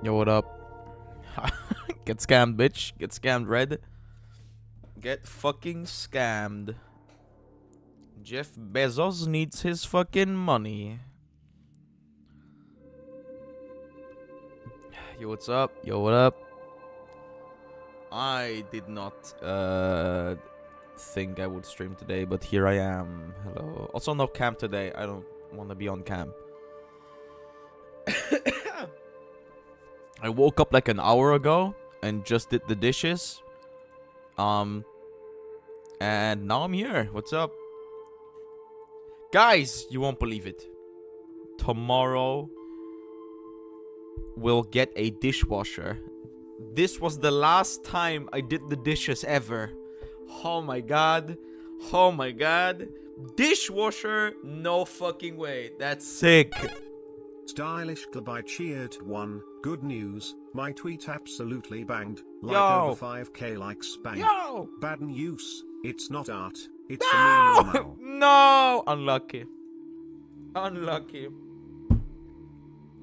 Yo, what up? Get scammed, bitch. Get scammed, Red. Get fucking scammed. Jeff Bezos needs his fucking money. Yo, what's up? Yo, what up? I did not uh, think I would stream today, but here I am. Hello. Also, no cam today. I don't want to be on cam. I woke up like an hour ago and just did the dishes. Um, and now I'm here. What's up? Guys, you won't believe it. Tomorrow, we'll get a dishwasher. This was the last time I did the dishes ever. Oh my god. Oh my god. Dishwasher? No fucking way. That's sick. Stylish goodbye cheered one. Good news. My tweet absolutely banged. Like Yo. over 5k likes banged. Yo! Bad news. It's not art. It's No! a meme no! Unlucky. Unlucky.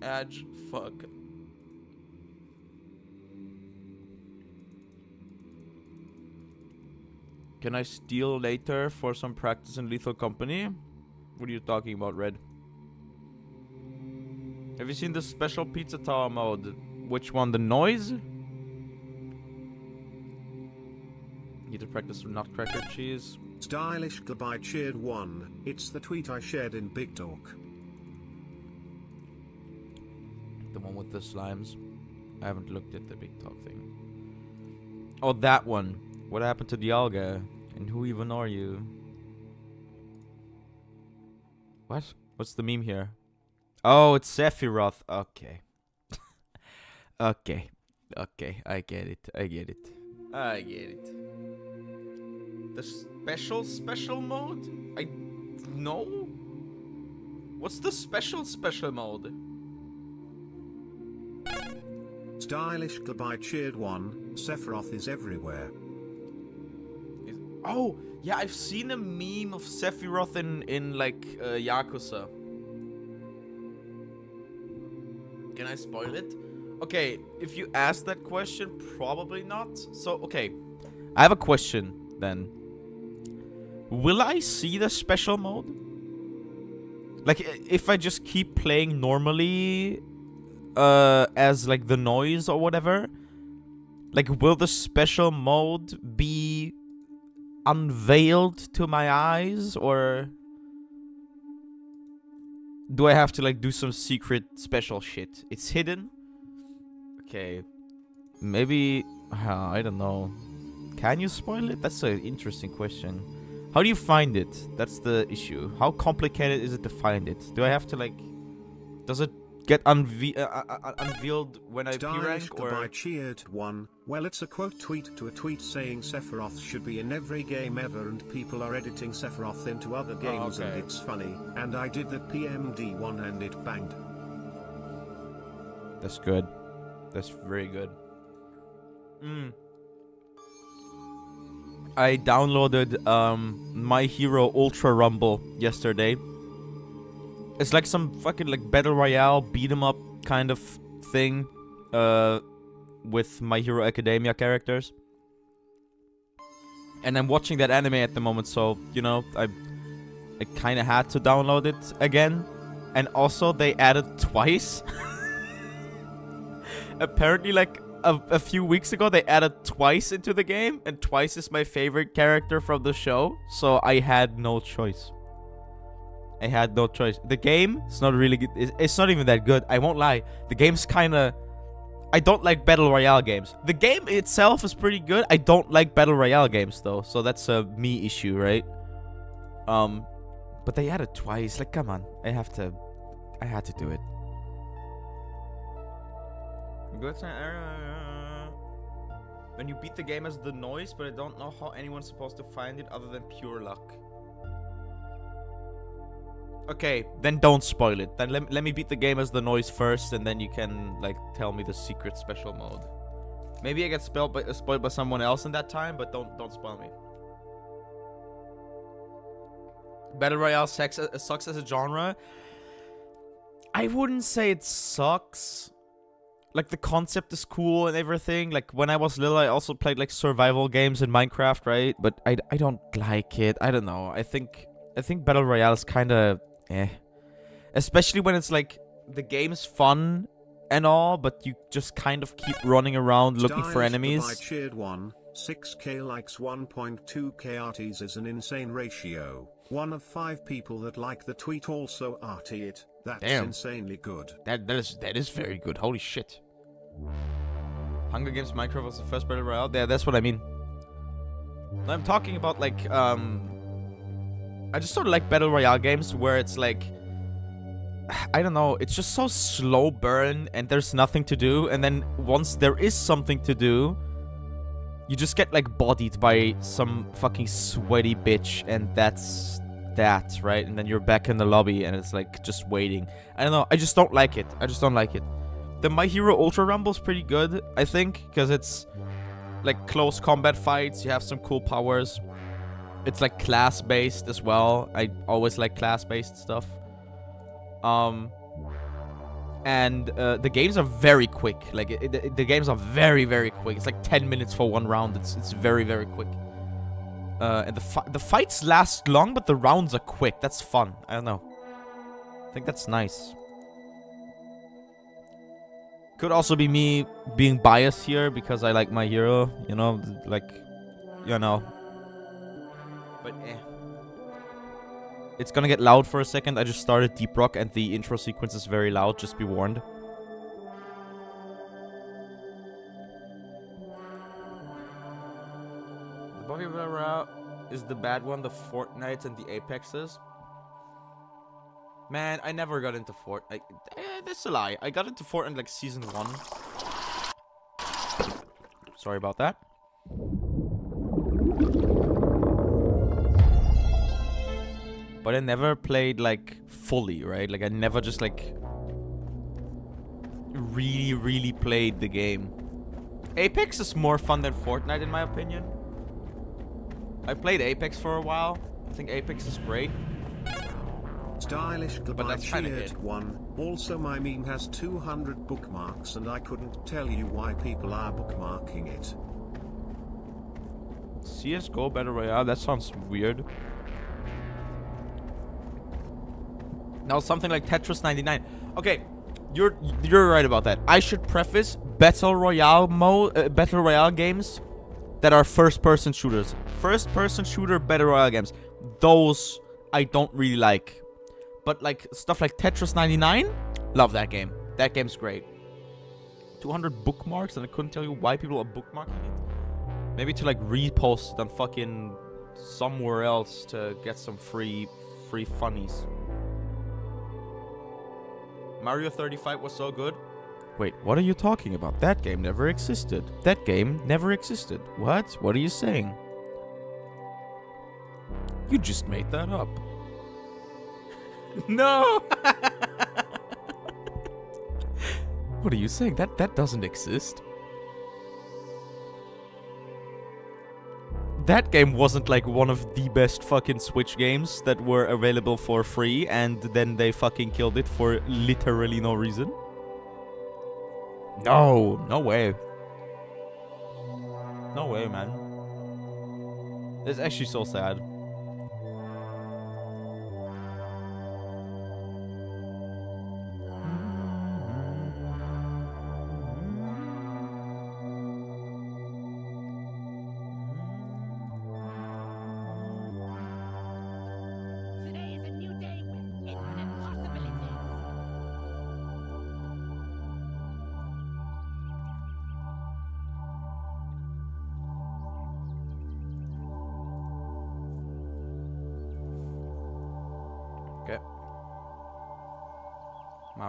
Edge. Fuck. Can I steal later for some practice in Lethal Company? What are you talking about, Red? Have you seen the special pizza tower mode? Which one? The noise? Need to practice with nutcracker cheese. Stylish goodbye cheered one. It's the tweet I shared in Big Talk. The one with the slimes. I haven't looked at the big talk thing. Oh, that one. What happened to the alga? And who even are you? What? What's the meme here? Oh, it's Sephiroth. Okay. okay. Okay, I get it. I get it. I get it. The special special mode? I no. What's the special special mode? Stylish goodbye cheered one. Sephiroth is everywhere. Is- Oh, yeah, I've seen a meme of Sephiroth in, in like, uh, Yakuza. Can I spoil it? Okay, if you ask that question, probably not. So, okay, I have a question then. Will I see the special mode? Like, if I just keep playing normally, uh, as like the noise or whatever, like, will the special mode be unveiled to my eyes or do I have to like do some secret special shit? It's hidden. Okay. Maybe uh, I don't know. Can you spoil it? That's an interesting question. How do you find it? That's the issue. How complicated is it to find it? Do I have to like does it get unve- uh, uh, uh, unveiled when I Stylish rank goodbye or cheered one. Well, it's a quote tweet to a tweet saying Sephiroth should be in every game ever, and people are editing Sephiroth into other games, and okay. it's funny. And I did the PMD one, and it banged. That's good. That's very good. Mm. I downloaded um My Hero Ultra Rumble yesterday. It's like some fucking like battle royale beat 'em up kind of thing uh with My Hero Academia characters. And I'm watching that anime at the moment, so you know, I I kind of had to download it again. And also they added twice apparently like a, a few weeks ago they added twice into the game and twice is my favorite character from the show so i had no choice i had no choice. The game it's not really good it's, it's not even that good i won't lie. The game's kind of i don't like battle royale games. The game itself is pretty good. I don't like battle royale games though so that's a me issue right? Um but they added twice like come on. I have to i had to do it. When you beat the game as the noise, but I don't know how anyone's supposed to find it other than pure luck. Okay, then don't spoil it. Then let, let me beat the game as the noise first, and then you can like tell me the secret special mode. Maybe I get spoiled by, spoiled by someone else in that time, but don't don't spoil me. Battle Royale sex, uh, sucks as a genre. I wouldn't say it sucks. like the concept is cool and everything. Like when I was little, I also played like survival games in Minecraft, right? But I, I don't like it. I don't know. I think I think battle royale is kind of eh, especially when it's like the game's fun and all, but you just kind of keep running around looking for enemies. Goodbye cheered one. 6k likes 1.2k arties is an insane ratio. One of five people that like the tweet also arty it. That's Damn. insanely good. That that is that is very good. Holy shit. Hunger Games Minecraft was the first battle royale. Yeah, that's what I mean. I'm talking about like um I just sort of like battle royale games where it's like I don't know, it's just so slow burn and there's nothing to do and then once there is something to do, you just get like bodied by some fucking sweaty bitch and that's that, right? And then you're back in the lobby and it's like just waiting. I don't know, I just don't like it. I just don't like it. The My Hero Ultra Rumble's pretty good, I think, because it's like close combat fights, you have some cool powers. It's like class based as well. I always like class based stuff. Um and uh, the games are very quick. Like it, it- the games are very very quick. It's like 10 minutes for one round. It's it's very very quick. Uh, and the fi- the fights last long, but the rounds are quick. That's fun. I don't know. I think that's nice. Could also be me being biased here because I like my hero. You know, like, you know. But eh. It's gonna get loud for a second. I just started Deep Rock and the intro sequence is very loud. Just be warned. The Bobby Route is the bad one, the Fortnites and the Apexes. Man, I never got into Fortnite. Eh, that's a lie. I got into Fortnite like season one. Sorry about that. But I never played like fully, right? Like I never just like really, really played the game. Apex is more fun than Fortnite in my opinion. I played Apex for a while. I think Apex is great. Stylish goodbye that's kinda cheered it. one. Also my meme has 200 bookmarks and I couldn't tell you why people are bookmarking it. CSGO Battle Royale, that sounds weird. Now something like Tetris 99. Okay, you're you're right about that. I should preface Battle Royale mode, uh, Battle Royale games that are first-person shooters. First-person shooter Battle Royale games. Those I don't really like. But like stuff like Tetris 99, love that game. That game's great. 200 bookmarks and I couldn't tell you why people are bookmarking it. Maybe to like repost it on fucking somewhere else to get some free free funnies. Mario 35 was so good. Wait, what are you talking about? That game never existed. That game never existed. What? What are you saying? You just made that up. no. what are you saying? That that doesn't exist. That game wasn't like one of the best fucking Switch games that were available for free and then they fucking killed it for literally no reason. No, no way. No way, man. It's actually so sad.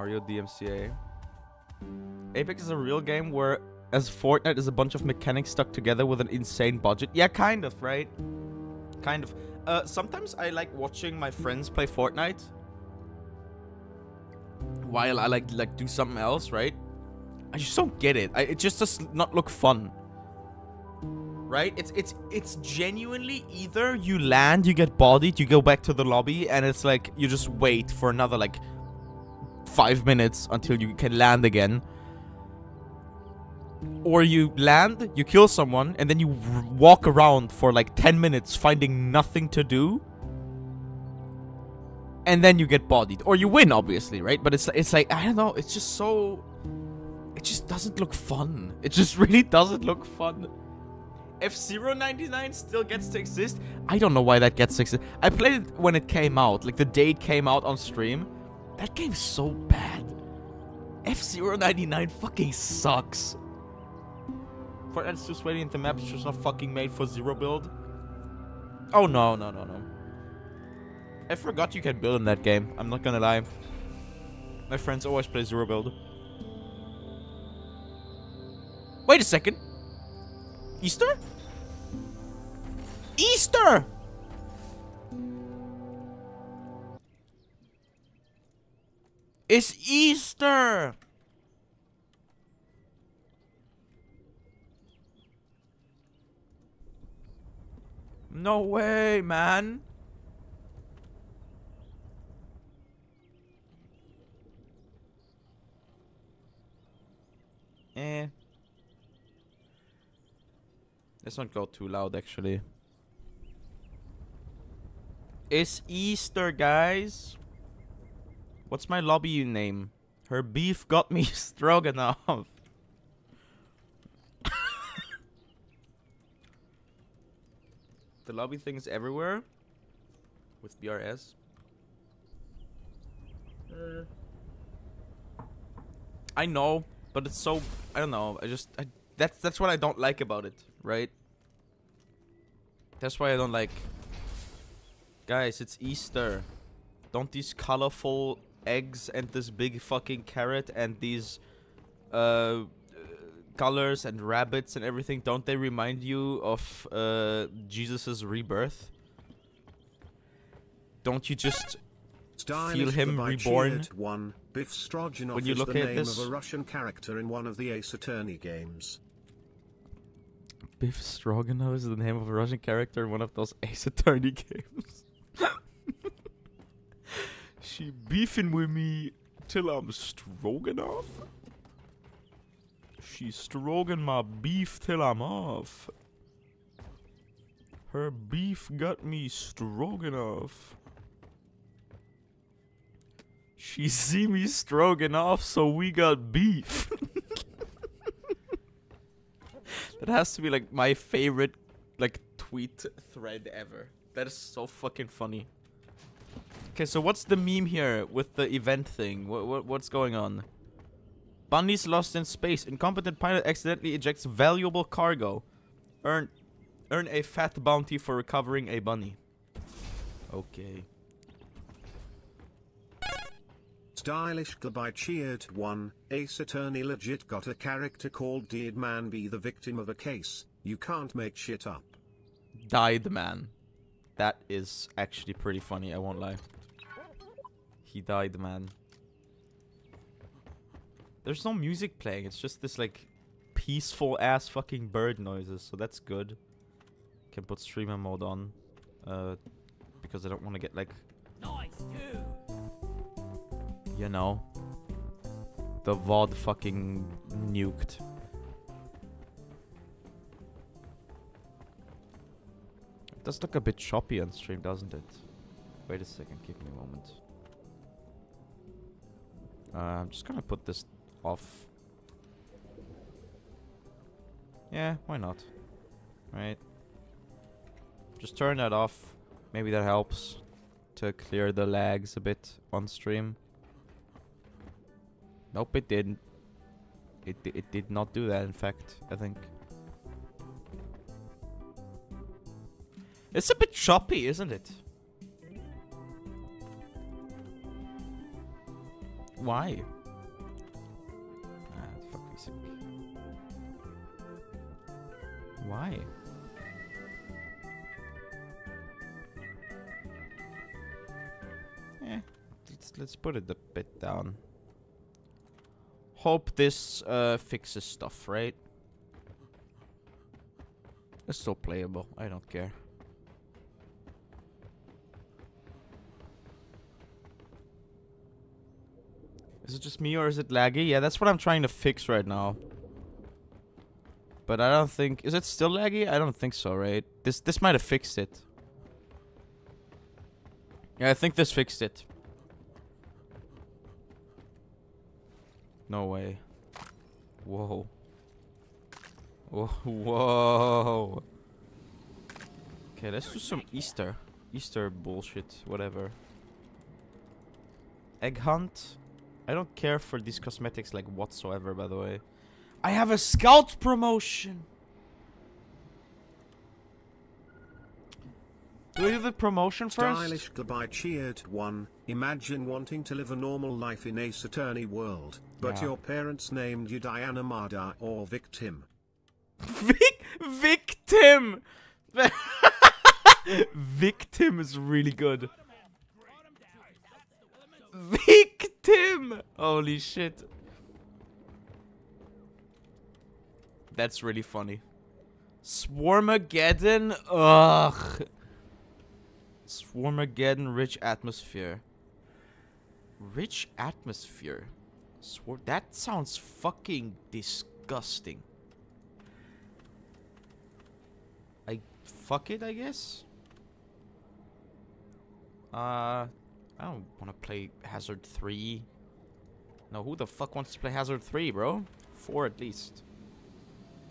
Mario DMCA. Apex is a real game where as Fortnite is a bunch of mechanics stuck together with an insane budget. Yeah, kind of, right? Kind of. Uh, sometimes I like watching my friends play Fortnite while I like like do something else, right? I just don't get it. I, it just does not look fun. Right? It's it's it's genuinely either you land, you get bodied, you go back to the lobby, and it's like you just wait for another like five minutes until you can land again. or you land, you kill someone, and then you walk around for like 10 minutes finding nothing to do. And then you get bodied. Or you win, obviously, right? But it's, it's like, I don't know, it's just so... It just doesn't look fun. It just really doesn't look fun. F-Zero 99 still gets to exist. I don't know why that gets to exist. I played it when it came out, like the day it came out on stream. That game's so bad. F-Zero 99 fucking sucks. Fortnite's just waiting the map's just not fucking made for zero build. Oh no, no, no, no. I forgot you can build in that game. I'm not gonna lie. My friends always play zero build. Wait a second. Easter? Easter! It's Easter! No way, man. Eh. Let's not go too loud, actually. It's Easter, guys. What's my lobby name? Her beef got me stroganoff. the lobby thing's everywhere with BRS. Uh. I know, but it's so I don't know. I just I, that's that's what I don't like about it, right? That's why I don't like. Guys, it's Easter. Don't these colorful eggs and this big fucking carrot and these uh colors and rabbits and everything don't they remind you of uh Jesus's rebirth? Don't you just feel him reborn One, Biff Stroganov when you is look the at name this? of a Russian character in one of the Ace Attorney games. Biff Stroganoff is the name of a Russian character in one of those Ace Attorney games. She beefing with me till I'm Stroganoff. She stroking my beef till I'm off. Her beef got me Stroganoff. She see me stroganoff, so we got beef. That has to be like my favorite like tweet thread ever. That is so fucking funny. Okay, so what's the meme here with the event thing? What, what what's going on? Bunny's lost in space. Incompetent pilot accidentally ejects valuable cargo. Earn earn a fat bounty for recovering a bunny. Okay. Stylish Goodbye cheered one, Ace Attorney legit got a character called Did Man be the victim of a case, you can't make shit up. Died the man. That is actually pretty funny, I won't lie. He died man. There's no music playing, it's just this like peaceful ass fucking bird noises, so that's good. Can put streamer mode on. Uh because I don't want to get like Nice, dude. you know the VOD fucking nuked. It does look a bit choppy on stream, doesn't it? Wait a second, give me a moment. Uh, I'm just gonna put this off. Yeah, why not? Right. Just turn that off. Maybe that helps to clear the lags a bit on stream. Nope, it didn't. It it did not do that. In fact, I think it's a bit choppy, isn't it? Why? Ah, fucking sick. Why? Eh, let's, let's put it a bit down. Hope this uh, fixes stuff, right? It's still playable. I don't care. Is it just me or is it laggy? Yeah, that's what I'm trying to fix right now. But I don't think is it still laggy? I don't think so, right? This this might have fixed it. Yeah, I think this fixed it. No way. Whoa. Whoa. Whoa. Okay, let's do some Easter. Easter bullshit. Whatever. Egg hunt. I don't care for these cosmetics like whatsoever, by the way. I have a scout promotion. Do we do the promotion first? Stylish goodbye cheered one. Imagine wanting to live a normal life in Ace Attorney world, but Yeah. your parents named you Diana Mada or Victim. Vic victim. victim is really good. Victim. Holy shit. That's really funny. Swarmageddon. Ugh. Swarmageddon rich atmosphere. Rich atmosphere. Swar that sounds fucking disgusting. I fuck it, I guess. Uh, I don't want to play Hazard 3. No, who the fuck wants to play Hazard 3, bro? 4 at least.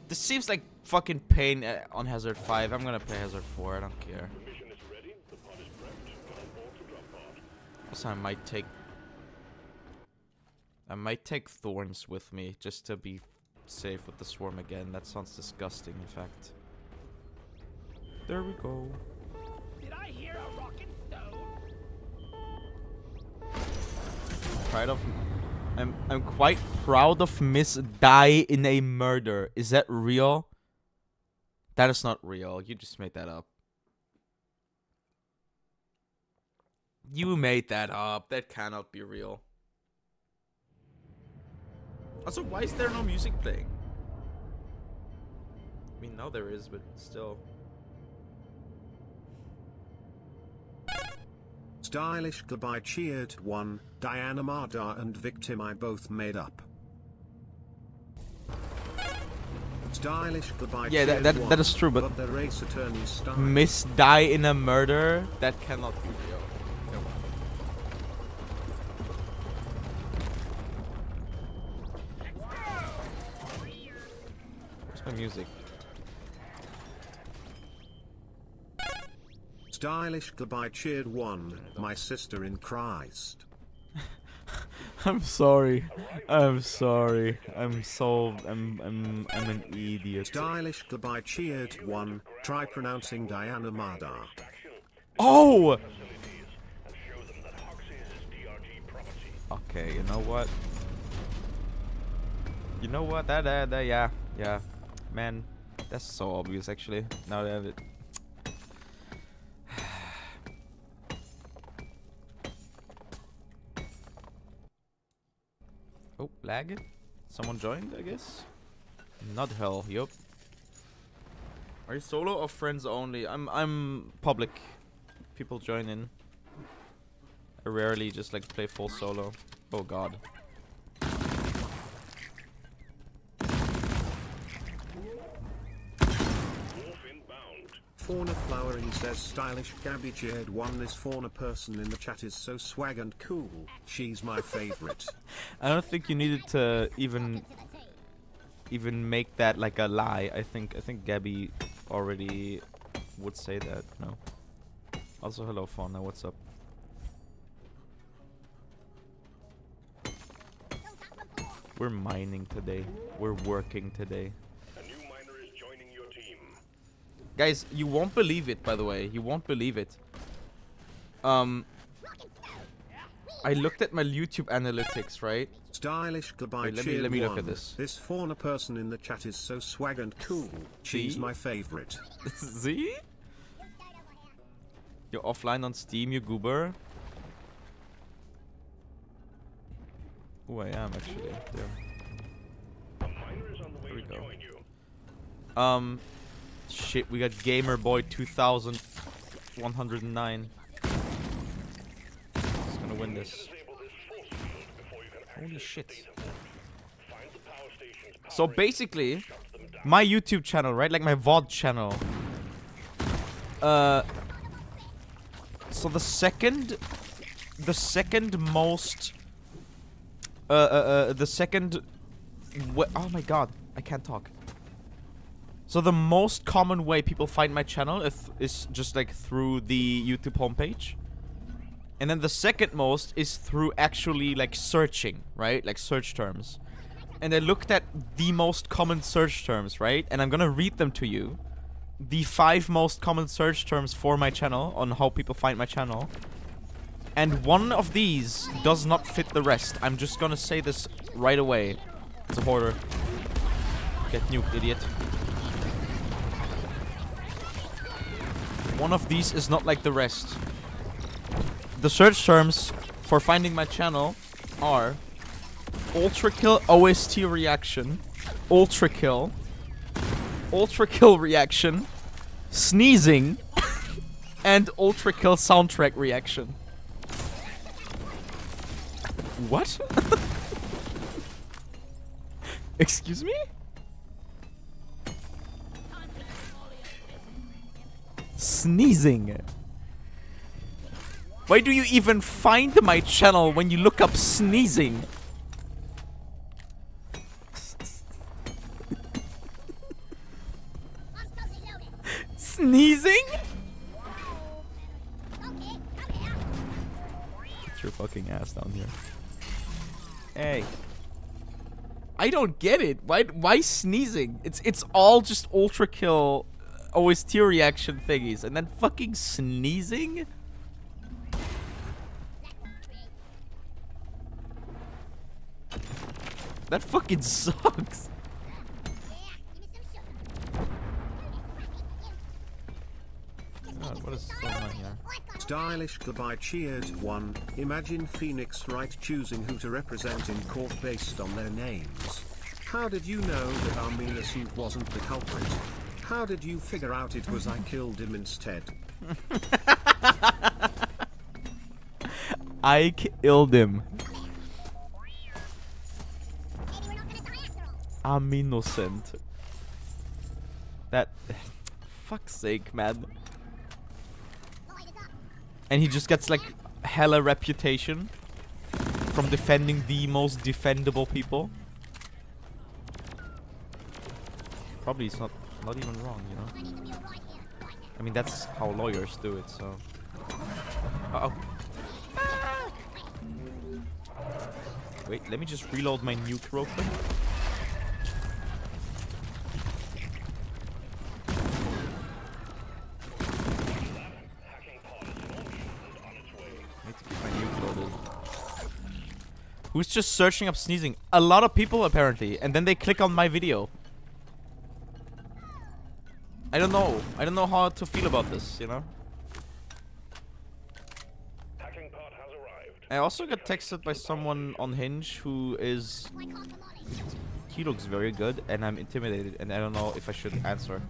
This seems like fucking pain uh, on Hazard 5. I'm gonna play Hazard 4, I don't care. Also, I might take... I might take Thorns with me, just to be safe with the Swarm again. That sounds disgusting, in fact. There we go. Proud of. I'm I'm quite proud of Miss Die in a murder. Is that real? That is not real. You just made that up. You made that up. That cannot be real. Also, why is there no music playing? I mean, now there is, but still. Stylish goodbye cheered one. Diana Mada and Victim I both made up. Stylish goodbye Yeah, that- cheered that- that is true, but- the race attorney. Miss Die in a murder? That cannot be real. Where's my music? Stylish goodbye cheered one. My sister in Christ. I'm sorry. I'm sorry. I'm so I'm I'm I'm an idiot. Stylish goodbye cheered one. Try pronouncing Diana Mada. Oh. Okay, you know what? You know what? That that, that yeah yeah, man, that's so obvious actually. Now that I have it. Oh, lag? Someone joined, I guess? Not hell, yup. Are you solo or friends only? I'm I'm public. People join in. I rarely just like play full solo. Oh god. Fauna Flowering says stylish Gabby cheered one. This fauna person in the chat is so swag and cool. She's my favorite. I don't think you needed to even even make that like a lie. I think I think Gabby already would say that. No. Also, hello Fauna. What's up? We're mining today. We're working today. Guys, you won't believe it, by the way. You won't believe it. Um, I looked at my YouTube analytics, right? Stylish goodbye Wait, let me- let me look one. at this. This fauna person in the chat is so swag and cool. She's my favorite. See? You're offline on Steam, you goober. Who I am actually. There. There we go. Um, shit, we got Gamer Boy 2109. He's gonna win this. Holy shit. So basically, my YouTube channel, right? Like my VOD channel. Uh. So the second, the second most. Uh, uh, uh the second. oh my god, I can't talk. So the most common way people find my channel if, is just like through the YouTube homepage. And then the second most is through actually like searching, right? Like search terms. And I looked at the most common search terms, right? And I'm gonna read them to you. The five most common search terms for my channel on how people find my channel. And one of these does not fit the rest. I'm just gonna say this right away. It's a hoarder. Get nuked, idiot. One of these is not like the rest. The search terms for finding my channel are ULTRAKILL OST reaction, ULTRAKILL, Ultra Kill reaction, sneezing, and ULTRAKILL soundtrack reaction. What? Excuse me? Sneezing. Why do you even find my channel when you look up sneezing? Sneezing? Get your fucking ass down here. Hey. I don't get it. Why why sneezing? It's it's all just ULTRAKILL uh, tear reaction thingies and then fucking sneezing? That fucking sucks. Yeah, give me some sugar. God, what is going on here? Stylish goodbye cheered 1. Imagine Phoenix Wright choosing who to represent in court based on their names. How did you know that our innocent wasn't the culprit? How did you figure out it was I killed him instead? I killed him. I'm innocent. That fuck's sake, man. And he just gets like hella reputation from defending the most defendable people. Probably it's not not even wrong, you know. I mean that's how lawyers do it, so. Uh oh. Wait, let me just reload my nuke real quick. Who's just searching up sneezing? A lot of people apparently, and then they click on my video. I don't know. I don't know how to feel about this, you know? Hacking pod has arrived. I also got texted by someone on Hinge who is Why can't the money? he looks very good and I'm intimidated and I don't know if I should answer.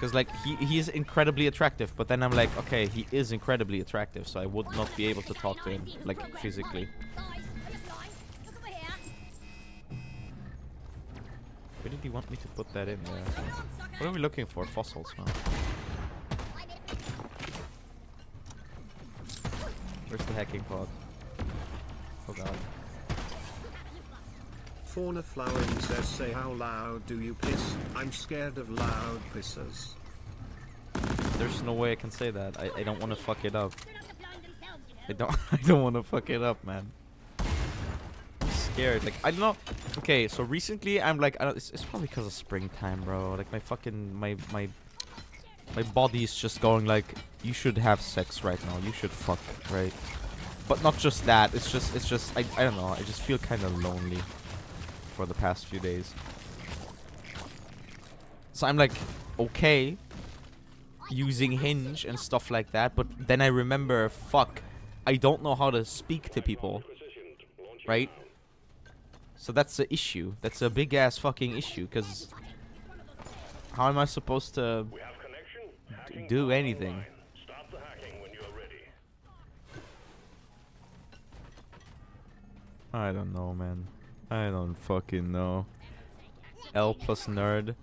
Cuz like he he is incredibly attractive, but then I'm like, okay, he is incredibly attractive, so I would not be able to talk to him like physically. Where did he want me to put that in there? What are we looking for? Fossils, huh? I made a Where's the hacking pod? Oh god. Fauna Flowering says say how loud do you piss? I'm scared of loud pissers. There's no way I can say that. I, I don't want to fuck it up. They're not the blind themselves, you know. I don't I don't want to fuck it up, man. Scared. Like I don't know. Okay, so recently I'm like it's, it's probably because of springtime, bro. Like my fucking my my my body is just going like you should have sex right now. You should fuck, right? But not just that. It's just it's just I I don't know. I just feel kind of lonely for the past few days. So I'm like okay using Hinge and stuff like that, but then I remember, fuck, I don't know how to speak to people, right? So that's the issue. That's a big ass fucking issue, because how am I supposed to We have connection. d- Hacking do anything? online. Start the hacking when you are ready. I don't know, man. I don't fucking know. L plus nerd.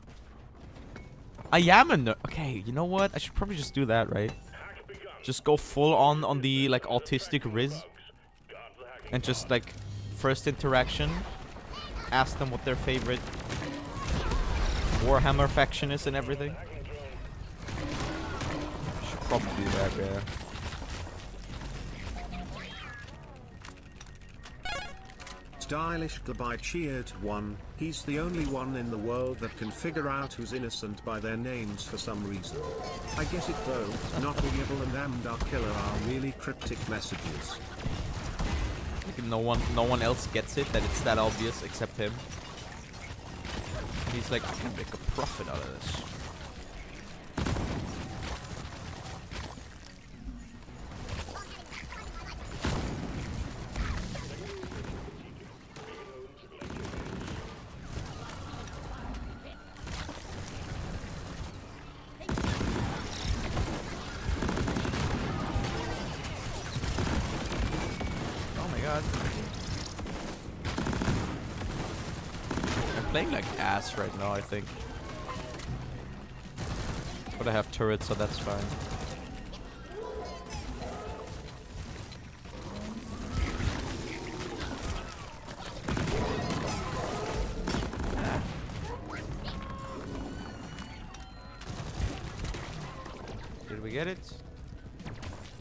I am a nerd. Okay, you know what? I should probably just do that, right? Just go full on on the like autistic Riz Guard the hacking and just like first interaction, ask them what their favorite Warhammer faction is and everything. Should probably do that, yeah. Stylish Goodbye cheered one. He's the only one in the world that can figure out who's innocent by their names for some reason. I get it though, not Evil and Amdar Killer are really cryptic messages. Like no one no one else gets it that it's that obvious except him. And he's like, I can make a profit out of this. Right now, I think. But I have turrets, so that's fine. Did we get it?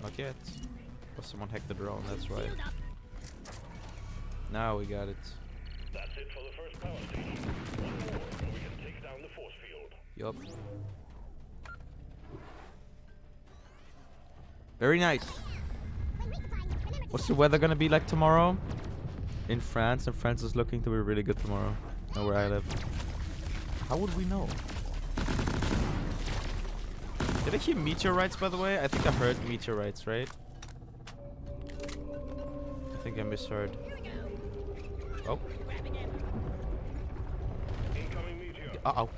Not yet. Oh, someone hacked the drone, that's right. Now we got it. It for the first power station. One more, and we can take down the force field. Yup. Very nice. What's the weather gonna be like tomorrow? In France, and France is looking to be really good tomorrow. Know where I live. How would we know? Did I hear meteorites, by the way? I think I heard meteorites, right? I think I misheard. Oh. Uh oh.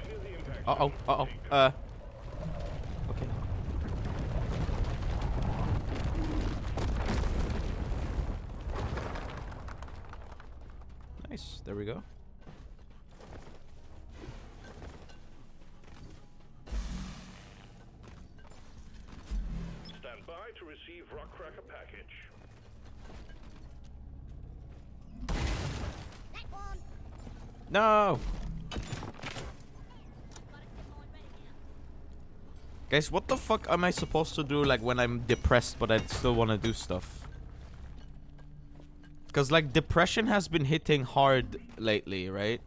Uh oh. Uh oh. Uh. Okay. Nice. There we go. Stand by to receive Rockcracker package. No. Guys, what the fuck am I supposed to do like when I'm depressed but I still want to do stuff? Cuz like depression has been hitting hard lately, right?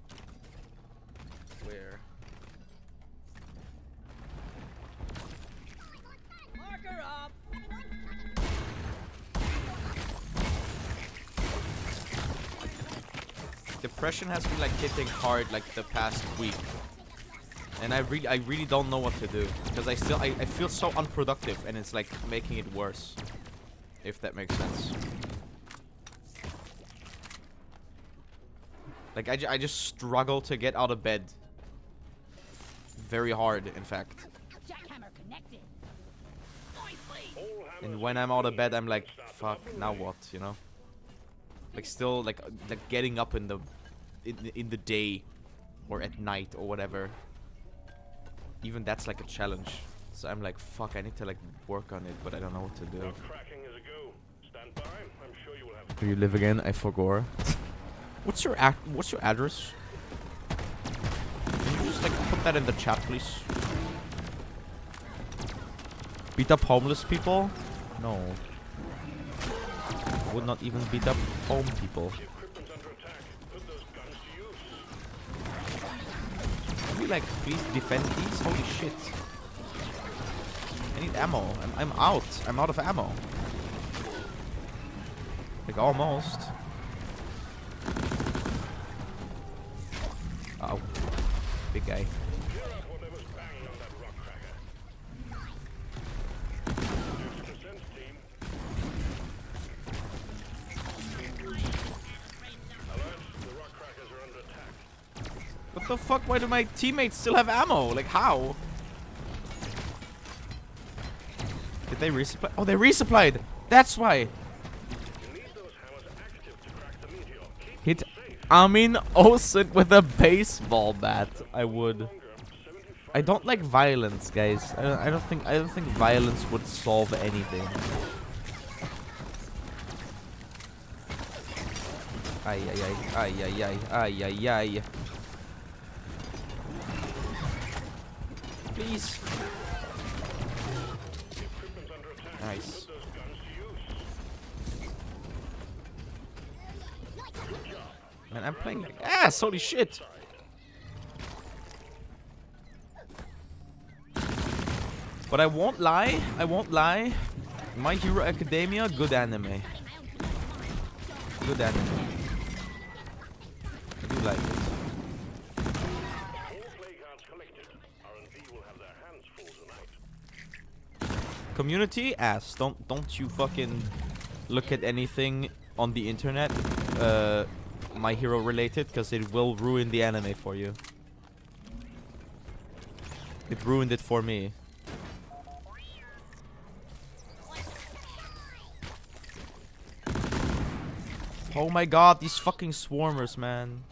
Depression has been like hitting hard like the past week. And I really I really don't know what to do because I still I, I feel so unproductive and it's like making it worse. If that makes sense. Like I, I just struggle to get out of bed. Very hard, in fact. And when I'm out of bed, I'm like, fuck, now what, you know? Like still, like, like getting up in the, in the, in the day, or at night or whatever. Even that's like a challenge. So I'm like, fuck, I need to like work on it, but I don't know what to do. Cracking is a go. Stand by. I'm sure you Do you live again? I forgot. what's your ac What's your address? Can you just like put that in the chat, please? Beat up homeless people? No. Would not even beat up home people. Can we like please defend these? Holy shit. I need ammo. I'm, I'm out. I'm out of ammo. Like almost. Oh. Big guy. The fuck? Why do my teammates still have ammo? Like how? Did they resupply? Oh, they resupplied. That's why. Hit mean, Olsen with a baseball bat. I would. I don't like violence, guys. I don't, I don't think I don't think violence would solve anything. Ay ay ay ay ay ay ay ay ay. Please. Nice. Man, I'm playing like ass. Holy shit. But I won't lie. I won't lie. My Hero Academia, good anime. Good anime. I do like it. Community ass. Don't don't you fucking look at anything on the internet, uh, My Hero related, because it will ruin the anime for you. It ruined it for me. Oh my god, these fucking swarmers, man.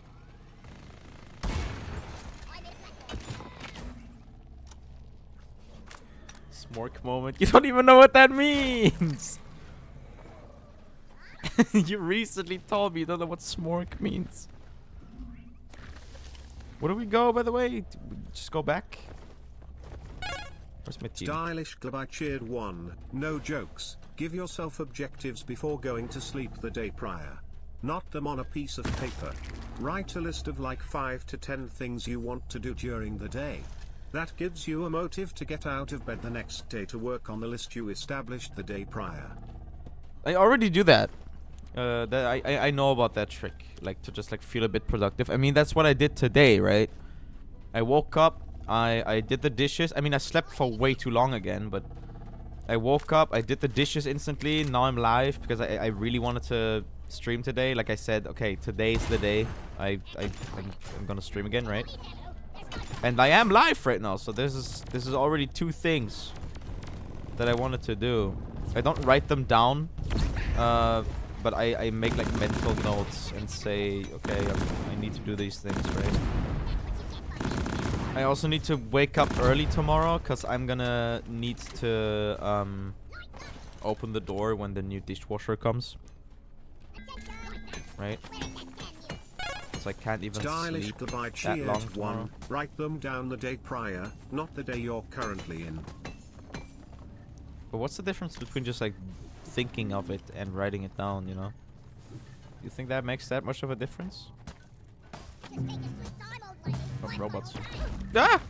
Smork moment. You don't even know what that means. you recently told me you don't know what smork means. Where do we go, by the way? Just go back. Where's my team? Stylish Club I cheered one. No jokes. Give yourself objectives before going to sleep the day prior. Not them on a piece of paper. Write a list of like 5 to 10 things you want to do during the day. That gives you a motive to get out of bed the next day to work on the list you established the day prior. I already do that. Uh, that I, I I know about that trick, like to just like feel a bit productive. I mean, that's what I did today, right? I woke up, I I did the dishes. I mean, I slept for way too long again, but I woke up, I did the dishes instantly. Now I'm live because I I really wanted to stream today. Like I said, okay, today's the day. I I I'm, I'm gonna stream again, right? And I am live right now, so this is this is already two things that I wanted to do. I don't write them down, uh, but I, I make like mental notes and say, okay, i I need to do these things, right? I also need to wake up early tomorrow because I'm gonna need to um, open the door when the new dishwasher comes, right? So I can't even Stylish sleep I that long tomorrow. one. Write them down the day prior, not the day you're currently in. But what's the difference between just like thinking of it and writing it down, you know? You think that makes that much of a difference? Oh, robots. Ah!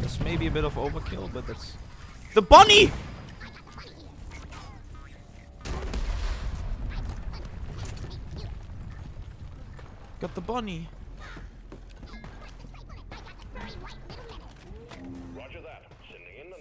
This may be a bit of overkill, but that's... The bunny! Got the bunny.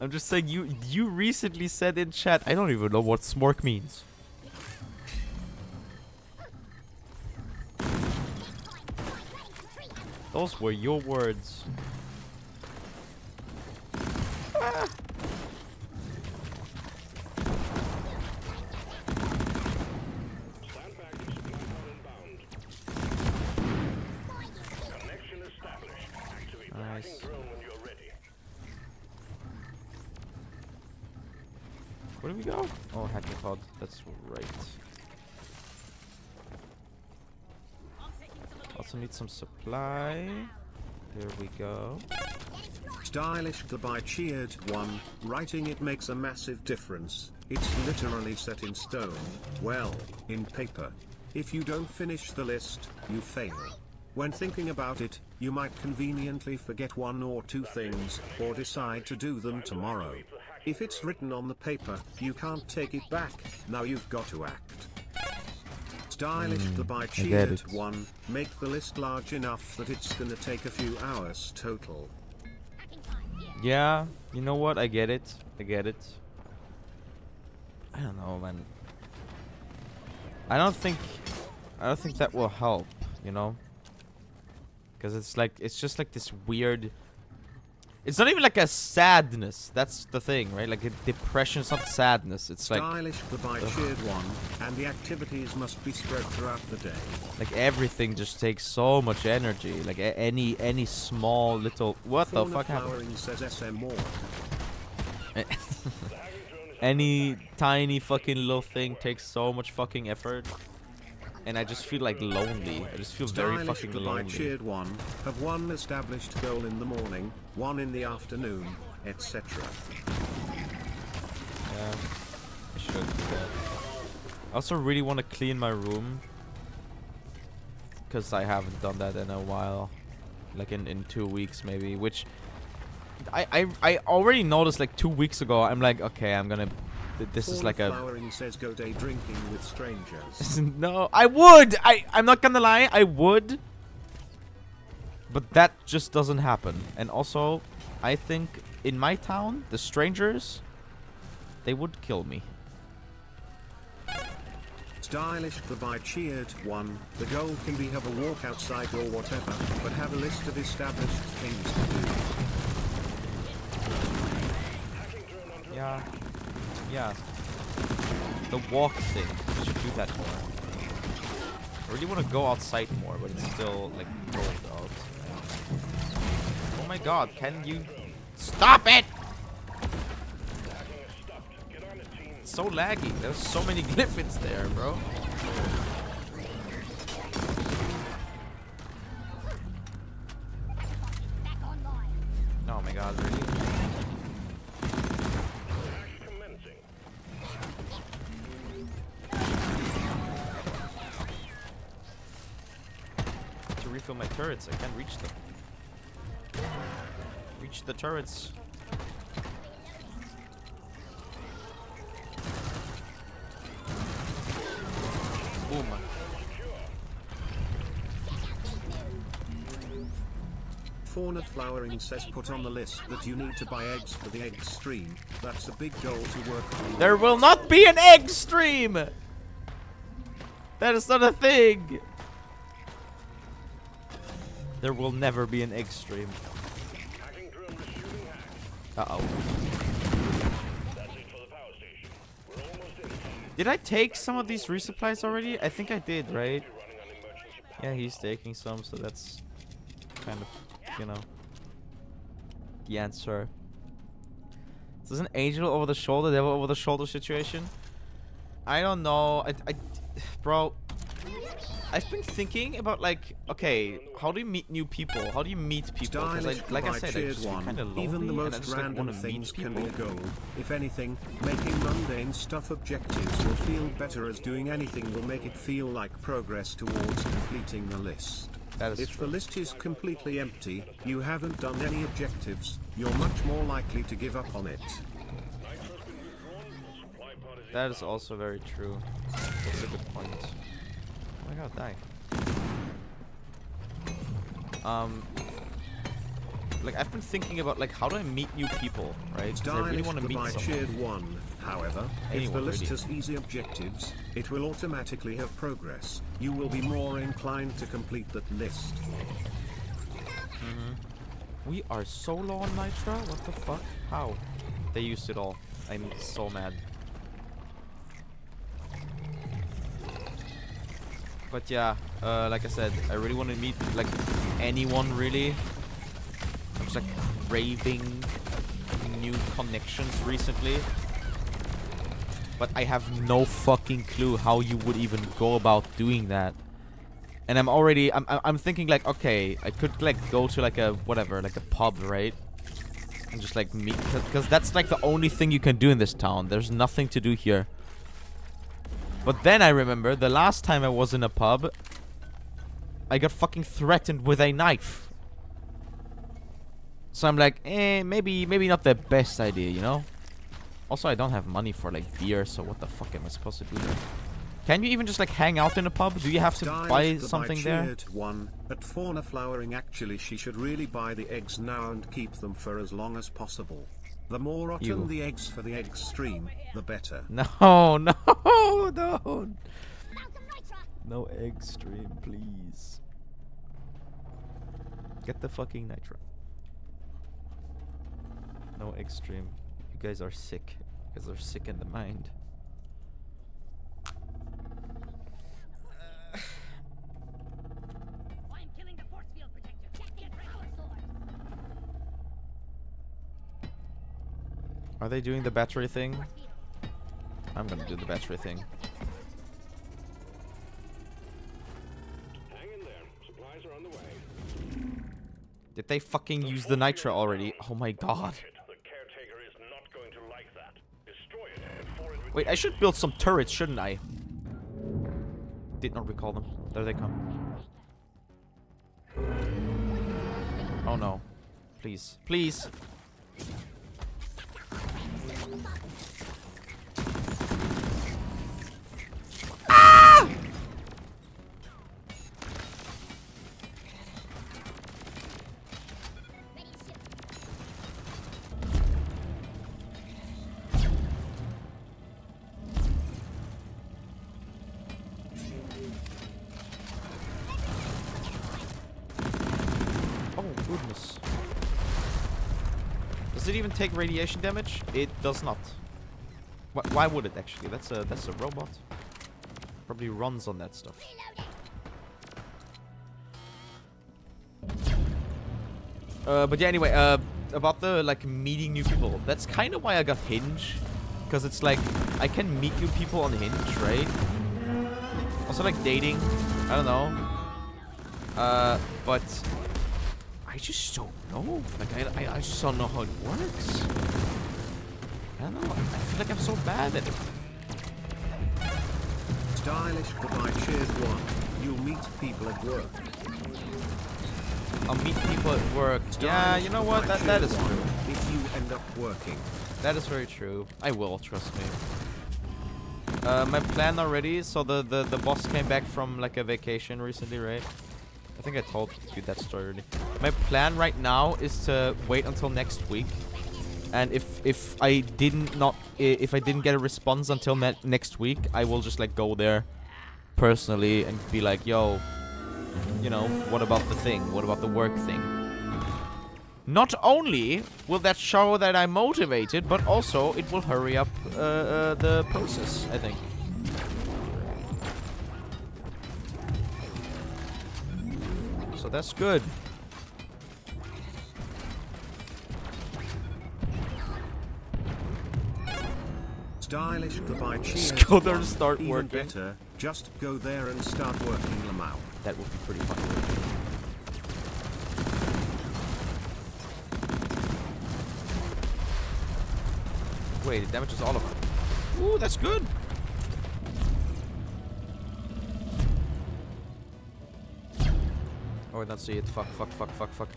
I'm just saying you you recently said in chat, I don't even know what smork means. Those were your words. Ah. stand back. Supply pod inbound. Connection established. Activate the Nice. hacking drone when you're ready. Where do we go? Oh, hacking pod. That's right. Also need some supply. There we go. Stylish Club I cheered one. Writing it makes a massive difference. It's literally set in stone. Well, in paper. If you don't finish the list, you fail. When thinking about it, you might conveniently forget one or two things, or decide to do them tomorrow. If it's written on the paper, you can't take it back, now you've got to act. Stylish hmm, the by get cheered one. Make the list large enough that it's gonna take a few hours total. Yeah, you know what? I get it. I get it. I don't know, man. I don't think I don't think that will help, you know? Cuz it's like it's just like this weird It's not even like a sadness. That's the thing, right? Like a depression, it's not sadness. It's like Stylish by cheered one, and the activities must be spread throughout the day. like everything just takes so much energy. Like any any small little what the fuck happened? Says. Any tiny fucking little thing takes so much fucking effort. And I just feel like lonely. I just feel very Stylish fucking lonely. cheered one. Have one established goal in the morning, one in the afternoon, etc. Yeah, I should do that. I also really want to clean my room. Because I haven't done that in a while. Like in, in two weeks maybe. Which I, I, I already noticed like two weeks ago. I'm like, okay, I'm gonna... th- This is like a... Says go day drinking with strangers. no, I would. I I'm not gonna lie, I would. But that just doesn't happen. And also, I think in my town, the strangers, they would kill me. Stylish by cheered one. The goal can be have a walk outside or whatever, but have a list of established things to do. Yeah. Yeah. The walk thing. I should do that more. I really want to go outside more, but it's still like cold out. Oh my god, can you stop it? So laggy. There's so many glyphids there, bro. Turrets. I can't reach them. Reach the turrets. Boom. Fauna Flowering says put on the list that you need to buy eggs for the egg stream. That's a big goal to work on. There will not be an egg stream! That is not a thing! There will never be an egg stream. Uh-oh. Did I take some of these resupplies already? I think I did, right? Yeah, he's taking some, so that's kind of, you know, the answer. Is this an angel over the shoulder, devil over the shoulder situation? I don't know. I, I, bro, I've been thinking about like, okay, how do you meet new people? How do you meet people? I, like I said, I just feel kind of lonely, Even the and I most just like, random want to meet things can people. be a goal. If anything, making mundane stuff objectives will feel better as doing anything will make it feel like progress towards completing the list. That is If true. the list is completely empty, you haven't done any objectives, you're much more likely to give up on it. Supply pod is That is also very true. That's a good point. My god, die. Um, like I've been thinking about like how do I meet new people, right? 'Cause I really want to meet someone. one. However, if the list really. has easy objectives, it will automatically have progress. You will be more inclined to complete that list. We are so low on nitra. What the fuck? How? They used it all. I'm so mad. But yeah, uh, like I said, I really want to meet like anyone really. I'm just like craving new connections recently. But I have no fucking clue how you would even go about doing that. And I'm already, I'm, I'm thinking like, okay, I could like go to like a, whatever, like a pub, right? And just like meet, because that's like the only thing you can do in this town. There's nothing to do here. But then I remember the last time I was in a pub, I got fucking threatened with a knife. So I'm like, eh, maybe, maybe not the best idea, you know? Also, I don't have money for like beer, so what the fuck am I supposed to do there? Can you even just like hang out in a pub? Do you have to buy something there? One at fauna flowering. Actually, she should really buy the eggs now and keep them for as long as possible. The more often You. the eggs for the egg stream, the better. No, no, no. Found some nitra. No egg stream, please. Get the fucking nitra. No egg stream. You guys are sick. You guys are sick in the mind. Are they doing the battery thing? I'm gonna do the battery thing. Hang in there. Supplies are on the way. Did they fucking use the nitra already? Oh my god. The caretaker is not going to like that. Destroy it Wait, I should build some turrets, shouldn't I? Did not recall them. There they come. Oh no. Please. Please. Take radiation damage? It does not. Wh why would it actually? That's a that's a robot. Probably runs on that stuff. Uh, but yeah, anyway, uh, about the like meeting new people. That's kind of why I got Hinge, because it's like I can meet new people on Hinge, right? Also like dating. I don't know. Uh, but I just don't know. Like I, I, I just don't know how it works. I don't know. I feel like I'm so bad at it. Stylish Goodbye cheered one. You'll meet people at work. I'll meet people at work. Yeah, you know what? That that is true. If you end up working, That is very true. I will, trust me. Uh, my plan already, so the, the, the boss came back from like a vacation recently, right? I think I told you that story already. My plan right now is to wait until next week. And if if I didn't not if I didn't get a response until next week, I will just like go there personally and be like, "Yo, you know, what about the thing? What about the work thing?" Not only will that show that I'm motivated, but also it will hurry up uh, uh, the process, I think. That's good. stylish Goodbye cheered Just go there and start Even working. better, just go there and start working out. That would be pretty fun. Wait, it damages all of them. Ooh, that's good. Oh, I don't see it. Fuck, fuck, fuck, fuck, fuck.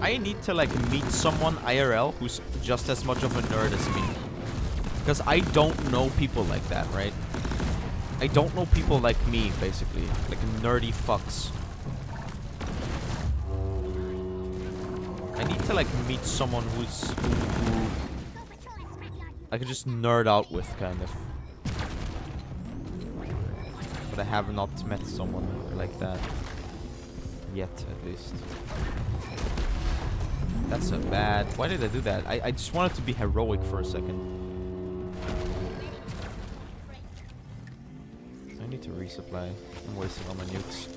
I need to like meet someone IRL who's just as much of a nerd as me. Because I don't know people like that, right? I don't know people like me, basically. Like nerdy fucks. To like meet someone who's who. I could just nerd out with, kind of. But I have not met someone like that. Yet, at least. That's a bad... Why did I do that? I, I just wanted to be heroic for a second. I need to resupply. I'm wasting all my nukes.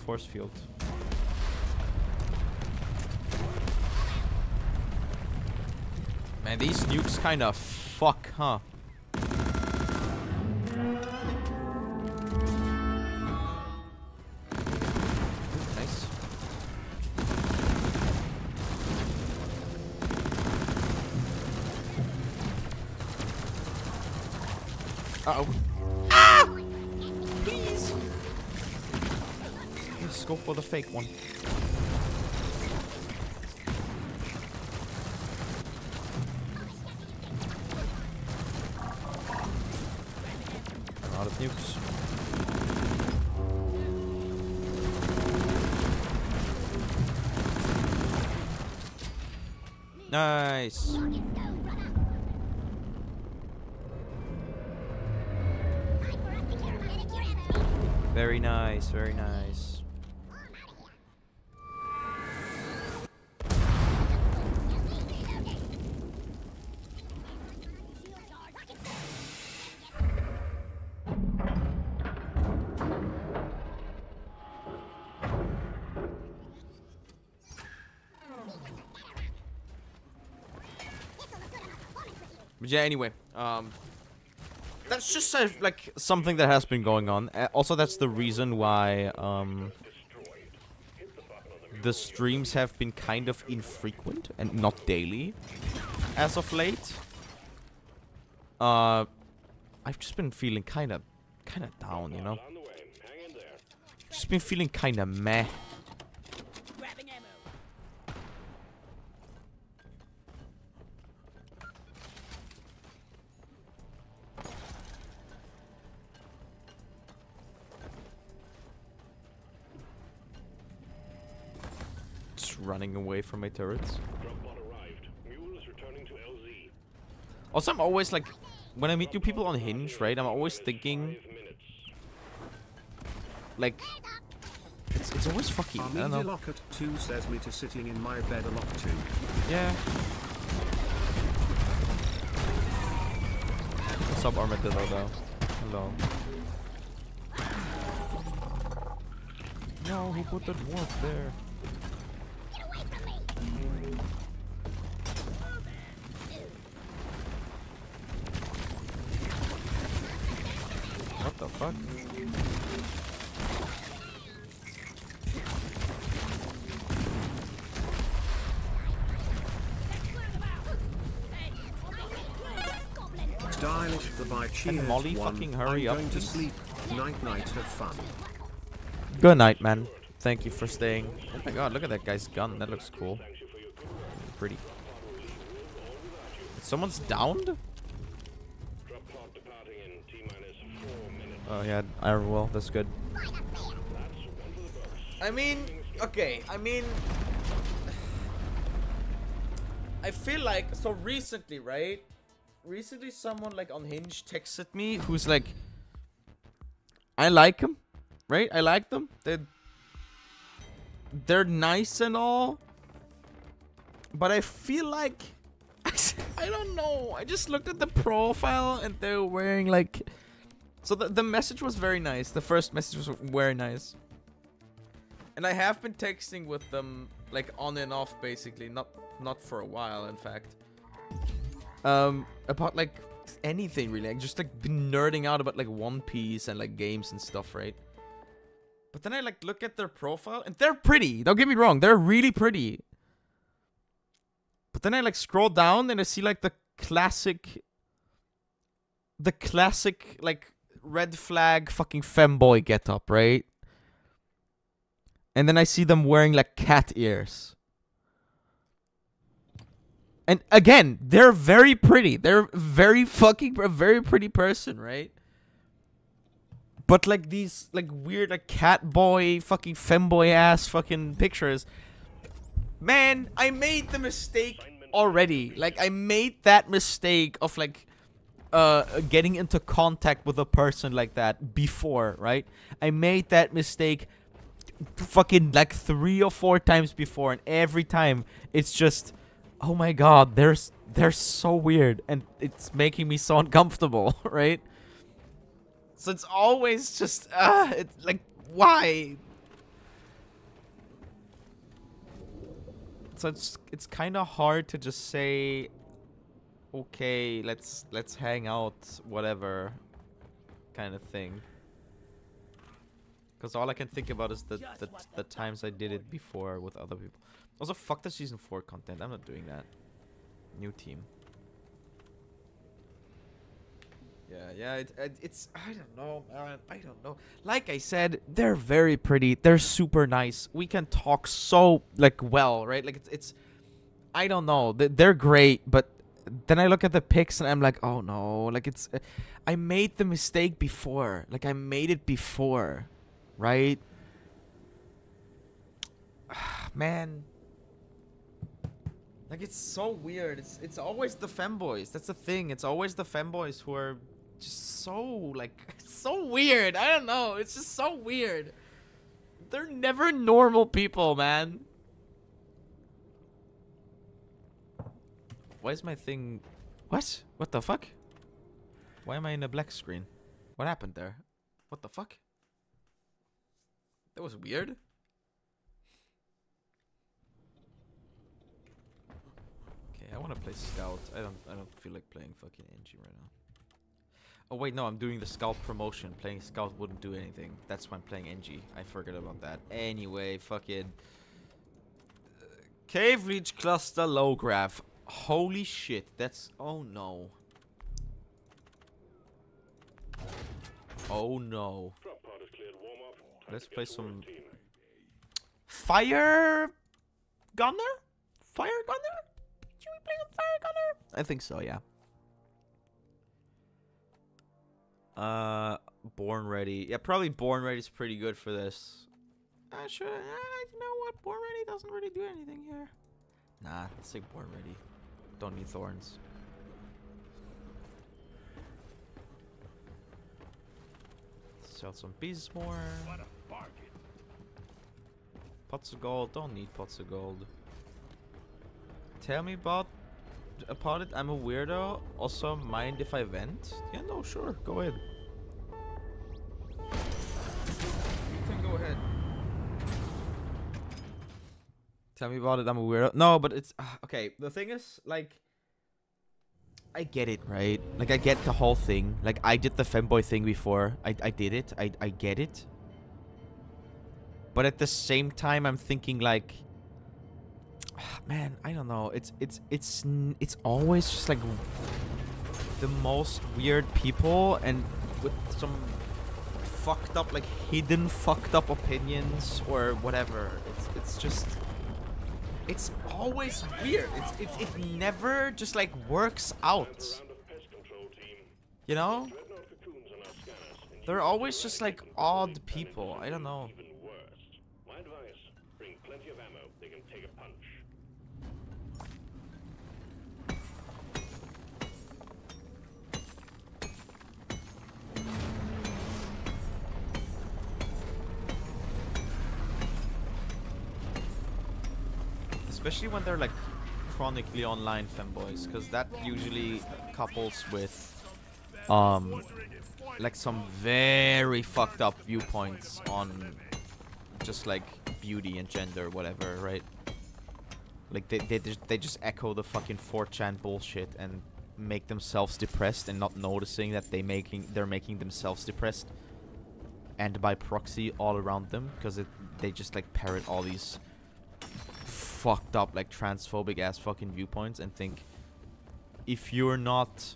Force field. Man, these nukes kind of fuck, huh? For the fake one. Yeah, anyway, um, that's just uh, like something that has been going on. Uh, also, that's the reason why um, the streams have been kind of infrequent and not daily as of late. Uh, I've just been feeling kind of, kind of down, you know. Just been feeling kind of meh. Running away from my turrets. Drop pod arrived. Mule is returning to LZ. Also, I'm always like, when I meet new people on Hinge, right? I'm always thinking, like, it's, it's always fucking, I don't Armedia know. Locket 2 says me to sitting in my bed a lot too. Yeah. What's up, Armadillo, though? Hello. No, who put that dwarf there? Fuck? Stylish the by cheers Molly one. fucking hurry I'm up, going to sleep. Night night have fun. Good night, man. Thank you for staying. Oh my god, look at that guy's gun. That looks cool. Pretty. Someone's downed? Oh yeah, iron will. That's good. I mean, okay. I mean, I feel like so recently, right? Recently, someone like on Hinge texted me who's like, I like him, right? I like them. They're they're nice and all, but I feel like I don't know. I just looked at the profile and they're wearing like. So the the message was very nice. The first message was very nice. And I have been texting with them like on and off basically, not not for a while in fact. Um about like anything really. Like just like been nerding out about like One Piece and like games and stuff, right? But then I like look at their profile and they're pretty. Don't get me wrong, they're really pretty. But then I like scroll down and I see like the classic the classic like red flag fucking femboy get up, right? And then I see them wearing like cat ears. And again, they're very pretty. They're very fucking a very pretty person, right? But like these like weird like cat boy fucking femboy ass fucking pictures. Man, I made the mistake already. Like I made that mistake of like uh getting into contact with a person like that before, right? I made that mistake fucking like three or four times before and every time it's just oh my god they're they're so weird and it's making me so uncomfortable right So it's always just uh it's like why? So it's it's kind of hard to just say okay, let's let's hang out whatever kind of thing. Cuz all I can think about is the the, the times I did it before with other people. Also fuck the season 4 content. I'm not doing that. New team. Yeah, yeah, it, it, it's I don't know, man. I don't know. Like I said, they're very pretty. They're super nice. We can talk so like well, right? Like it's it's I don't know. They- They're great, but then I look at the pics and I'm like, "Oh no." Like it's uh, I made the mistake before. Like I made it before, right? man. Like it's so weird. It's it's always the femboys. That's the thing. It's always the femboys who are just so like so weird. I don't know. It's just so weird. They're never normal people, man. Why is my thing What? What the fuck? Why am I in a black screen? What happened there? What the fuck? That was weird. Okay, I want to play scout. I don't. I don't feel like playing fucking Engi right now. Oh wait, no, I'm doing the scout promotion. Playing scout wouldn't do anything. That's why I'm playing Engi. I forgot about that. Anyway, fucking uh, cave leech cluster low graph. Holy shit! That's oh no. Oh no. Let's play some. Fire Gunner? Fire Gunner? Should we play some Fire Gunner? I think so, yeah. Uh, Born Ready. Yeah, probably Born Ready is pretty good for this. I should. Uh, you know what? Born Ready doesn't really do anything here. Nah, let's Born Ready. Don't need thorns. Sell some bees more. What a bargain. Pots of gold. Don't need pots of gold. Tell me about about it. I'm a weirdo. Also, mind if I vent? Yeah, no, sure. Go ahead. Tell me about it. I'm a weirdo. No, but it's uh, okay. The thing is, like, I get it, right? Like, I get the whole thing. Like, I did the femboy thing before. I I did it. I I get it. But at the same time, I'm thinking like, man, I don't know. It's it's it's it's always just like the most weird people and with some fucked up like hidden fucked up opinions or whatever. It's it's just it's always weird. It's it, it never just like works out. You know? They're always just like odd people. I don't know. Even worse. My advice: bring plenty of ammo. They can take a punch. Especially when they're like chronically online femboys because that usually couples with um like some very fucked up viewpoints on just like beauty and gender whatever right? Like they they just, they just echo the fucking 4chan bullshit and make themselves depressed and not noticing that they making they're making themselves depressed and by proxy all around them because they just like parrot all these fucked up like transphobic ass fucking viewpoints and think if you're not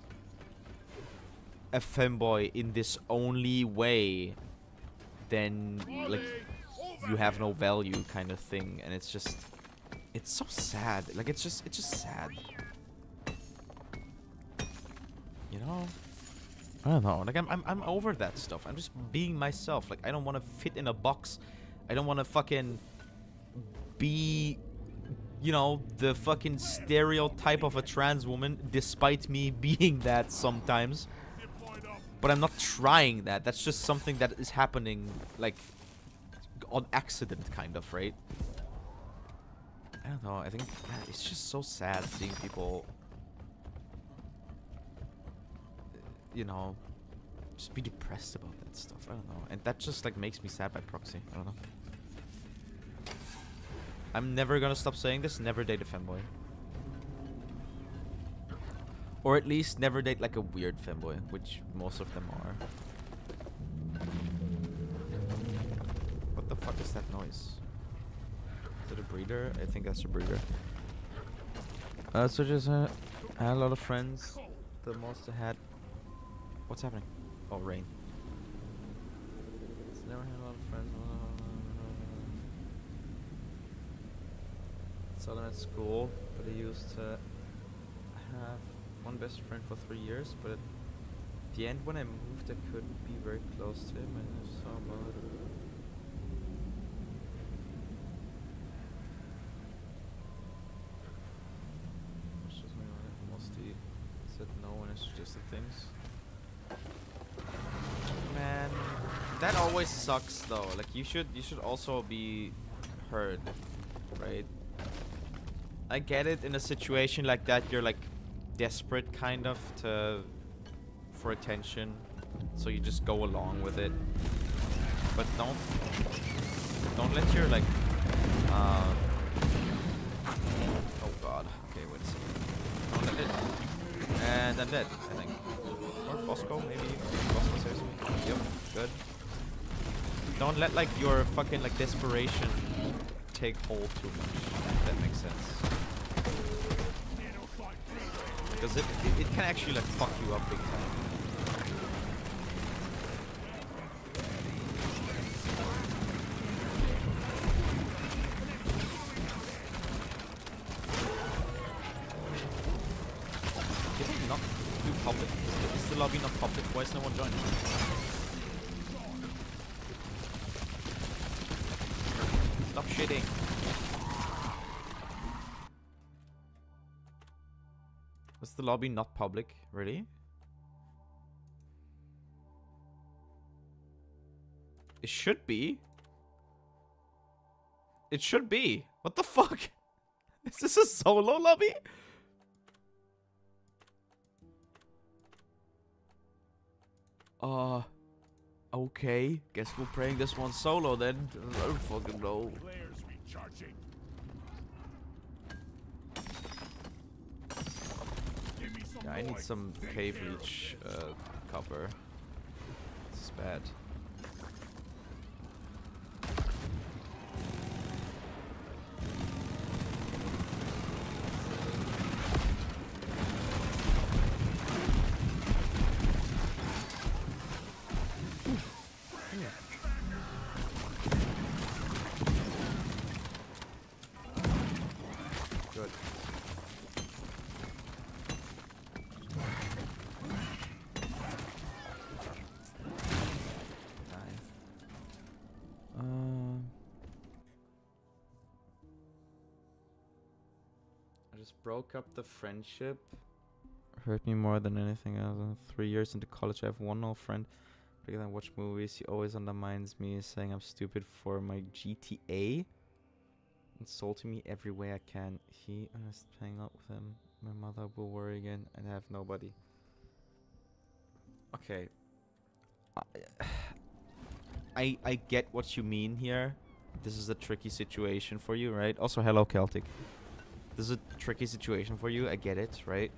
a femboy in this only way then like you have no value kind of thing. And it's just it's so sad. Like it's just it's just sad. You know? I don't know. Like I'm I'm, I'm over that stuff. I'm just being myself. Like I don't want to fit in a box. I don't want to fucking be you know, the fucking stereotype of a trans woman, despite me being that sometimes. But I'm not trying that. That's just something that is happening, like, on accident, kind of, right? I don't know. I think man, it's just so sad seeing people, you know, just be depressed about that stuff. I don't know. And that just like makes me sad by proxy. I don't know. I'm never gonna stop saying this. Never date a femboy. Or at least never date like a weird femboy, which most of them are. What the fuck is that noise? Is it a breeder? I think that's a breeder. Uh, so just uh, had a lot of friends. The most I had. What's happening? Oh, rain. So never had a lot of friends. Saw them at school, but I used to have one best friend for three years. But at the end, when I moved, I couldn't be very close to him, and I saw my mind. Said no when I suggested things. Man, that always sucks though. Like you should you should also be heard, right? I get it in a situation like that you're like desperate kind of to for attention. So you just go along with it. But don't don't let your like uh Oh god. Okay, wait a second. Don't let it and I'm dead, I think. Or Bosco, maybe. Bosco saves me. Yep, good. Don't let like your fucking like desperation take hold too much. That makes sense. Because it, it it can actually like fuck you up big time. Lobby not public? Really? It should be. It should be. What the fuck? Is this a solo lobby? Uh, okay. Guess we're playing this one solo then. I don't fucking know. Players recharging. Give me some Yeah, I need some cave reach uh, copper. This is bad. Broke up the friendship. Hurt me more than anything else. Three years into college, I have one old friend. Because I watch movies, he always undermines me, saying I'm stupid for my GTA. Insulting me every way I can. He I was hang out with him. My mother will worry again, and I have nobody. Okay. I I get what you mean here. This is a tricky situation for you, right? Also, hello Celtic. This is a tricky situation for you. I get it, right?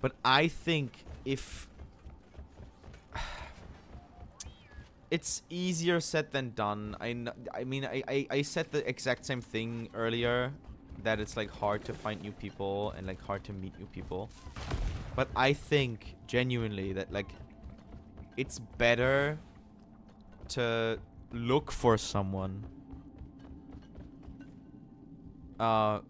But I think if it's easier said than done. I I mean I, I I said the exact same thing earlier that it's like hard to find new people and like hard to meet new people. But I think genuinely that like it's better to look for someone uh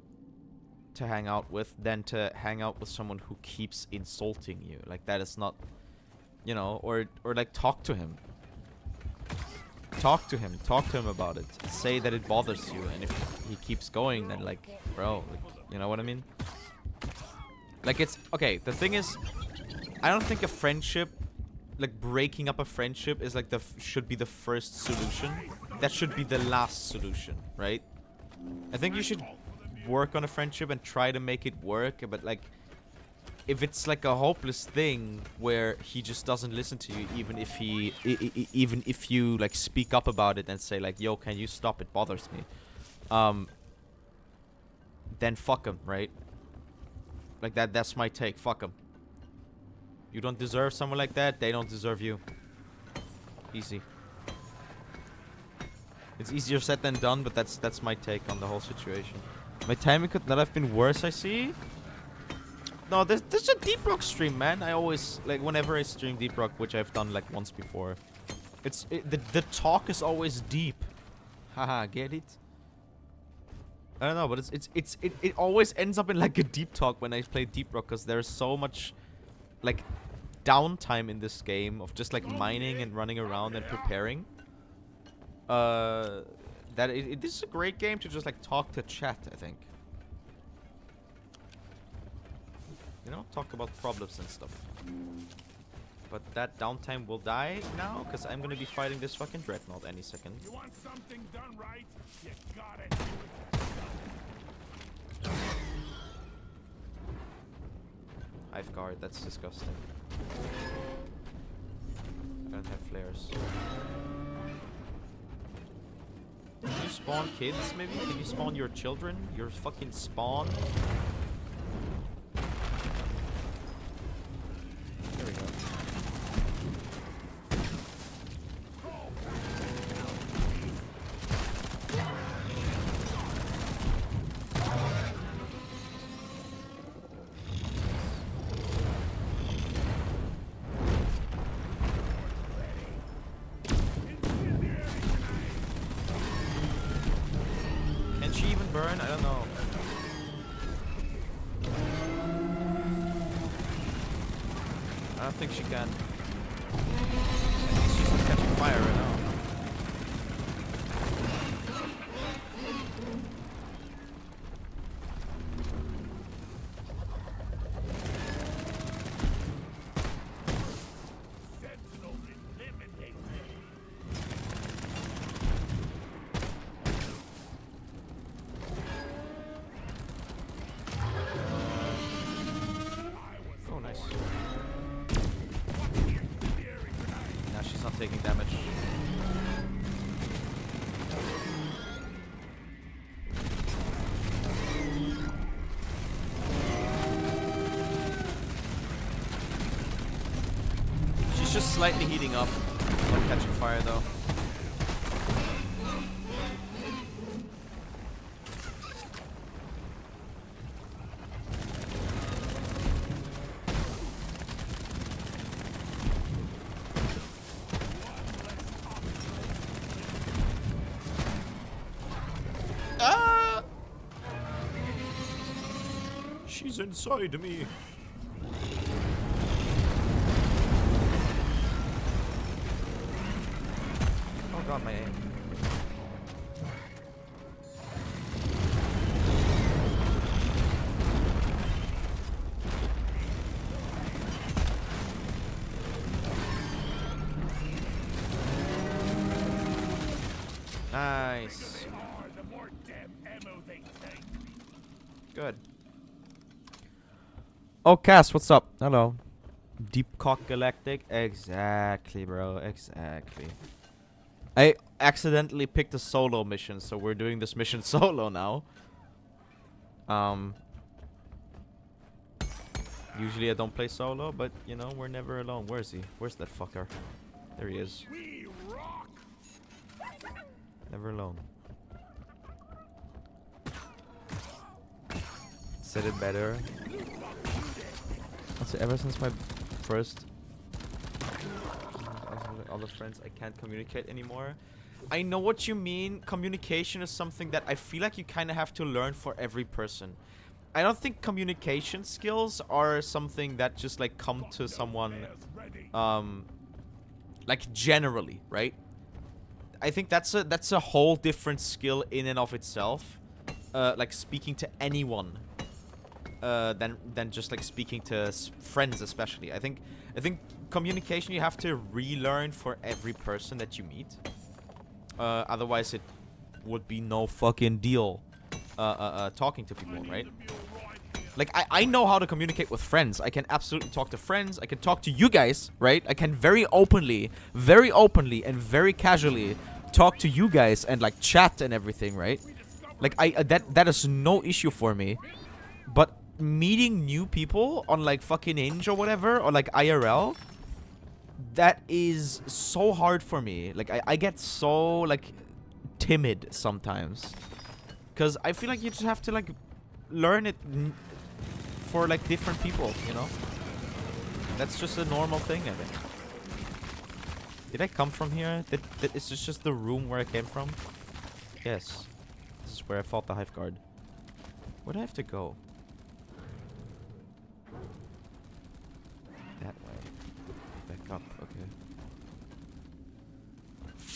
to hang out with than to hang out with someone who keeps insulting you. Like that is not you know or or like talk to him. Talk to him. Talk to him about it. Say that it bothers you and if he keeps going then like bro like, you know what i mean? Like it's okay the thing is i don't think a friendship like breaking up a friendship is like the should be the first solution. That should be the last solution right? I think you should work on a friendship and try to make it work but like if it's like a hopeless thing where he just doesn't listen to you, even if he, even if you like speak up about it and say like, "Yo, can you stop? It bothers me," um, then fuck him, right? Like that. That's my take. Fuck him. You don't deserve someone like that. They don't deserve you. Easy. It's easier said than done, but that's that's my take on the whole situation. My timing could not have been worse, I see. No, there's, there's a Deep Rock stream, man. I always, like, whenever I stream Deep Rock, which I've done, like, once before. It's, it, the, the talk is always deep. Haha, get it? I don't know, but it's, it's, it's, it, it always ends up in, like, a deep talk when I play Deep Rock, because there's so much, like, downtime in this game of just, like, mining and running around and preparing. Uh, that it, it, this is a great game to just, like, talk to chat, I think. You know, talk about problems and stuff. But that downtime will die now, because I'm gonna be fighting this fucking dreadnought any second. You want something done right? You gotta do it. Hive guard, that's disgusting. I don't have flares. Can you spawn kids, maybe? Can you spawn your children? Your fucking spawn? Slightly heating up. Not catching fire though. Ah! She's inside me. Oh, Cass, what's up? Hello. Deep Cock Galactic? Exactly, bro. Exactly. I accidentally picked a solo mission, so we're doing this mission solo now. Um. Usually I don't play solo, but, you know, we're never alone. Where is he? Where's that fucker? There he is. Never alone. Said it better. Also, ever since my first other friends, I can't communicate anymore. I know what you mean. Communication is something that I feel like you kind of have to learn for every person. I don't think communication skills are something that just like come to someone um like generally, right? I think that's a that's a whole different skill in and of itself. Uh, like speaking to anyone, uh, than than just like speaking to friends, especially. I think I think communication you have to relearn for every person that you meet. Uh, otherwise, it would be no fucking deal. Uh, uh, uh, talking to people, right? Like, I, I know how to communicate with friends. I can absolutely talk to friends. I can talk to you guys, right? I can very openly, very openly, and very casually talk to you guys and, like, chat and everything, right? Like, I uh, that that is no issue for me. But meeting new people on, like, fucking Hinge or whatever, or, like, IRL, that is so hard for me. Like, I, I get so, like, timid sometimes. Because I feel like you just have to, like, learn it for, like, different people, you know? That's just a normal thing, I think. Did I come from here? Did, did, is this just the room where I came from? Yes. This is where I fought the Hive Guard. Where do I have to go? That way. Back up, okay.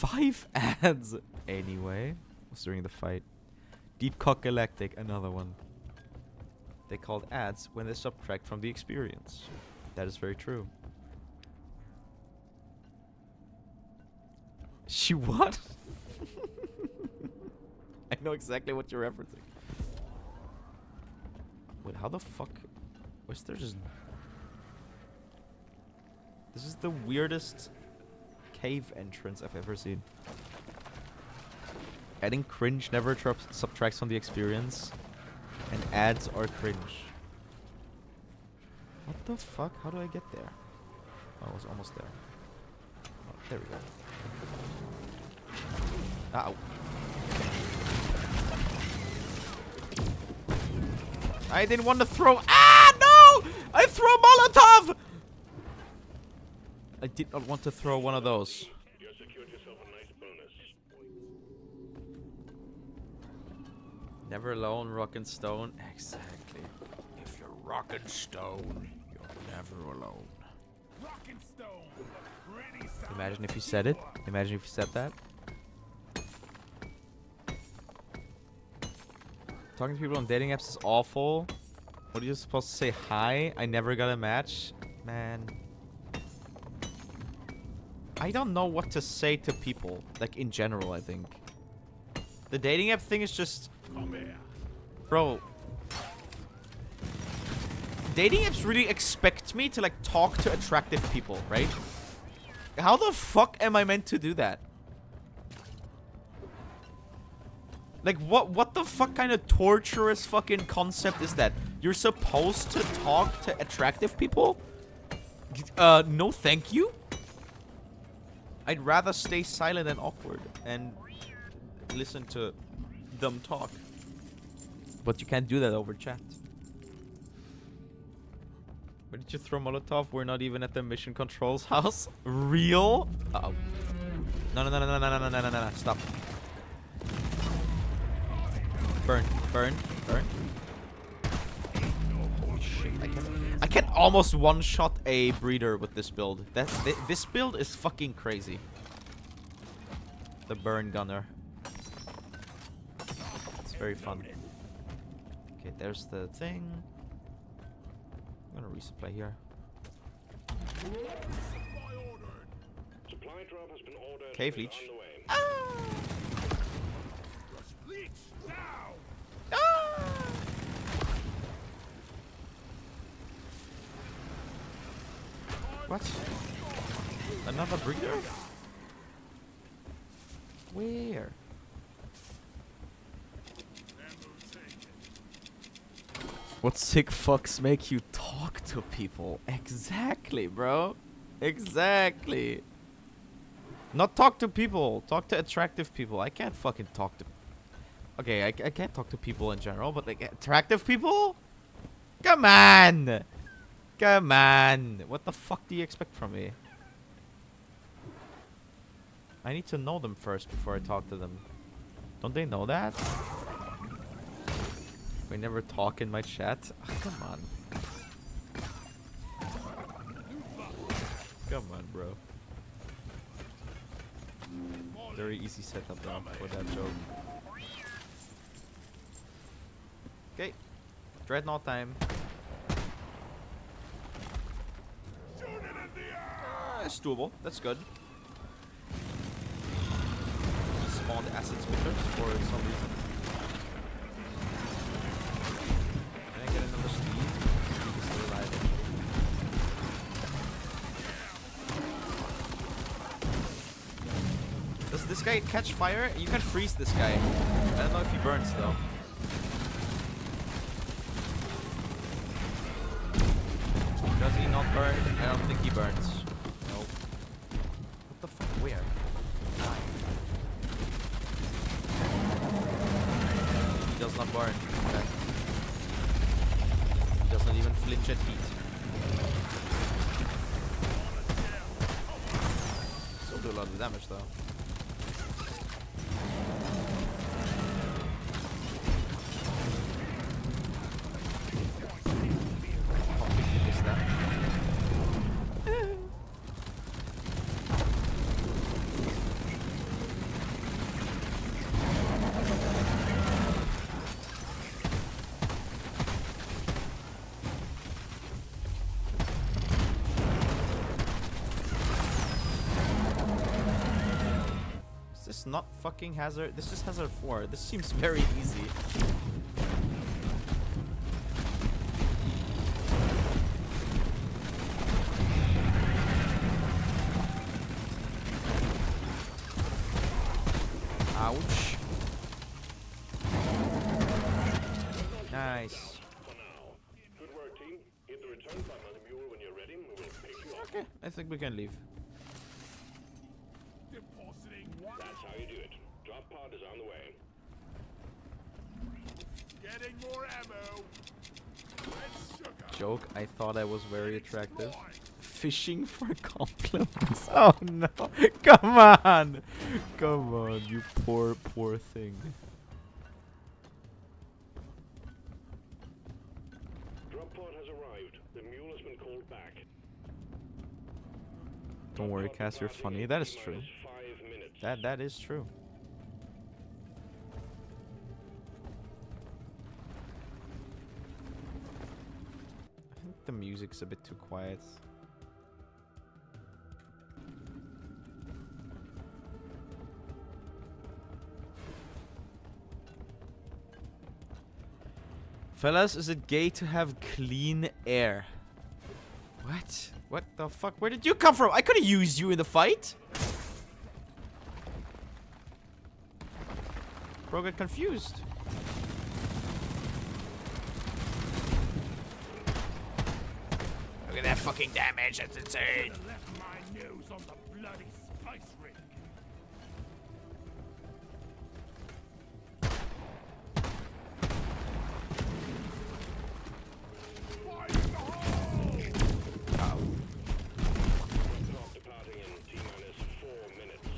Five ads! Anyway, was during the fight. Deep Cock Galactic, another one. They called ads when they subtract from the experience. That is very true. She what? I know exactly what you're referencing. Wait, how the fuck? Was there just... This is the weirdest cave entrance I've ever seen. Adding cringe never subtracts from the experience. And ads are cringe. What the fuck? How do I get there? Oh, I was almost there. Oh, there we go. Ow. I didn't want to throw. Ah, no! I threw a Molotov! I did not want to throw one of those. You secured yourself a nice. Never alone, rock and stone. Exactly. If you're rockin' stone, you're never alone. Rockin' stone. Pretty Imagine if you said it. Imagine if you said that. Talking to people on dating apps is awful. What are you supposed to say? Hi? I never got a match? Man. I don't know what to say to people. Like, in general, I think. The dating app thing is just... Bro. Dating apps really expect me to, like, talk to attractive people, right? How the fuck am I meant to do that? Like, what what the fuck kind of torturous fucking concept is that? You're supposed to talk to attractive people? Uh, no thank you? I'd rather stay silent and awkward and listen to them talk. But you can't do that over chat. Where did you throw Molotov? We're not even at the mission control's house. Real? Uh oh. No, no, no, no, no, no, no, no, no, no, no. Stop. Burn, burn, burn. Can, I can almost one-shot a breeder with this build. That, thi- this build is fucking crazy. The burn gunner. It's very fun. Okay, there's the thing. I'm gonna resupply here. Supply drop has been ordered. Cave leech. underway. Ah! Leech What? Another breeder? Where? What sick fucks make you talk to people? Exactly, bro. Exactly. Not talk to people. Talk to attractive people. I can't fucking talk to... Okay, I, I can't talk to people in general, but like attractive people? Come on! Come on. What the fuck do you expect from me? I need to know them first before I talk to them. Don't they know that? We never talk in my chat? Ah, come on. Come on, bro. Very easy setup though for that joke. Okay. Dreadnought time. Uh, it's doable. That's good. Spawned acid spitters for some reason. Can I get another speed? Steed is still alive. Does this guy catch fire? You can freeze this guy. I don't know if he burns though. Burn? I don't think he burns. Nope. What the fuck? Where? He does not burn. Okay. He does not even flinch at heat. Still do a lot of damage though. Not fucking Hazard? This is Hazard 4. This seems very easy. Ouch. Nice. For now. Good work, team. Hit the return button on the mule when you're ready. and We'll pick you up. Okay, I think we can leave. Depositing That's how you do it. Drop pod is on the way. Getting more ammo. Red sugar. Joke, I thought I was very attractive. Fishing for compliments. Oh no. Come on. Come on, you poor, poor thing. Drop pod has arrived. The mule has been called back. Don't worry, Cass, you're funny. That is true. minus That that is true. The music's a bit too quiet. Fellas, is it gay to have clean air? What? What the fuck? Where did you come from? I could have used you in the fight. Bro got confused. Look at that fucking damage. That's insane. Left my nose on the bloody spice rig. Fire in the hole! Drop departing in T minus four minutes.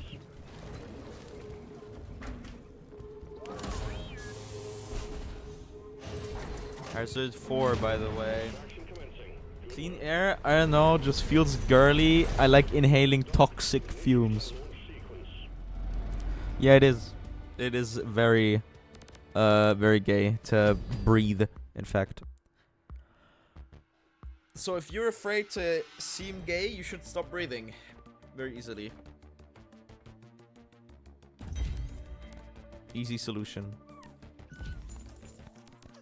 Hazard 4, by the way. Clean air, I don't know, just feels girly. I like inhaling toxic fumes. Yeah, it is. It is very, uh, very gay to breathe, in fact. So if you're afraid to seem gay, you should stop breathing. Very easily. Easy solution.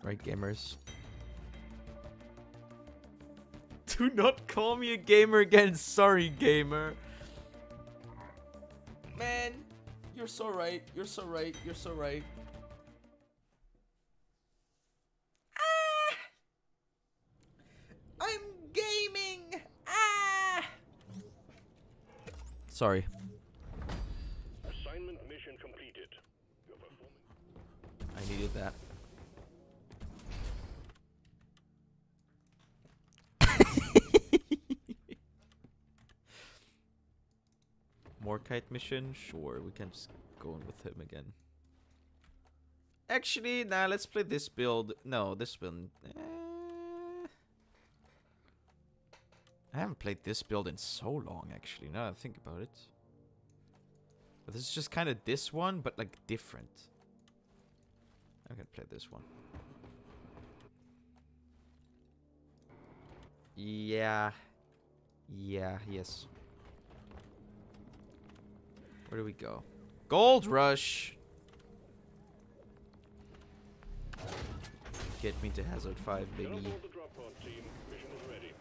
Right, gamers? Do not call me a gamer again. Sorry, gamer. Man, you're so right. You're so right. You're so right. Ah! I'm gaming. Ah! Sorry. Kite mission? Sure, we can just go in with him again. Actually, nah, let's play this build. No, this one. eh. I haven't played this build in so long, actually, now I think about it. But this is just kind of this one, but like different. I'm gonna play this one. Yeah. Yeah, yes. Where do we go? Gold Rush! Get me to Hazard 5, baby. on board the drop pod team. Mission is ready.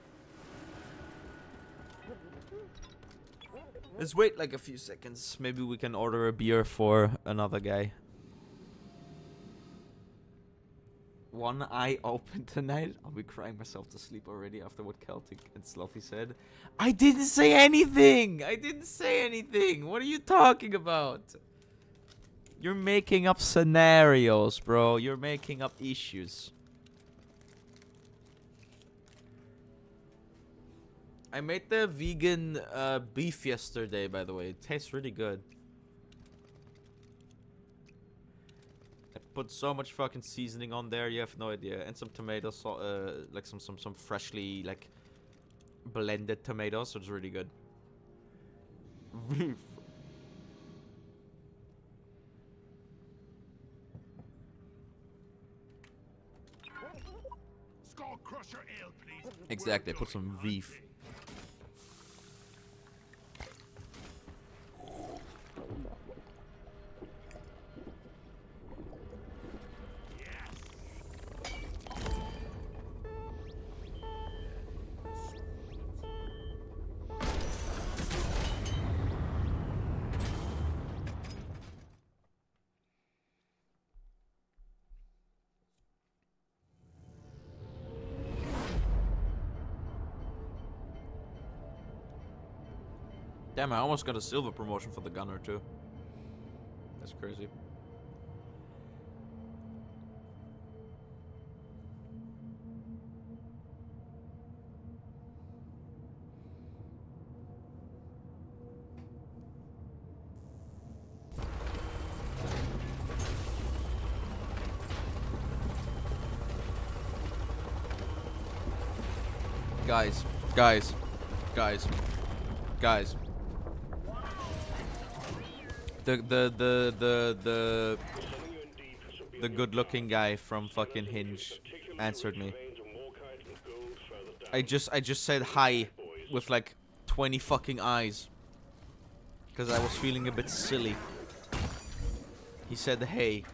Let's wait like a few seconds. Maybe we can order a beer for another guy. One eye open tonight. I'll be crying myself to sleep already after what Celtic and Slothy said. I didn't say anything! I didn't say anything! What are you talking about? You're making up scenarios, bro. You're making up issues. I made the vegan uh, beef yesterday, by the way. It tastes really good. Put so much fucking seasoning on there, you have no idea. And some tomatoes, so- uh, like some, some, some freshly, like, blended tomatoes, so it's really good. Beef. Skull Crusher Ale, please. Exactly, I put some beef. Damn, I almost got a silver promotion for the gunner too. That's crazy. Guys, guys, guys, guys. The the the the the the good-looking guy from fucking Hinge answered me. I just I just said hi with like 20 fucking eyes because I was feeling a bit silly. He said hey.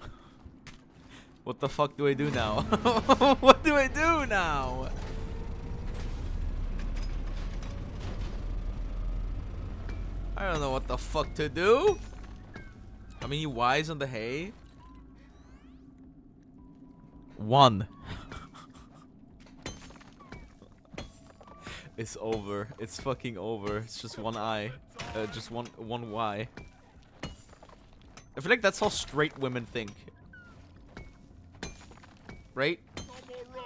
What the fuck do I do now? what do I do now? I don't know what the fuck to do. How many Y's on the hay? One. it's over. It's fucking over. It's just one eye. Uh, just one one Y. I feel like that's how straight women think. Right?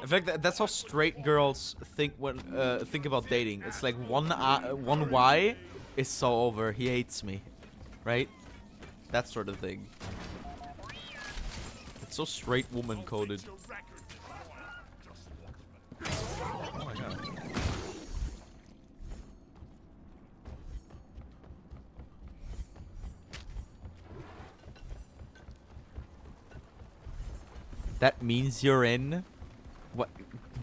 In fact, that, that's how straight girls think when uh, think about dating. It's like one I, one Y is so over. He hates me, right? That sort of thing. It's so straight woman coded. That means you're in. What?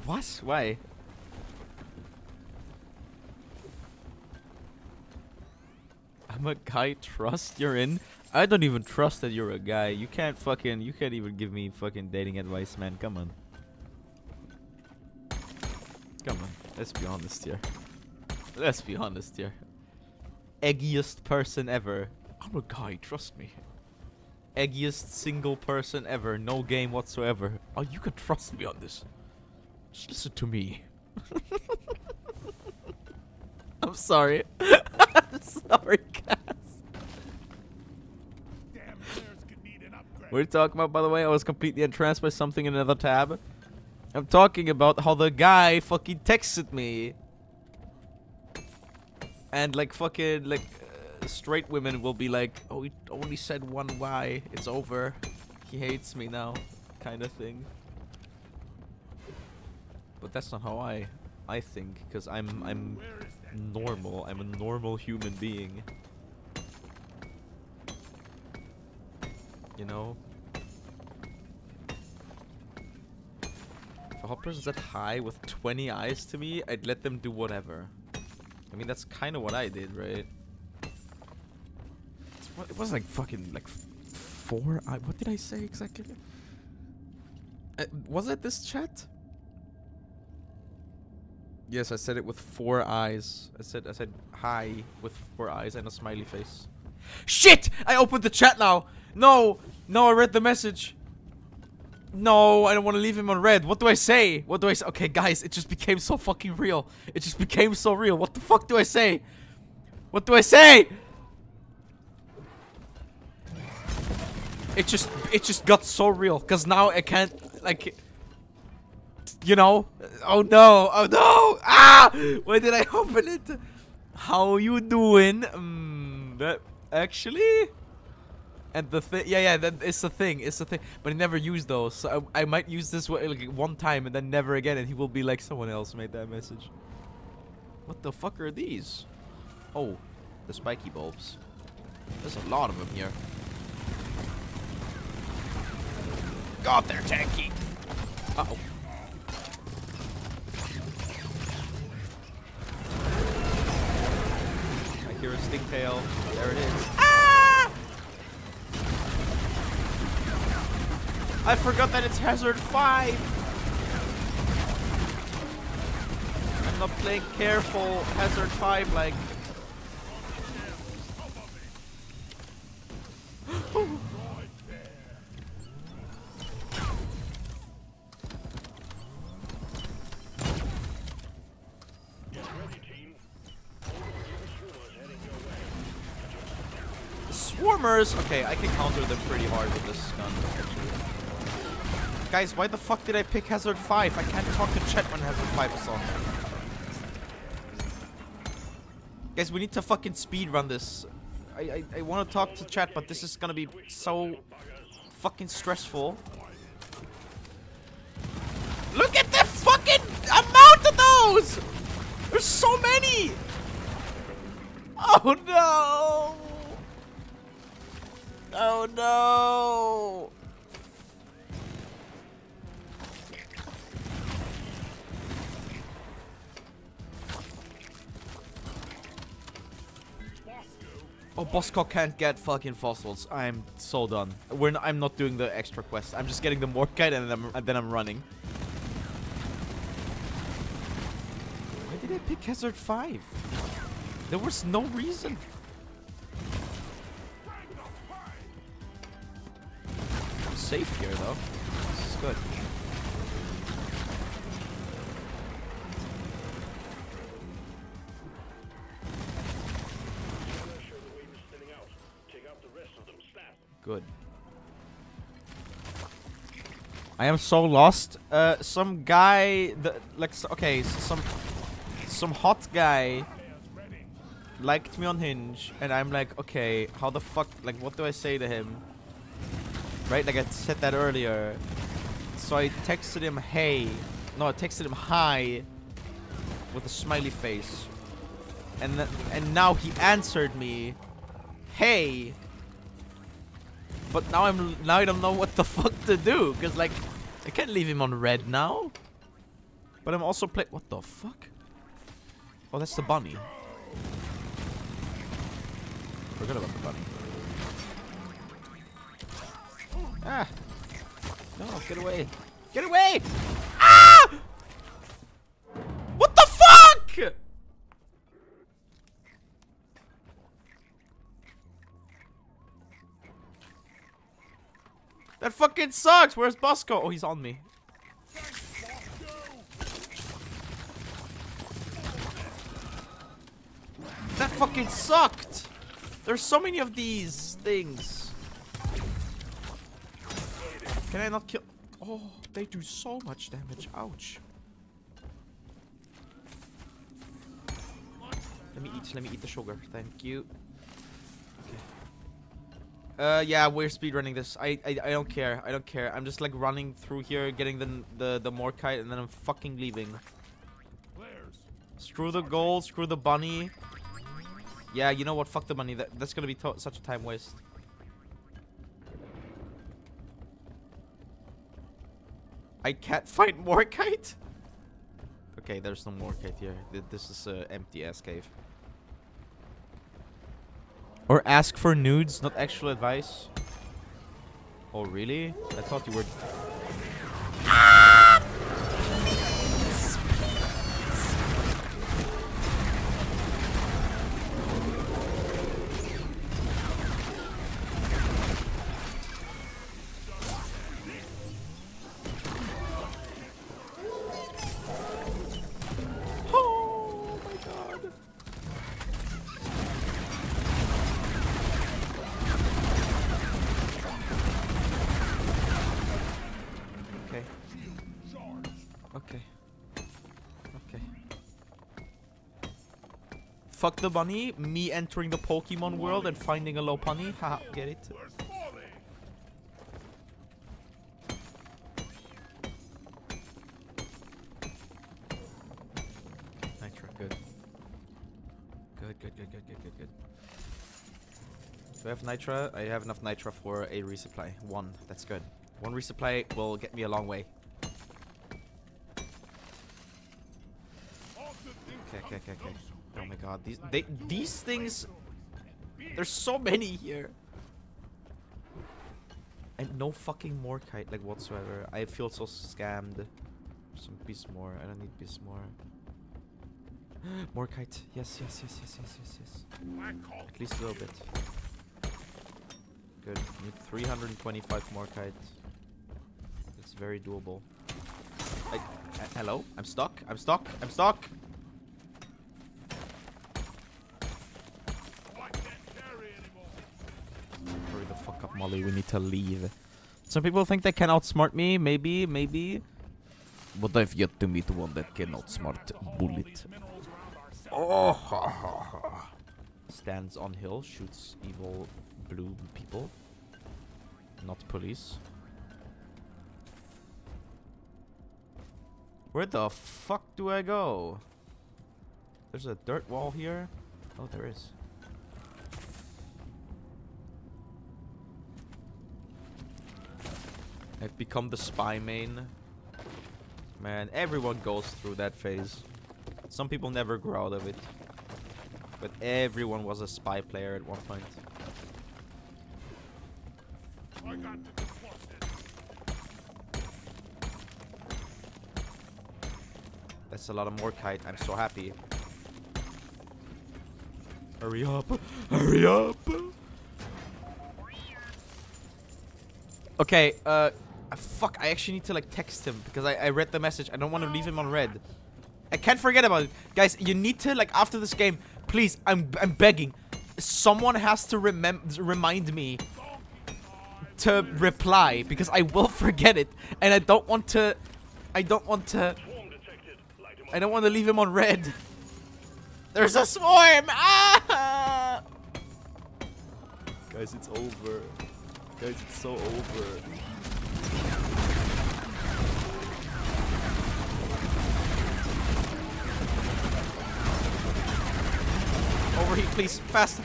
What? Why? I'm a guy. Trust you're in. I don't even trust that you're a guy. You can't fucking. You can't even give me fucking dating advice, man. Come on. Come on. Let's be honest here. Let's be honest here. Eggiest person ever. I'm a guy. Trust me. Eggiest single person ever. No game whatsoever. Oh, you can trust me on this. Just listen to me. I'm sorry. Sorry, upgrade. What are you talking about, by the way? I was completely entranced by something in another tab. I'm talking about how the guy fucking texted me. And like fucking like uh, straight women will be like, "Oh, he only said one Y. It's over. He hates me now." kind of thing. But that's not how I I think cuz I'm I'm? Normal. I'm a normal human being. You know? If a hot person said hi with 20 eyes to me, I'd let them do whatever. I mean, that's kind of what I did, right? It was like fucking like four. I, what did I say exactly? Uh, was it this chat? Yes, I said it with four eyes. I said I said hi with four eyes and a smiley face. Shit! I opened the chat now. No, no, I read the message. No, I don't want to leave him on red. What do I say? What do I say? Okay, guys, it just became so fucking real. It just became so real. What the fuck do I say? What do I say? It just, it just got so real. Cause now I can't, like, you know. Oh no! Oh no! Ah! Why did I open it? How you doing? Mm, that actually. And the thing, yeah, yeah, that it's the thing, it's the thing. But I never use those, so I, I might use this wa- like one time and then never again, and he will be like, someone else made that message. What the fuck are these? Oh, the spiky bulbs. There's a lot of them here. God, they're tanky. Uh oh. Hear a stingtail. There it is. Ah! I forgot that it's Hazard 5. I'm not playing careful Hazard 5 like. Swarmers! Okay, I can counter them pretty hard with this gun. Guys, why the fuck did I pick Hazard 5? I can't talk to chat when Hazard 5 is on. Guys, we need to fucking speed run this. I, I, I want to talk to chat, but this is gonna be so fucking stressful. Look at the fucking amount of those! There's so many! Oh no! Oh no! Oh, Bosco can't get fucking fossils. I'm so done. We're n I'm not doing the extra quest. I'm just getting the Morkite and then I'm, and then I'm running. Why did I pick Hazard 5? There was no reason. Safe here though. This is good. Good. I am so lost. Uh, some guy, the, like, okay, some, some hot guy liked me on Hinge, and I'm like, okay, how the fuck, like, what do I say to him? Right, like I said that earlier. So I texted him, hey, no, I texted him hi, with a smiley face, and and now he answered me, hey. But now I'm now I don't know what the fuck to do because like I can't leave him on red now. But I'm also play. What the fuck? Oh, that's the bunny. Forgot about the bunny. Ah! No, get away! Get away! Ah! What the fuck? That fucking sucks. Where's Bosco? Oh, he's on me. That fucking sucked. There's so many of these things. Can I not kill? Oh, they do so much damage. Ouch. Let me eat. Let me eat the sugar. Thank you. Uh, yeah, we're speedrunning this. I, I I don't care. I don't care. I'm just like running through here, getting the the the Morkite, and then I'm fucking leaving. Screw the gold. Screw the bunny. Yeah, you know what? Fuck the bunny. That that's gonna be such a time waste. I can't find Morkite. Okay, there's no Morkite here. This is an empty ass cave. Or ask for nudes, not actual advice. Oh, really? I thought you were... Okay. Fuck the bunny. Me entering the Pokemon world and finding a Lopunny. Haha, get it? Nitra, good. Good, good, good, good, good, good, good. Do I have Nitra? I have enough Nitra for a resupply. One, that's good. One resupply will get me a long way. Okay, okay, okay, okay. Oh my god, these they these things there's so many here. And no fucking Morkite like whatsoever. I feel so scammed. Some piece Bismor. I don't need piece more. more Morkite. Yes, yes, yes, yes, yes, yes, yes. At least a little bit. Good. Need 325 Morkite. It's very doable. I, uh, hello? I'm stuck. I'm stuck. I'm stuck. Hurry the fuck up, Molly. We need to leave. Some people think they can outsmart me. Maybe, maybe. But I've yet to meet one that can outsmart Bullet. Oh, ha, ha, ha. Stands on hill, shoots evil blue people. Not police. Where the fuck do I go? There's a dirt wall here. Oh, there is. I've become the spy main. Man, everyone goes through that phase. Some people never grow out of it. But everyone was a spy player at one point. That's a lot of Morkite. I'm so happy. Hurry up! Hurry up! Okay, uh, fuck, I actually need to like text him because I, I read the message. I don't want to leave him on red. I can't forget about it. Guys, you need to like after this game, please, I'm I'm begging. Someone has to remem remind me to reply because I will forget it and I don't want to I don't want to. I don't want to leave him on red. There's a swarm! Ah! Guys, it's over. Guys, it's so over. Overheat, please. Fast.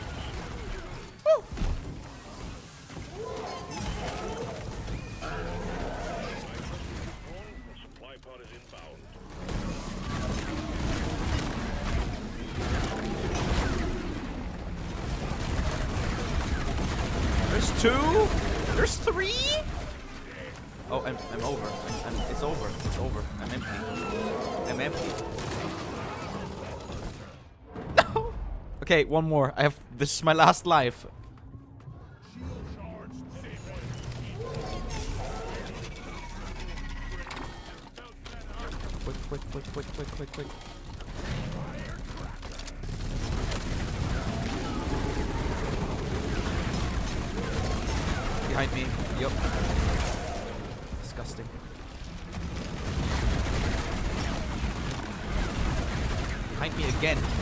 There's two? There's three? Oh, I'm, I'm over. I'm, I'm, it's over. It's over. I'm empty. I'm empty. No! Okay, one more. I have. This is my last life. Quick, quick, quick, quick, quick, quick, quick. Behind me. Yup. Disgusting. Behind me again.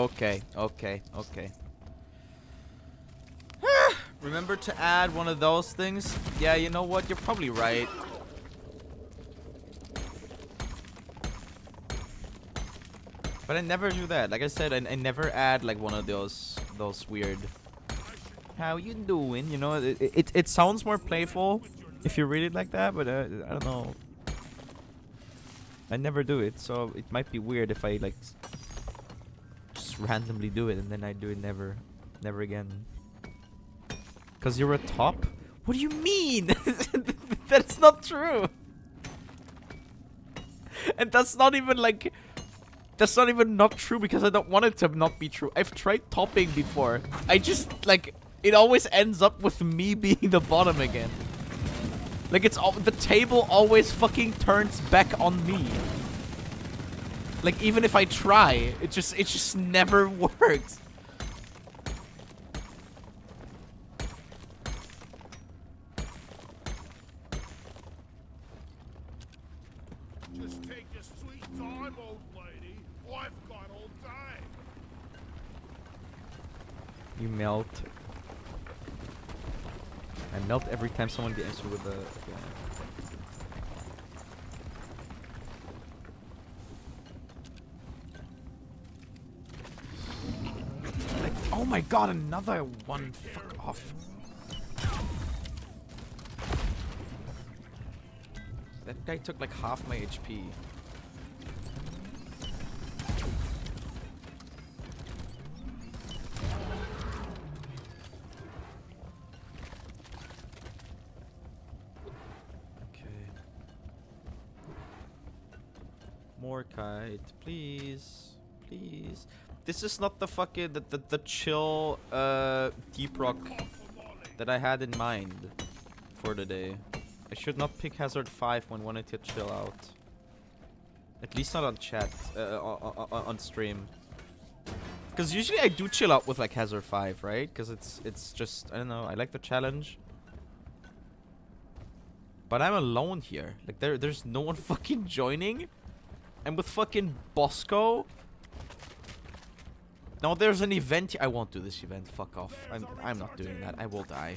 Okay, okay, okay. Remember to add one of those things? Yeah, you know what? You're probably right. But I never do that. Like I said, I, I never add like one of those those weird. How you doing? You know, it it, it sounds more playful if you read it like that, but uh, I don't know. I never do it, so it might be weird if I like randomly do it and then I do it never, never again. Cause you're a top. What do you mean? that's not true. And that's not even like that's not even not true because I don't want it to not be true. I've tried topping before. I just like it always ends up with me being the bottom again. Like it's all the table always fucking turns back on me. Like even if I try, it just it just never works. Just take your sweet time, old lady. I've got all day. You melt. I melt every time someone gets me with a. Like, oh my god, another one. Fuck off. That guy took like half my HP. Okay. Morkite, please. Please. This is not the fucking the, the, the chill uh deep rock that I had in mind for the day. I should not pick Hazard 5 when wanting to chill out. At least not on chat, uh, on, on, on stream. Because usually I do chill out with like Hazard 5, right? Because it's it's just, I don't know, I like the challenge. But I'm alone here. Like there, there's no one fucking joining. And with fucking Bosco. No, there's an event. I won't do this event. Fuck off. I'm, I'm not doing that. I will die.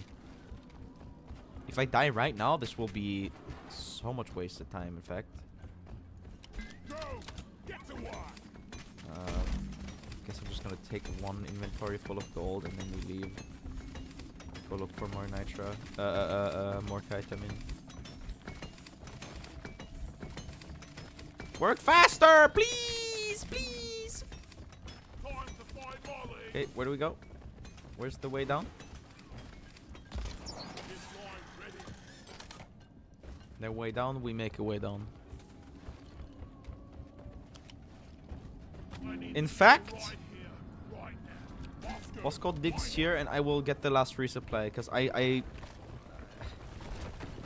If I die right now, this will be so much wasted time, in fact. Uh, guess I'm just gonna take one inventory full of gold and then we leave. Go look for more nitra. Uh, uh, uh, uh Morkite, I mean. Work faster, please, please. Okay, where do we go? Where's the way down? No way down, we make a way down. In fact, Bosco digs here and I will get the last resupply because I, I...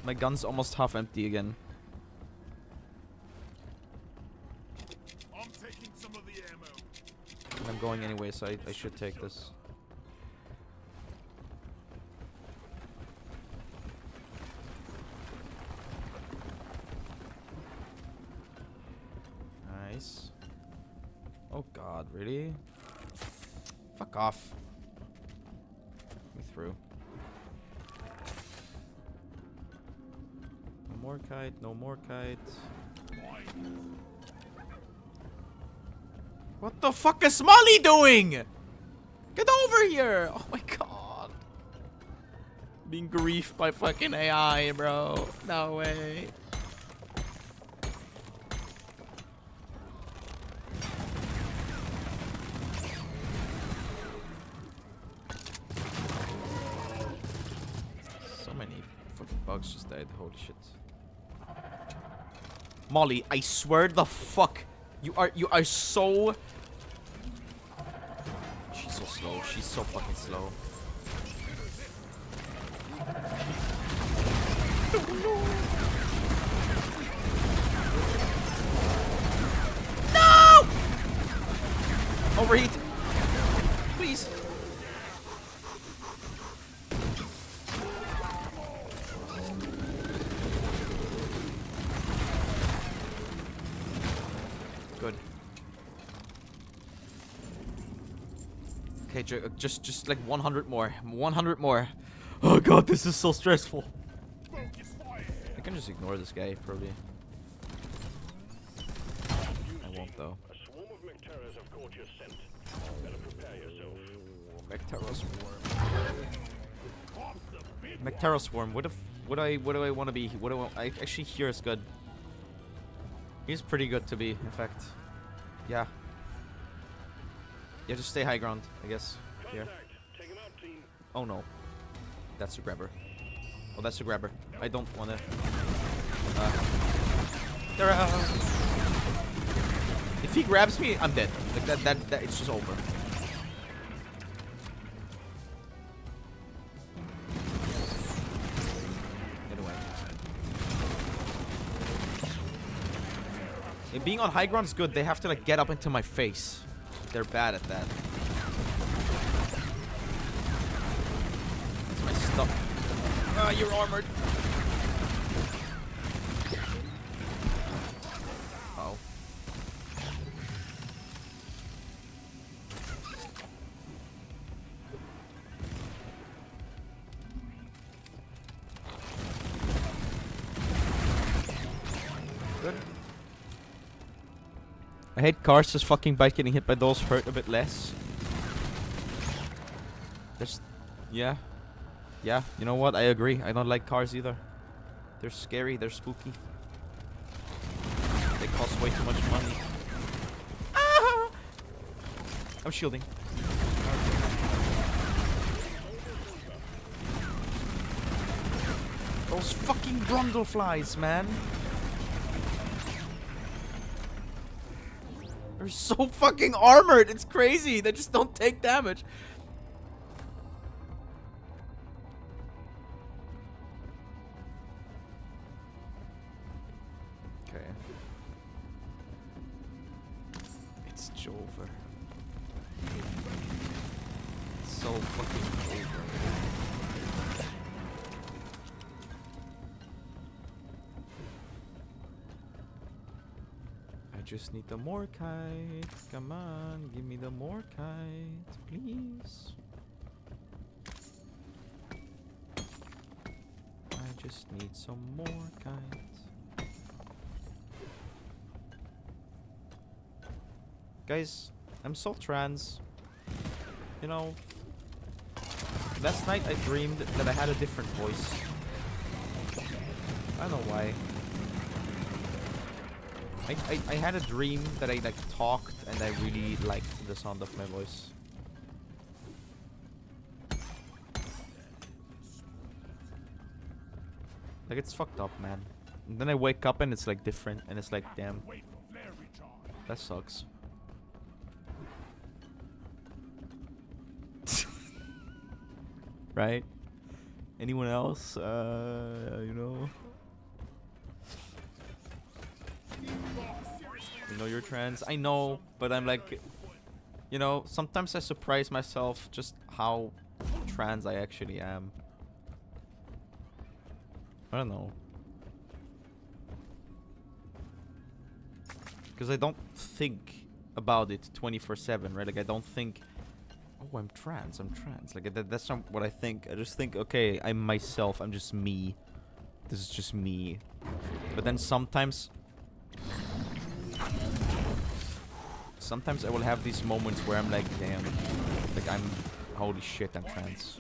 My gun's almost half empty again. I'm taking some of the ammo. And I'm going anyway, so I, I should take this. Nice. Oh god, really? Fuck off. Me through. No Morkite, no more kite. What the fuck is Molly doing? Get over here! Oh my god. Being griefed by fucking AI, bro. No way. So many fucking bugs just died. Holy shit. Molly, I swear the fuck. You are you are so She's so slow. She's so fucking slow. No! Overheat. Please. Good. Okay, ju- uh, just just like 100 more. 100 more. Oh god, this is so stressful. I can just ignore this guy, probably. I won't though. A swarm of Macteras have caught your scent. Better prepare yourself. Mactera Swarm. Swarm. What if? What do I? What do I want to be? What do I? I actually here is good. He's pretty good to be, in fact. Yeah. Yeah, just stay high ground, I guess. Here. Take him out, team. Oh no. That's a grabber. Oh, that's a grabber. I don't wanna. Uh, there. Uh, if he grabs me, I'm dead. Like that. That. That. It's just over. Get away. And being on high ground is good. They have to like get up into my face. They're bad at that. That's my stuff. Ah, you're armored. I hate cars just fucking bike getting hit by those hurt a bit less. There's, yeah, yeah. You know what? I agree. I don't like cars either. They're scary. They're spooky. They cost way too much money. I'm shielding. Those fucking brundleflies, man. They're so fucking armored. It's crazy. They just don't take damage. Need the Morkite. Come on, give me the Morkite, please. I just need some Morkite. Guys, I'm so trans. You know, last night I dreamed that I had a different voice. I don't know why. I, I, I had a dream that I like talked and I really liked the sound of my voice. Like it's fucked up, man. And then I wake up and it's like different and it's like, damn, that sucks. right? Anyone else? Uh, you know? Know you're trans. I know, but I'm like, you know, sometimes I surprise myself just how trans I actually am. I don't know. Because I don't think about it 24/7, right? Like I don't think, oh, I'm trans. I'm trans. Like that, that's not what I think. I just think, okay, I'm myself. I'm just me. This is just me. But then sometimes, sometimes I will have these moments where I'm like, damn, like I'm, holy shit, I'm trans.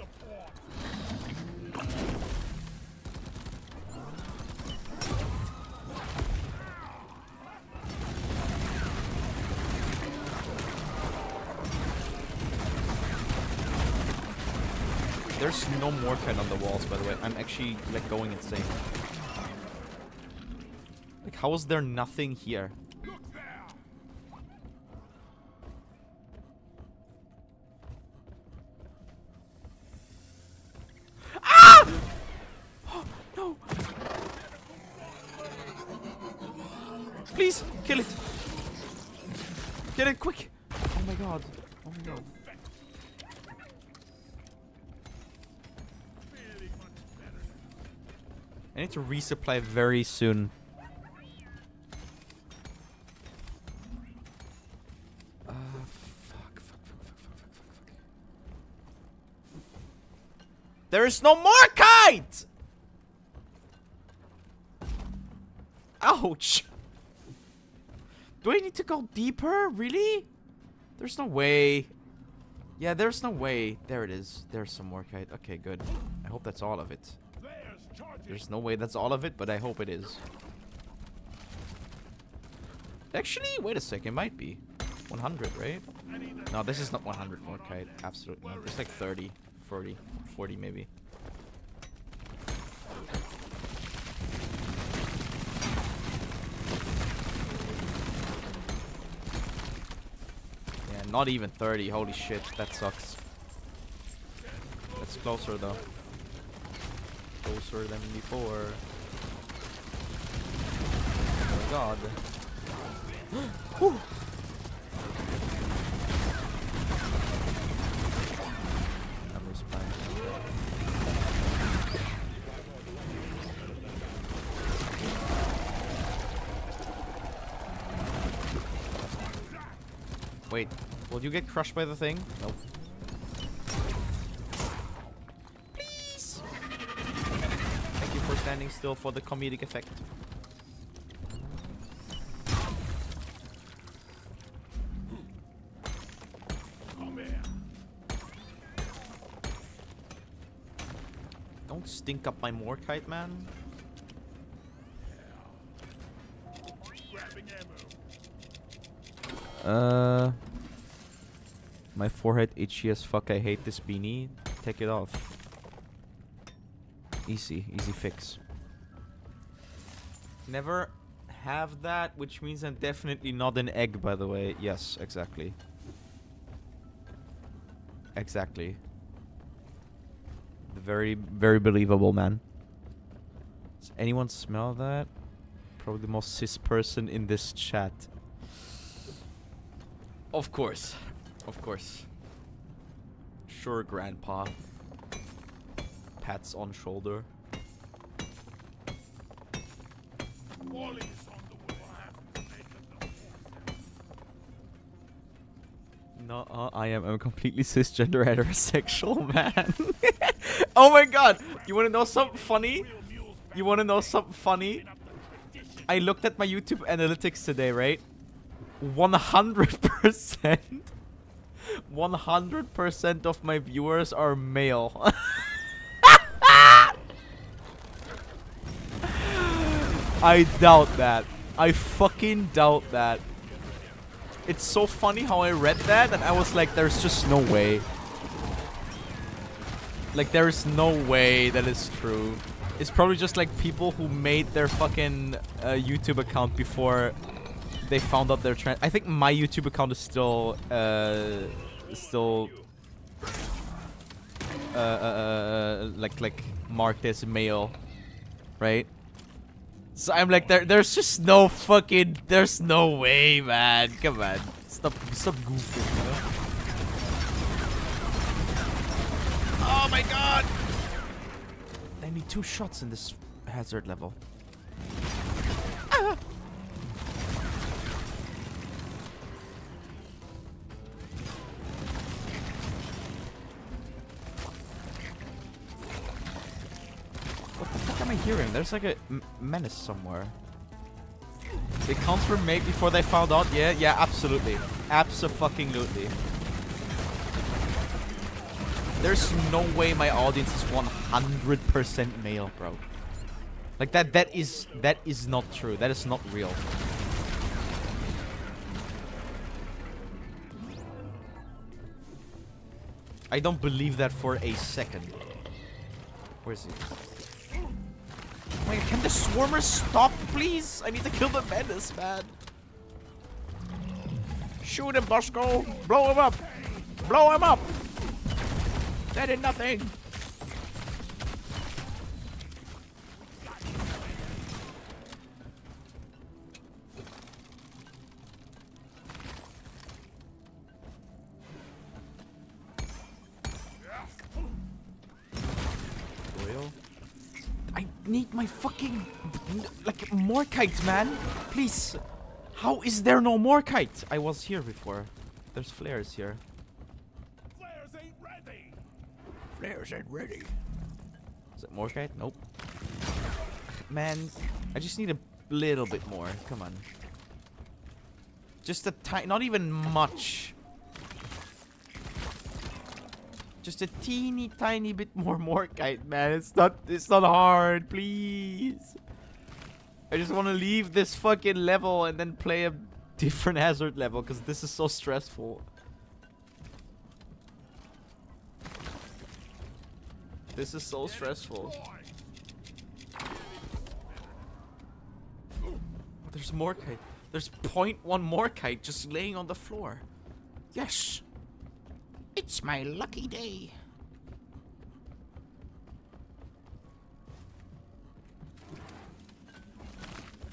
There's no more cut on the walls, by the way. I'm actually like going insane. Like, how is there nothing here? to resupply very soon. Ah, there is no Morkite! Ouch! Do I need to go deeper? Really? There's no way. Yeah, there's no way. There it is. There's some Morkite. Okay, good. I hope that's all of it. There's no way that's all of it, but I hope it is. Actually, wait a second. It might be. 100, right? No, this is not 100 Morkite. Absolutely not. It's like 30, 40, 40 maybe. Yeah, not even 30. Holy shit, that sucks. That's closer though. Closer than before. Oh my god. I'm responding. Wait, will you get crushed by the thing? Nope. Standing still for the comedic effect. Don't stink up my Morkite, man. Uh, my forehead itchy as fuck. I hate this beanie. Take it off. Easy, easy fix. Never have that, which means I'm definitely not an egg, by the way. Yes, exactly. Exactly. Very, very believable, man. Does anyone smell that? Probably the most cis person in this chat. Of course. Of course. Sure, Grandpa. Pats on shoulder. No, uh, I am a completely cisgender heterosexual man. oh my god! You wanna know something funny? You wanna know something funny? I looked at my YouTube analytics today, right? 100% 100% of my viewers are male. I doubt that. I fucking doubt that. It's so funny how I read that and I was like, there's just no way. Like, there's no way that is true. It's probably just like people who made their fucking uh, YouTube account before they found out their trend. I think my YouTube account is still, uh, still, uh, uh, uh, like, like marked as male, right? So I'm like, there, there's just no fucking, there's no way, man. Come on, stop, stop goofing. You know? Oh my god! I need two shots in this hazard level. Ah. The I hearing? There's like a menace somewhere. They counter made before they found out? Yeah, yeah, absolutely. Abso-fucking-lutely. There's no way my audience is 100% male, bro. Like that that is that is not true. That is not real. I don't believe that for a second. Where is he? Wait, can the swarmers stop, please? I need to kill the menace, man. Shoot him, Bosco! Blow him up! Blow him up! That did nothing! My fucking like Morkites, man. Please. How is there no Morkite? I was here before. There's flares here. Flares ain't ready. Flares ain't ready. Is it Morkite? Nope. Man, I just need a little bit more. Come on. Just a tiny, not even much. Just a teeny tiny bit more Morkite, man. It's not, it's not hard, please. I just want to leave this fucking level and then play a different hazard level because this is so stressful. This is so stressful. There's Morkite. There's 0.1 Morkite just laying on the floor. Yes. It's my lucky day.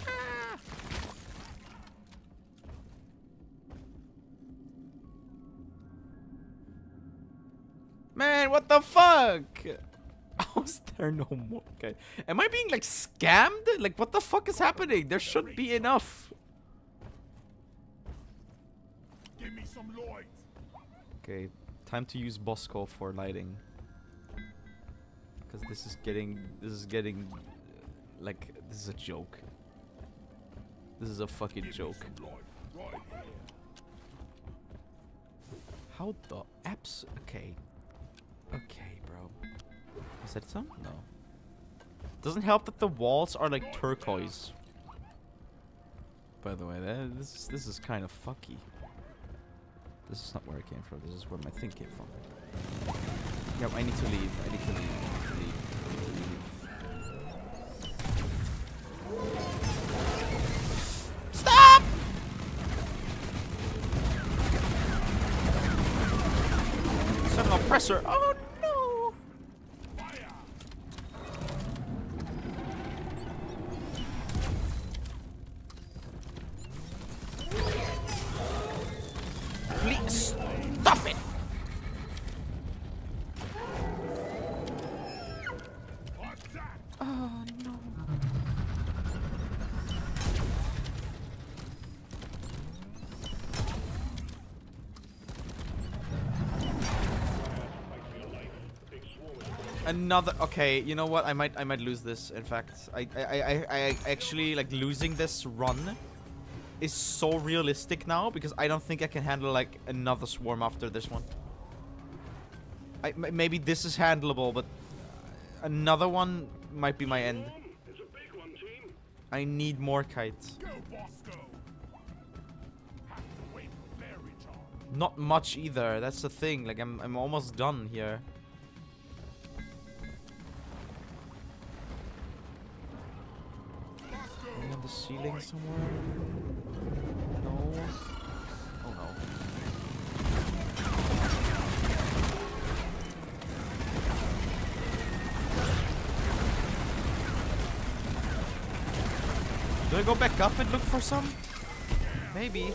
Ah! Man, what the fuck? How's there no more Okay. Am I being like scammed? Like what the fuck is happening? There should be enough. Give me some light. Okay, time to use Bosco for lighting. Because this is getting, this is getting, like, this is a joke. This is a fucking joke. How the apps? Okay. Okay, bro. Is that some? No. Doesn't help that the walls are like turquoise. By the way, that, this is, this is kind of fucky. This is not where I came from. This is where my thing came from. Yep, I need to leave. I need to leave. I need to leave. I need Another okay, you know what? I might I might lose this. In fact, I I I, I, actually like losing this run is so realistic now because I don't think I can handle like another swarm after this one. I, maybe this is handleable, but another one might be my end. It's a big one. I need Morkites. Go, Bosco. Have to wait for fairy charge. Not much either. That's the thing. Like I'm I'm almost done here. The ceiling somewhere. No. Oh no. Do I go back up and look for some? Maybe.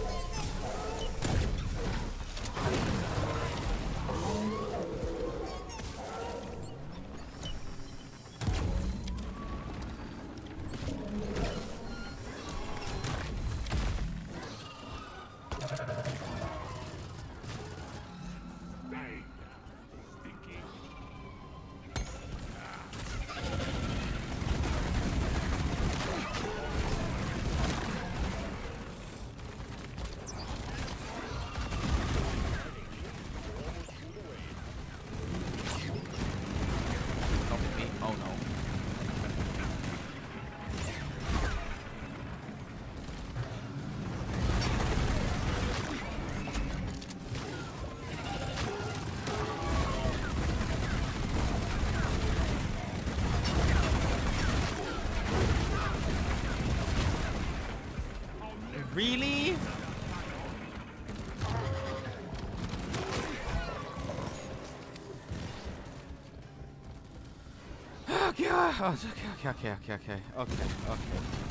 okay, okay, okay, okay, okay, okay.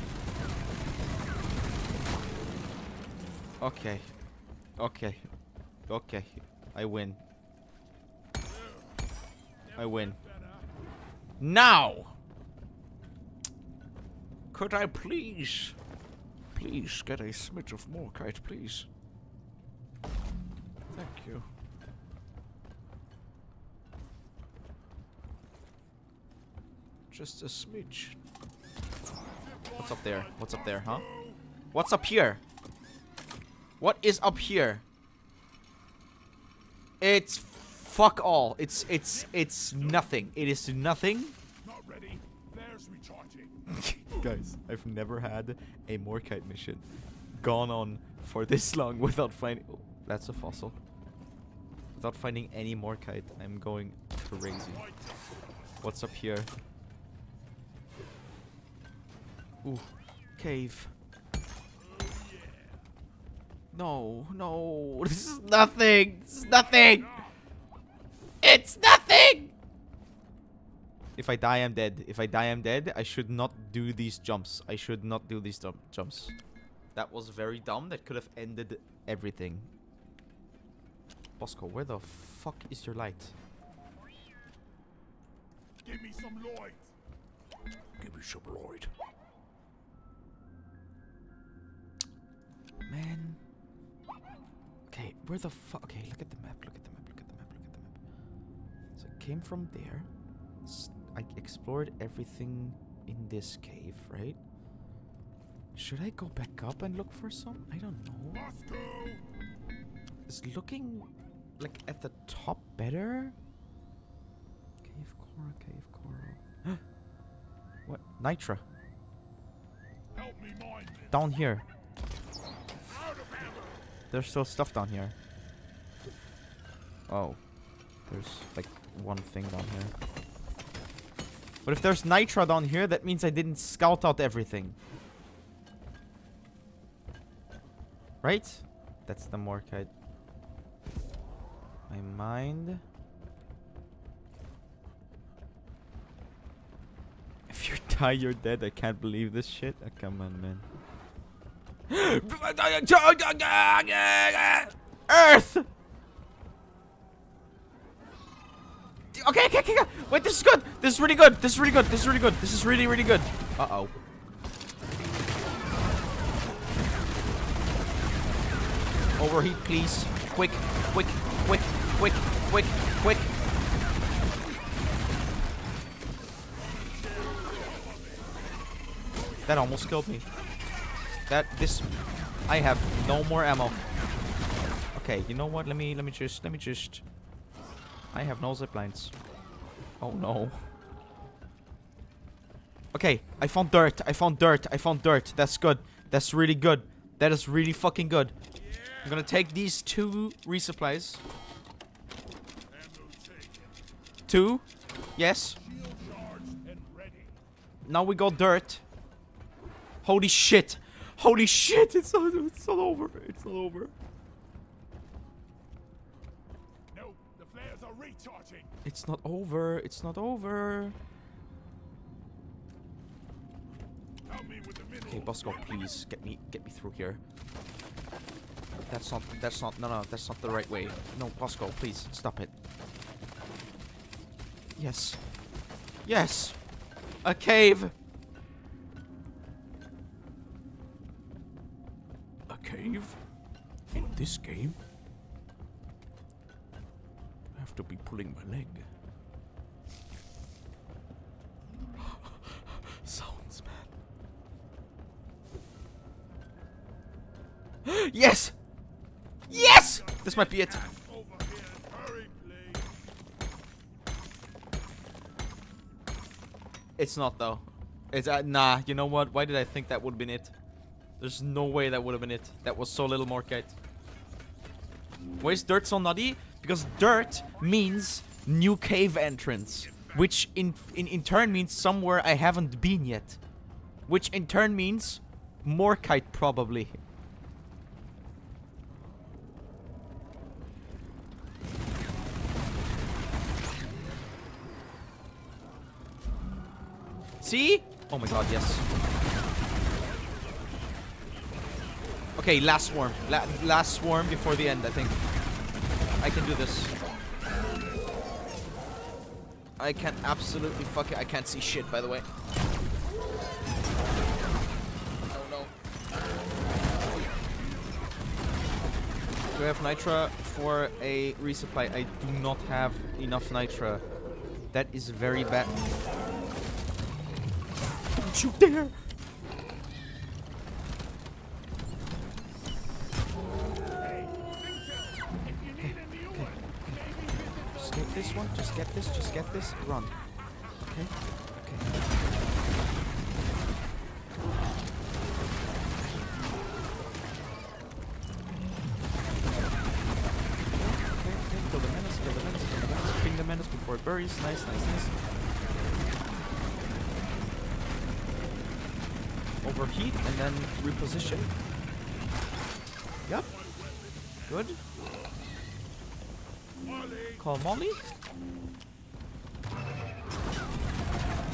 Okay. Okay. Okay. I win. I win. Now! Could I please, please get a smidge of Morkite, please? Just a smidge. What's up there? What's up there, huh? What's up here? What is up here? It's fuck all. It's it's it's nothing. It is nothing. Not ready. There's recharging. Guys, I've never had a Morkite mission gone on for this long without finding. Oh, that's a fossil. Without finding any Morkite, I'm going crazy. What's up here? Ooh, cave. No, no, this is nothing. This is nothing. It's nothing. If I die, I'm dead. If I die, I'm dead. I should not do these jumps. I should not do these jump jumps. That was very dumb. That could have ended everything. Bosco, where the fuck is your light? Give me some Lloyd. Give me some Lloyd. Man. Okay, where the fuck? Okay, look at the map. Look at the map. Look at the map. Look at the map. So I came from there. I explored everything in this cave, right? Should I go back up and look for some? I don't know. Is looking like at the top better? Cave coral, cave coral. what? Nitra. Help me mind this. Down here. There's still stuff down here. Oh. There's like one thing down here. But if there's Nitra down here, that means I didn't scout out everything. Right? That's the Morkite. My mind. If you die, you're dead. I can't believe this shit. Oh, come on, man. Earth! Okay, okay, okay. Wait, this is good. This is really good. This is really good. This is really good. This is really, really good. Uh-oh. Overheat, please. Quick, quick, quick, quick, quick, quick. That almost killed me. That this I have no more ammo. Okay, you know what? Let me let me just let me just I have no zip lines. Oh no. Okay, I found dirt. I found dirt. I found dirt. That's good. That's really good. That is really fucking good. I'm gonna take these two resupplies. Two. Yes. Now we got dirt. Holy shit. Holy shit. It's not, it's not over. It's not over. No, the flares are recharging. It's not over. It's not over. Help me with the middle. Okay, Bosco, please get me get me through here. That's not that's not no no that's not the right way. No, Bosco, please stop it. Yes. Yes. A cave. Cave? In this game? I have to be pulling my leg. Sounds, man. yes. Yes. This might be it. It's not though. It's uh, nah. You know what? Why did I think that would have been it? There's no way that would have been it. That was so little Morkite. Why is dirt so nutty? Because dirt means new cave entrance, which in in in turn means somewhere I haven't been yet, which in turn means Morkite probably. See? Oh my god, yes. Okay, last swarm. La last swarm before the end, I think. I can do this. I can absolutely fuck it. I can't see shit, by the way. Oh no. Do I have Nitra for a resupply? I do not have enough Nitra. That is very bad. Don't you dare! this one. Just get this. Just get this. Run. Okay. Okay. Okay, okay. Kill the menace. Kill the menace. Kill the menace. Ping the menace before it buries. Nice, nice, nice. Overheat and then reposition. Yep. Good. Call Molly.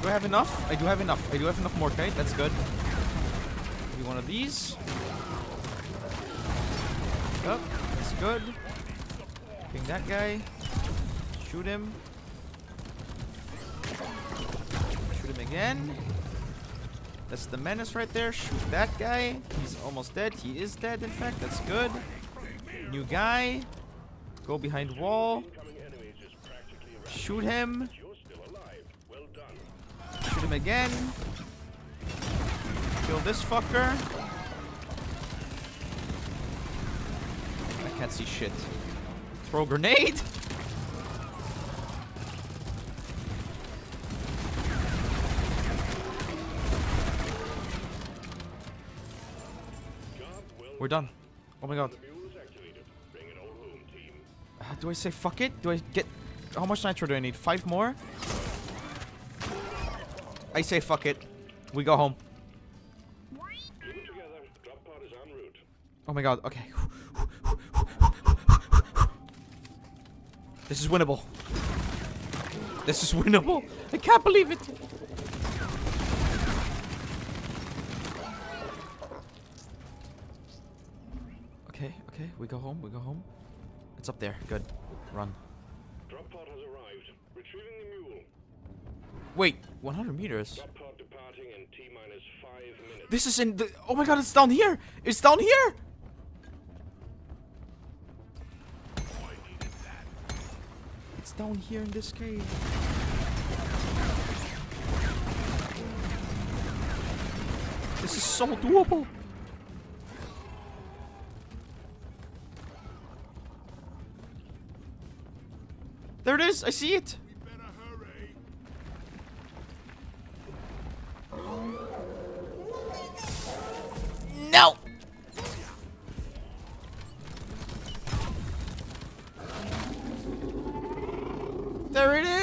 Do I have enough? I do have enough. I do have enough Morkite. That's good. Maybe one of these. Yep. That's good. Ping that guy. Shoot him. Shoot him again. That's the menace right there. Shoot that guy. He's almost dead. He is dead, in fact. That's good. New guy. Go behind wall. Shoot him. You're still alive. Well done. Shoot him again. Kill this fucker. I can't see shit. Throw grenade. We're done. Oh my god. Uh, do I say fuck it? Do I get... How much nitra do I need? Five more? I say fuck it. We go home. Keep it together. Drop pod is en route. Oh my god, okay. This is winnable. This is winnable. I can't believe it. Okay, okay, we go home, we go home. It's up there, good. Run. Drop pod has arrived. Retrieving the mule. Wait, 100 meters? Departing in T minus five minutes. This is in the... Oh my god, it's down here! It's down here! Oh, it's down here in this cave. This is so doable. There it is. I see it. No. There it is.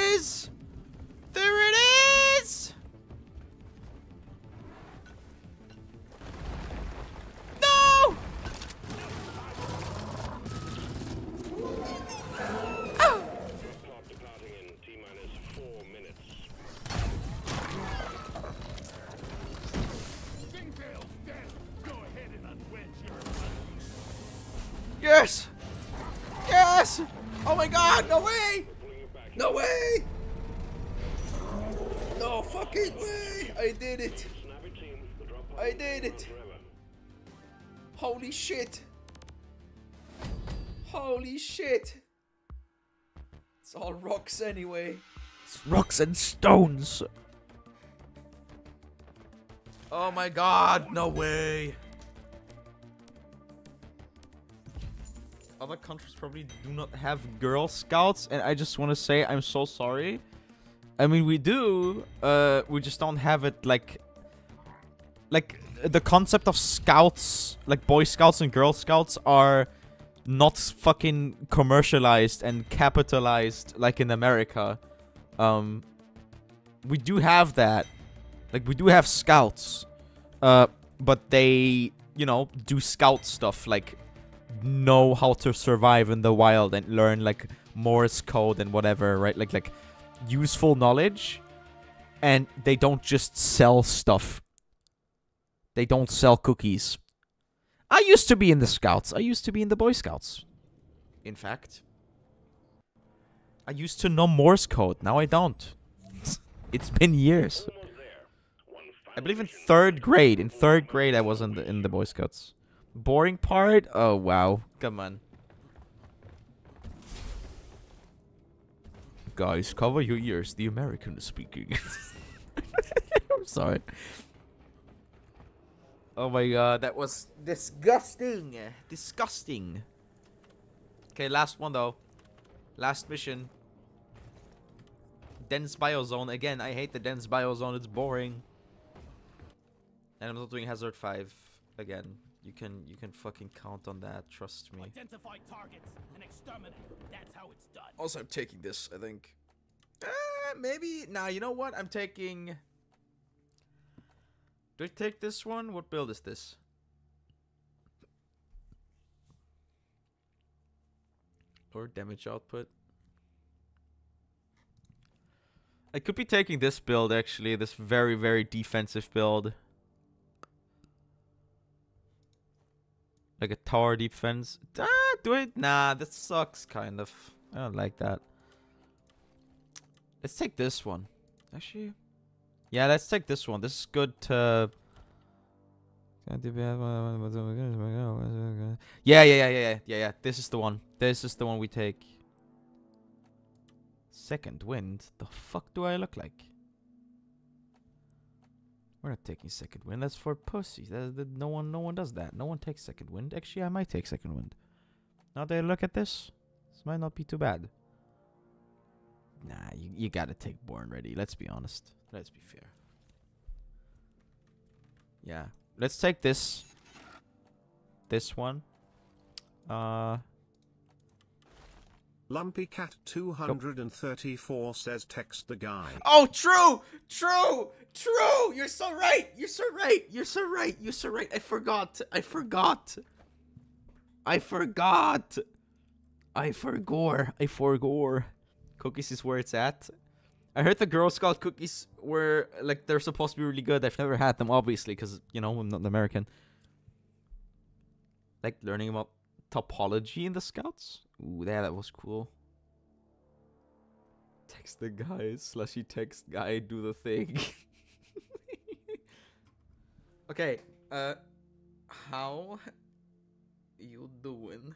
Anyway. It's rocks and stones. Oh my god, no way. Other countries probably do not have Girl Scouts, and I just want to say I'm so sorry. I mean, we do, uh, we just don't have it like like the concept of scouts, like Boy Scouts and Girl Scouts, are not fucking commercialized and capitalized like in America. Um, we do have that, like we do have scouts, uh, but they, you know, do scout stuff like know how to survive in the wild and learn like Morse code and whatever, right? Like like useful knowledge, and they don't just sell stuff they don't sell cookies. I used to be in the Scouts. I used to be in the Boy Scouts. In fact, I used to know Morse code. Now I don't. it's been years. I believe in third grade. In third grade, I was in the in the Boy Scouts. Boring part? Oh wow! Come on, guys, cover your ears. The American is speaking. I'm sorry. Oh my god, that was disgusting. Disgusting. Okay, last one though. Last mission. dense biozone. Again, I hate the dense biozone. It's boring. And I'm not doing Hazard 5 again. You can you can fucking count on that. Trust me. Identify targets and exterminate. That's how it's done. Also, I'm taking this. I think. Uh, maybe. Nah. You know what? I'm taking. Do take this one? What build is this? Or damage output. I could be taking this build actually. This very very defensive build. Like a tower defense. Ah, do it? Nah, that sucks, kind of. I don't like that. Let's take this one. Actually, yeah, let's take this one. This is good to. Yeah, yeah, yeah, yeah, yeah, yeah. This is the one. This is the one we take. Second wind. The fuck do I look like? We're not taking second wind. That's for pussies. That, that, no one, no one does that. No one takes second wind. Actually, I might take second wind. Now that I look at this, this might not be too bad. Nah, you you gotta take born ready. Let's be honest. Let's be fair. Yeah, let's take this. This one. Uh, Lumpy Cat 234 says text the guy. Oh, true, true, true. You're so right. You're so right. You're so right. You're so right. I forgot. I forgot. I forgot. I forgore. I forgore. Cookies is where it's at. I heard the Girl Scout cookies were like they're supposed to be really good. I've never had them, obviously, because you know I'm not an American. Like learning about topology in the Scouts. Ooh, yeah, that was cool. Text the guy, slushy text guy, do the thing. okay, uh, how you doing?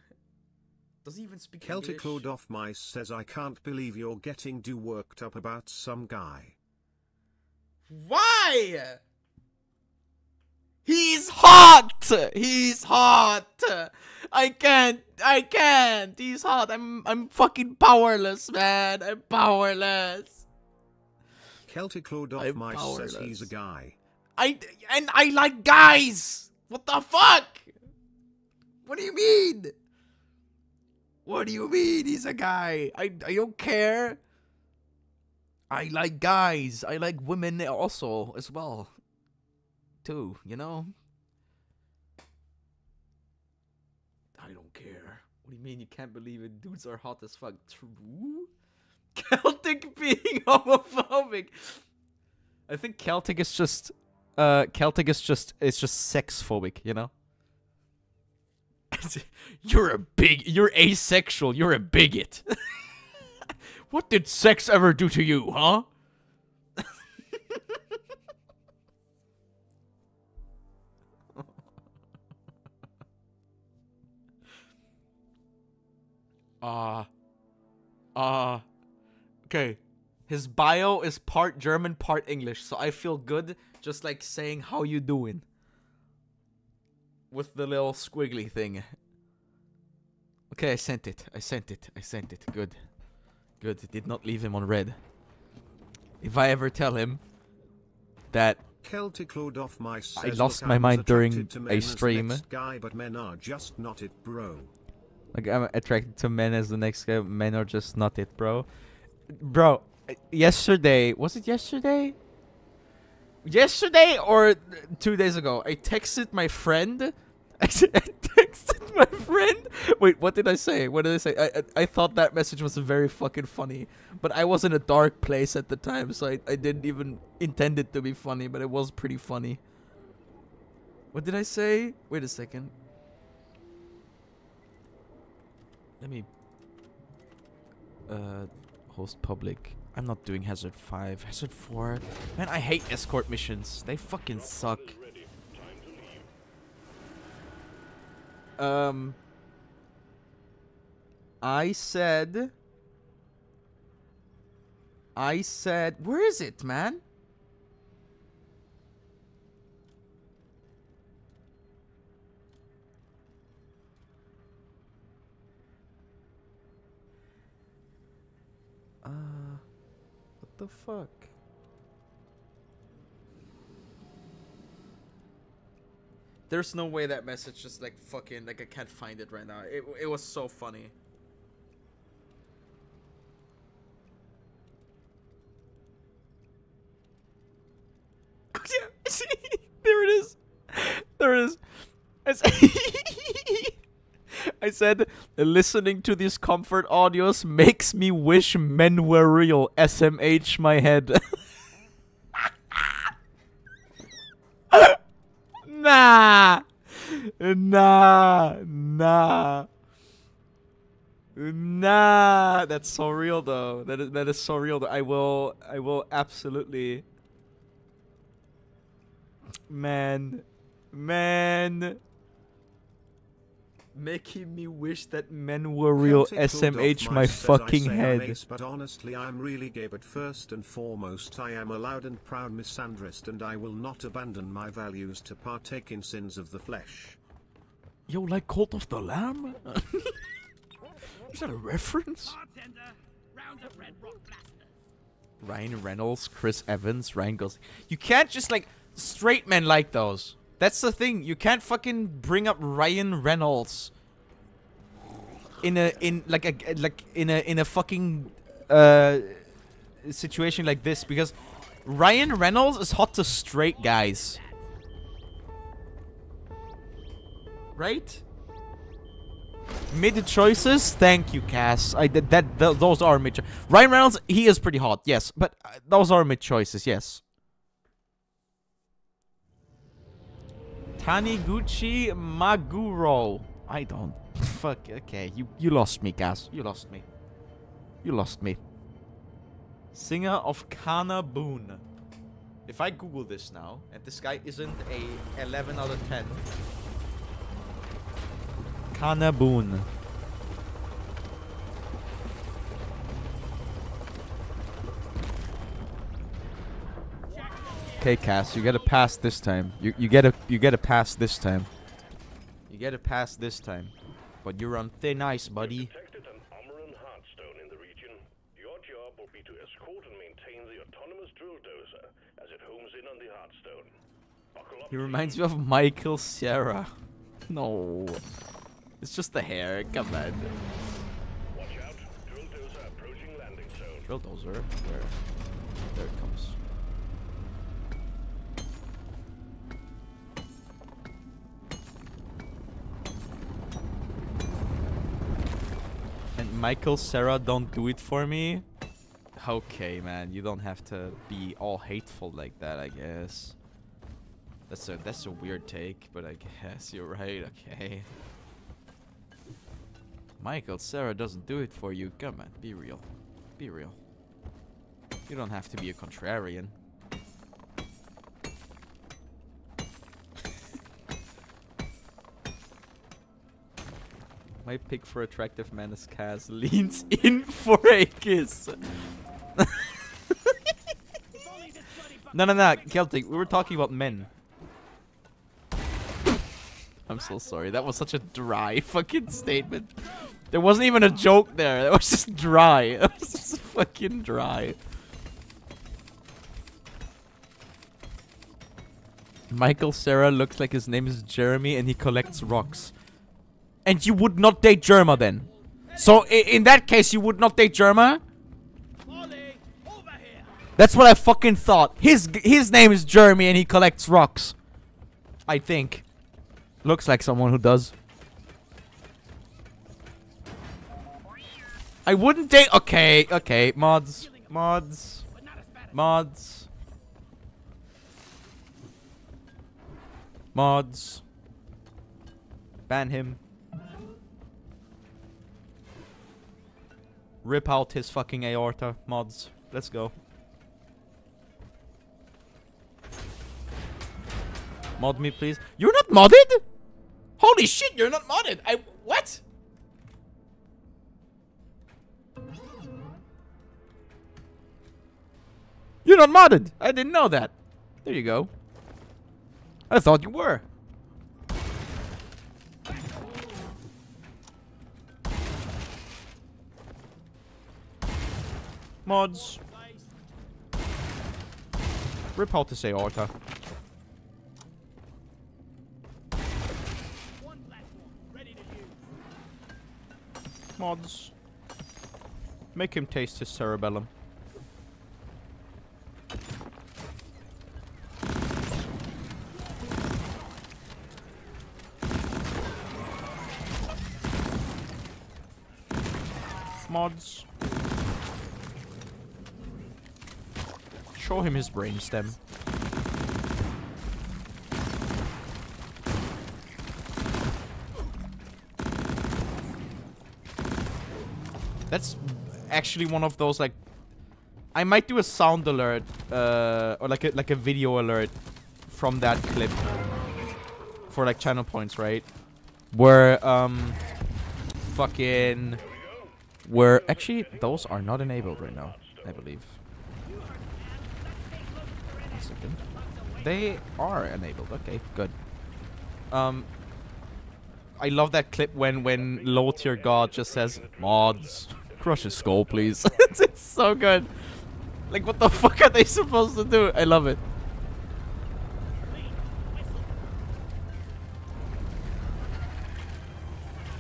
Does he even speak Celtic English? Lord of Mice says I can't believe you're getting too worked up about some guy. Why? He's hot. He's hot. I can't. I can't. He's hot. I'm. I'm fucking powerless, man. I'm powerless. Celtic Lord off I'm mice says he's a guy. I and I like guys. What the fuck? What do you mean? What do you mean he's a guy? I I don't care. I like guys. I like women also as well. Too, you know? I don't care. What do you mean you can't believe it? Dudes are hot as fuck. True? Celtic being homophobic. I think Celtic is just uh Celtic is just it's just sex phobic, you know? you're a big you're asexual, you're a bigot. what did sex ever do to you, huh? Uh uh okay. His bio is part German, part English, so I feel good just like saying how you doing. With the little squiggly thing. Okay, I sent it. I sent it. I sent it. Good. Good. It did not leave him on red. If I ever tell him that Celtic Lord of Mice I lost "Look, my mind during a men as the stream." Guy, but men are just not it, bro. Like I'm attracted to men as the next guy. Men are just not it, bro. Bro, yesterday was it yesterday? Yesterday or two days ago, I texted my friend. I texted my friend. Wait, what did I say? What did I say? I, I I thought that message was very fucking funny, but I was in a dark place at the time, so I I didn't even intend it to be funny, but it was pretty funny. What did I say? Wait a second. Let me uh host public. I'm not doing Hazard 5. Hazard 4. Man, I hate escort missions. They fucking suck. Um I said I said where is it, man? The fuck? There's no way that message just like fucking like I can't find it right now. It it was so funny. There it is. There it is. I said, listening to these comfort audios makes me wish men were real. SMH my head. nah. Nah. Nah. Nah. That's so real though. That is, that is so real. Though. I will I will absolutely Man. Man. Making me wish that men were real. SMH Bulldog my Mice said, "I fucking head. ace, but honestly, I'm really gay. But first and foremost, I am a loud and proud misandrist, and I will not abandon my values to partake in sins of the flesh. Yo, like Cult of the Lamb? Is that a reference? Bartender, round of red. Ryan Reynolds, Chris Evans, Ryan Gosling. You can't just like straight men like those. That's the thing. You can't fucking bring up Ryan Reynolds in a in like a like in a in a fucking uh situation like this because Ryan Reynolds is hot to straight guys. Right? Mid choices, thank you, Cass. I did that. Th those are mid. Ryan Reynolds, he is pretty hot, yes, but uh, those are mid choices, yes. Taniguchi Maguro. I don't. Fuck. Okay, you you lost me, Cass. You lost me. You lost me. Singer of Kana Boon. If I Google this now, and this guy isn't a 11 out of 10. Kana Boon. Okay, Cass, you gotta pass this time. You you gotta you gotta pass this time. You gotta pass this time. But you're on thin ice, buddy. Detected an Ommoran Heartstone in the region. Your job will be to escort and maintain the autonomous drill dozer as it homes in on the Heartstone. Buckle up. He reminds me of Michael Cera. No. It's just the hair. Come on. Watch out. Drill dozer approaching landing zone. Drill dozer. Where? Michael, Cera, don't do it for me. Okay, man, you don't have to be all hateful like that. I guess. That's a that's a weird take, but I guess you're right. Okay. Michael, Cera doesn't do it for you. Come on, be real. Be real. You don't have to be a contrarian. My pick for attractive man is Kaz leans in for a kiss. no, no, no, Celtic. We were talking about men. I'm so sorry. That was such a dry fucking statement. There wasn't even a joke there. That was just dry. It was just fucking dry. Michael Cera looks like his name is Jeremy and he collects rocks. And you would not date Germa then? So in that case you would not date Germa? That's what I fucking thought. His his name is Jeremy and he collects rocks. I think. Looks like someone who does. I wouldn't date. Okay, okay. Mods, mods, mods, mods. Ban him. Rip out his fucking aorta, mods. Let's go. Mod me, please. You're not modded? Holy shit, you're not modded. I what? You're not modded. I didn't know that. There you go. I thought you were. Mods. Rip how to say use. Mods. Make him taste his cerebellum. Mods. Show him his brainstem. That's actually one of those like I might do a sound alert uh or like a like a video alert from that clip for like channel points, right? Where um fucking where actually those are not enabled right now, I believe. Second. They are enabled. Okay, good. Um I love that clip when when low tier god just says mods crush his skull please. it's, it's so good. Like what the fuck are they supposed to do? I love it.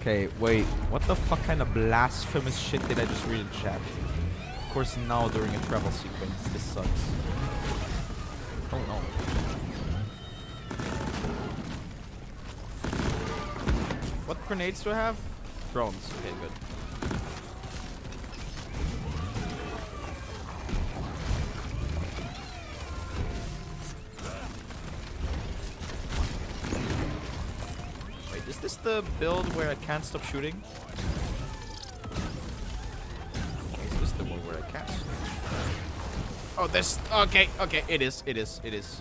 Okay, wait. What the fuck kind of blasphemous shit did I just read in chat? Of course now during a travel sequence. This sucks. Oh no. What grenades do I have? Drones. Okay, good. Wait, is this the build where I can't stop shooting? Is this the one where I can't? Oh, this. Okay, okay. It is. It is. It is.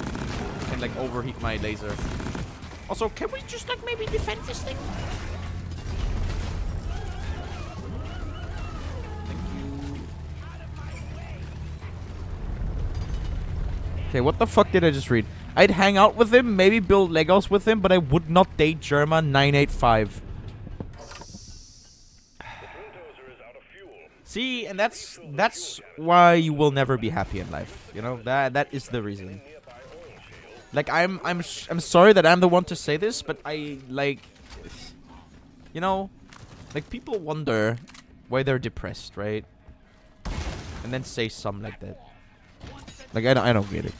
I can like overheat my laser. Also, can we just like maybe defend this thing? Okay, what the fuck did I just read? I'd hang out with him, maybe build Legos with him, but I would not date Germa 985. See, and that's that's why you will never be happy in life. You know that that is the reason. Like I'm I'm I'm sorry that I'm the one to say this, but I like, you know, like people wonder why they're depressed, right? And then say something like that. Like I don't, I don't get it.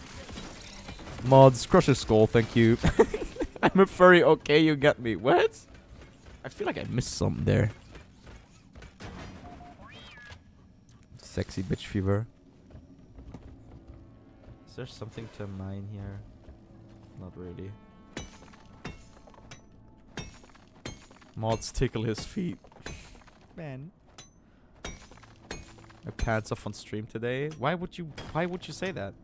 Mods, crush skull, thank you. I'm a furry. Okay, you got me. What? I feel like I missed something there. Sexy bitch fever. Is there something to mine here? Not really. Mods tickle his feet. Man. My pants off on stream today. Why would you why would you say that?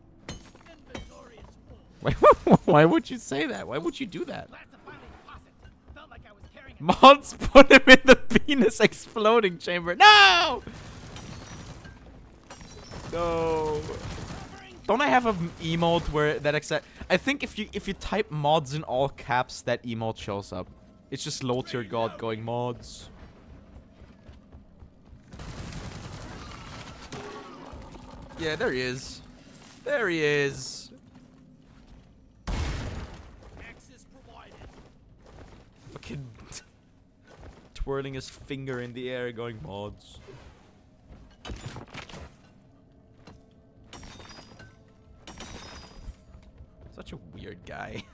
Inventory is full. Why, why would you say that? Why would you do that? Glad to finally toss it. Felt like I was carrying a Mods put him in the penis exploding chamber. No! No. Don't I have an emote where that exact? I think if you if you type mods in all caps, that emote shows up. It's just low tier god going mods. Yeah, there he is. There he is. Fucking twirling his finger in the air, going mods. Such a weird guy.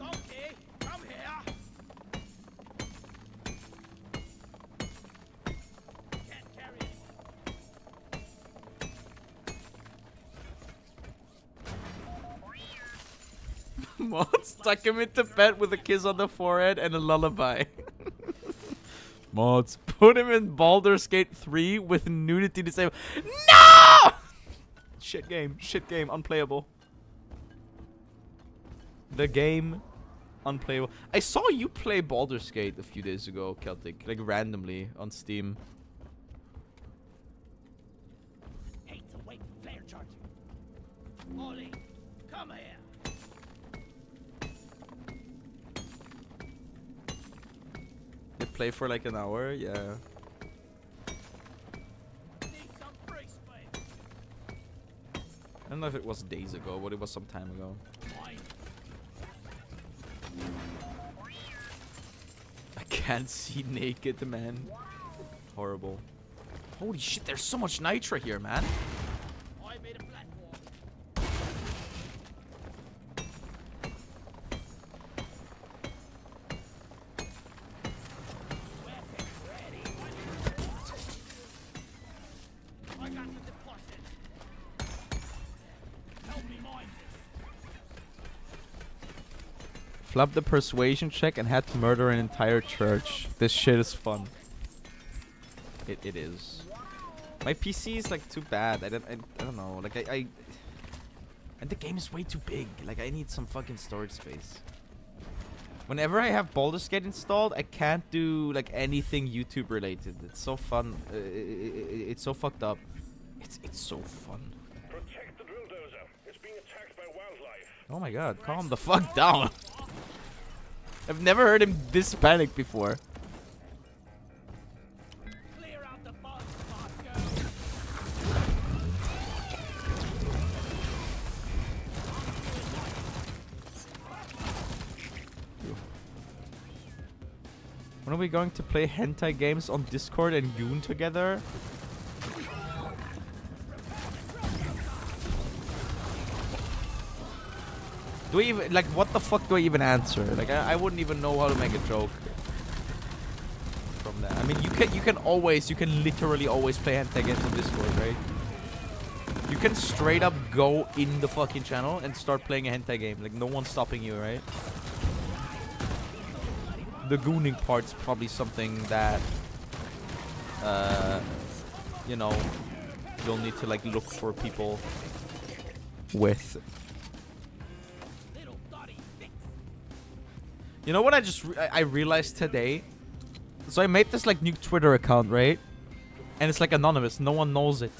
Okay, come here. Can't carry anymore. Mods stuck him into bed with a kiss on the forehead and a lullaby. Mods put him in Baldur's Gate 3 with nudity disabled. No! Shit game. Shit game. Unplayable. The game. Unplayable. I saw you play Baldur's Gate a few days ago, Celtic. Like randomly on Steam. Hate to wait for flare charging. Ollie, come here. You play for like an hour? Yeah. Don't know if it was days ago, but it was some time ago. I can't see naked, man. Horrible. Holy shit, there's so much nitra here, man. I made a platform. Weapons ready. I got the deposit. Help me mine this. Flub the persuasion check and had to murder an entire church. This shit is fun. It, it is. My PC is like too bad. I don't I, I don't know. Like I, I and the game is way too big. Like I need some fucking storage space. Whenever I have Baldur's Gate installed, I can't do like anything YouTube related. It's so fun. Uh, i i it's so fucked up. It's it's so fun. Protect the drill dozer. It's being attacked by wildlife. Oh my god, calm the fuck down. I've never heard him this panic before. When are we going to play hentai games on Discord and Goon together? Do even like what the fuck do I even answer? Like I, I wouldn't even know how to make a joke from that. I mean you can you can always you can literally always play hentai games on Discord, right? You can straight up go in the fucking channel and start playing a hentai game. Like no one's stopping you, right? the gooning part's probably something that uh you know you'll need to like look for people with you know what i just re- I- realized today so i made this like new twitter account right and it's like anonymous no one knows it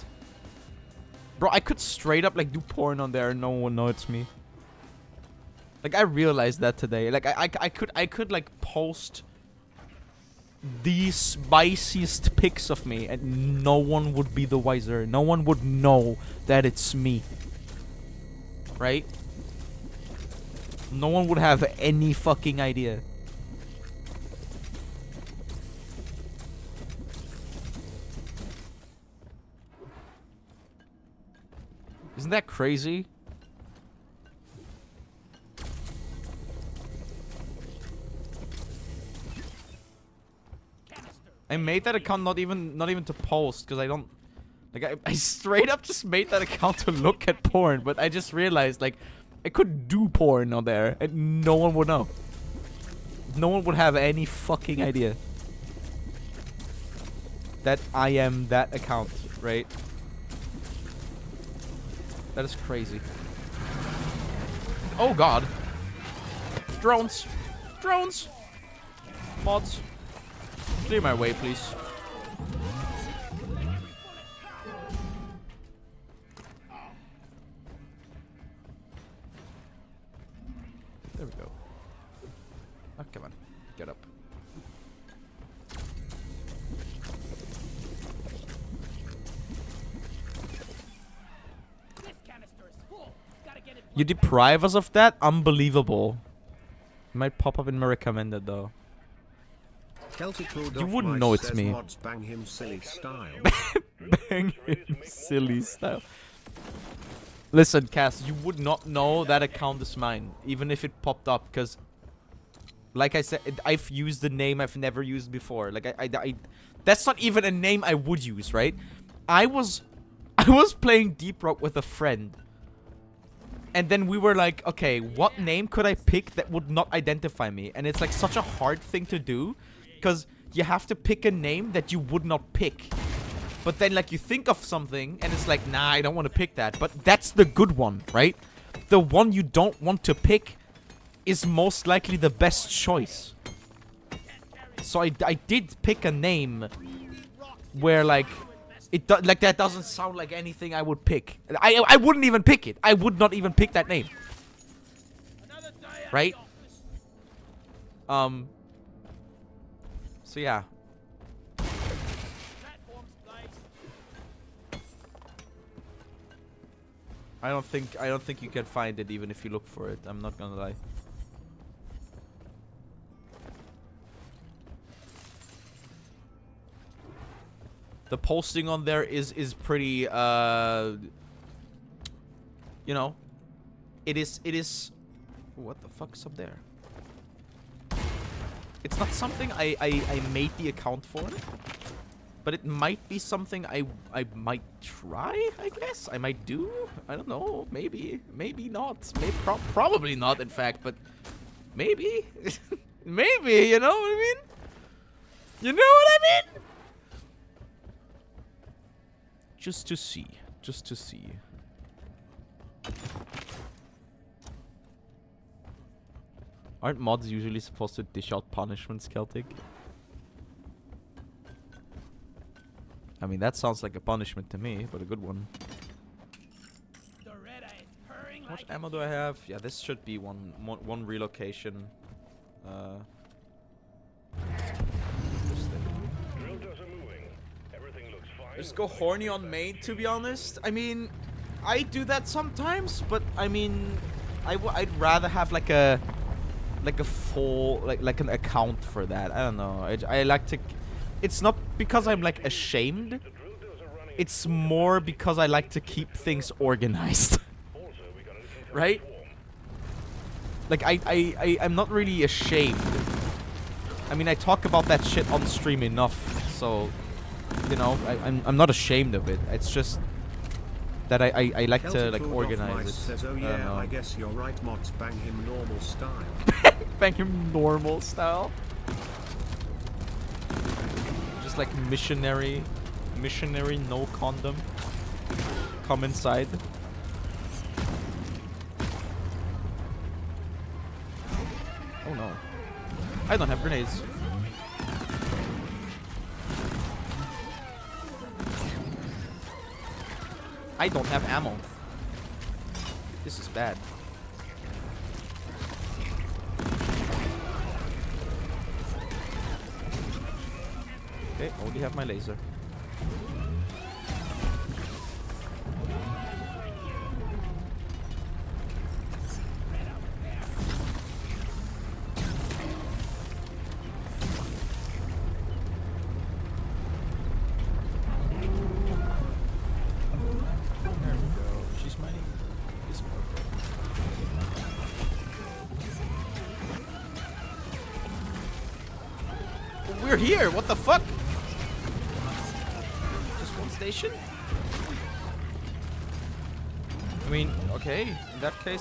bro i could straight up like do porn on there and no one would know it's me like I realized that today. Like I, I, I could I could like post the spiciest pics of me and no one would be the wiser. No one would know that it's me. Right? No one would have any fucking idea. Isn't that crazy? I made that account not even not even to post because I don't like I, I straight up just made that account to look at porn, but I just realized like I could do porn on there and no one would know. No one would have any fucking idea that I am that account, right? That is crazy. Oh god. Drones. Drones. Mods. Clear my way, please. Oh, come on. Get up. This canister is full. Gotta get it. You deprive us of that? Unbelievable. It Might pop up in my recommended though. You wouldn't know it's me. Bang him silly style. Bang him silly style. Listen, Cass, you would not know that account is mine, even if it popped up, because, like I said, I've used the name I've never used before. Like I, I, I, that's not even a name I would use, right? I was, I was playing Deep Rock with a friend, and then we were like, okay, what name could I pick that would not identify me? And it's like such a hard thing to do, because you have to pick a name that you would not pick. But then, like, you think of something, and it's like, nah, I don't want to pick that. But that's the good one, right? The one you don't want to pick is most likely the best choice. So I, I did pick a name where, like, it do, like that doesn't sound like anything I would pick. I I wouldn't even pick it. I would not even pick that name, right? Um. So yeah, I don't think I don't think you can find it even if you look for it. I'm not gonna lie. The posting on there is is pretty uh you know it is it is what the fuck's up there? It's not something I, I, I made the account for, but it might be something I I might try. I guess I might do. I don't know. Maybe, maybe not. Maybe pro probably not. In fact, but maybe, maybe. You know what I mean? You know what I mean? Just to see. Just to see. Aren't mods usually supposed to dish out punishments, Celtic? I mean, that sounds like a punishment to me, but a good one. How much ammo do I have? Yeah, this should be one one, one relocation. Uh, just there. Drill dozer moving. Everything looks fine. Just go horny on main, to be honest. I mean, I do that sometimes, but I mean, I w I'd rather have like a like a full like like an account for that. I don't know. I, I like to. It's not because I'm like ashamed. It's more because I like to keep things organized. Right? like I, I, I I'm not really ashamed. I mean, I talk about that shit on stream enough, so you know, I, I'm I'm not ashamed of it. It's just that I I, I like to like organize it. says, oh yeah, know. I guess you're right mods bang him normal style. Bang him normal style. Just like missionary, missionary no condom. Come inside. Oh no. I don't have grenades. I don't have ammo. This is bad. Okay, only have my laser.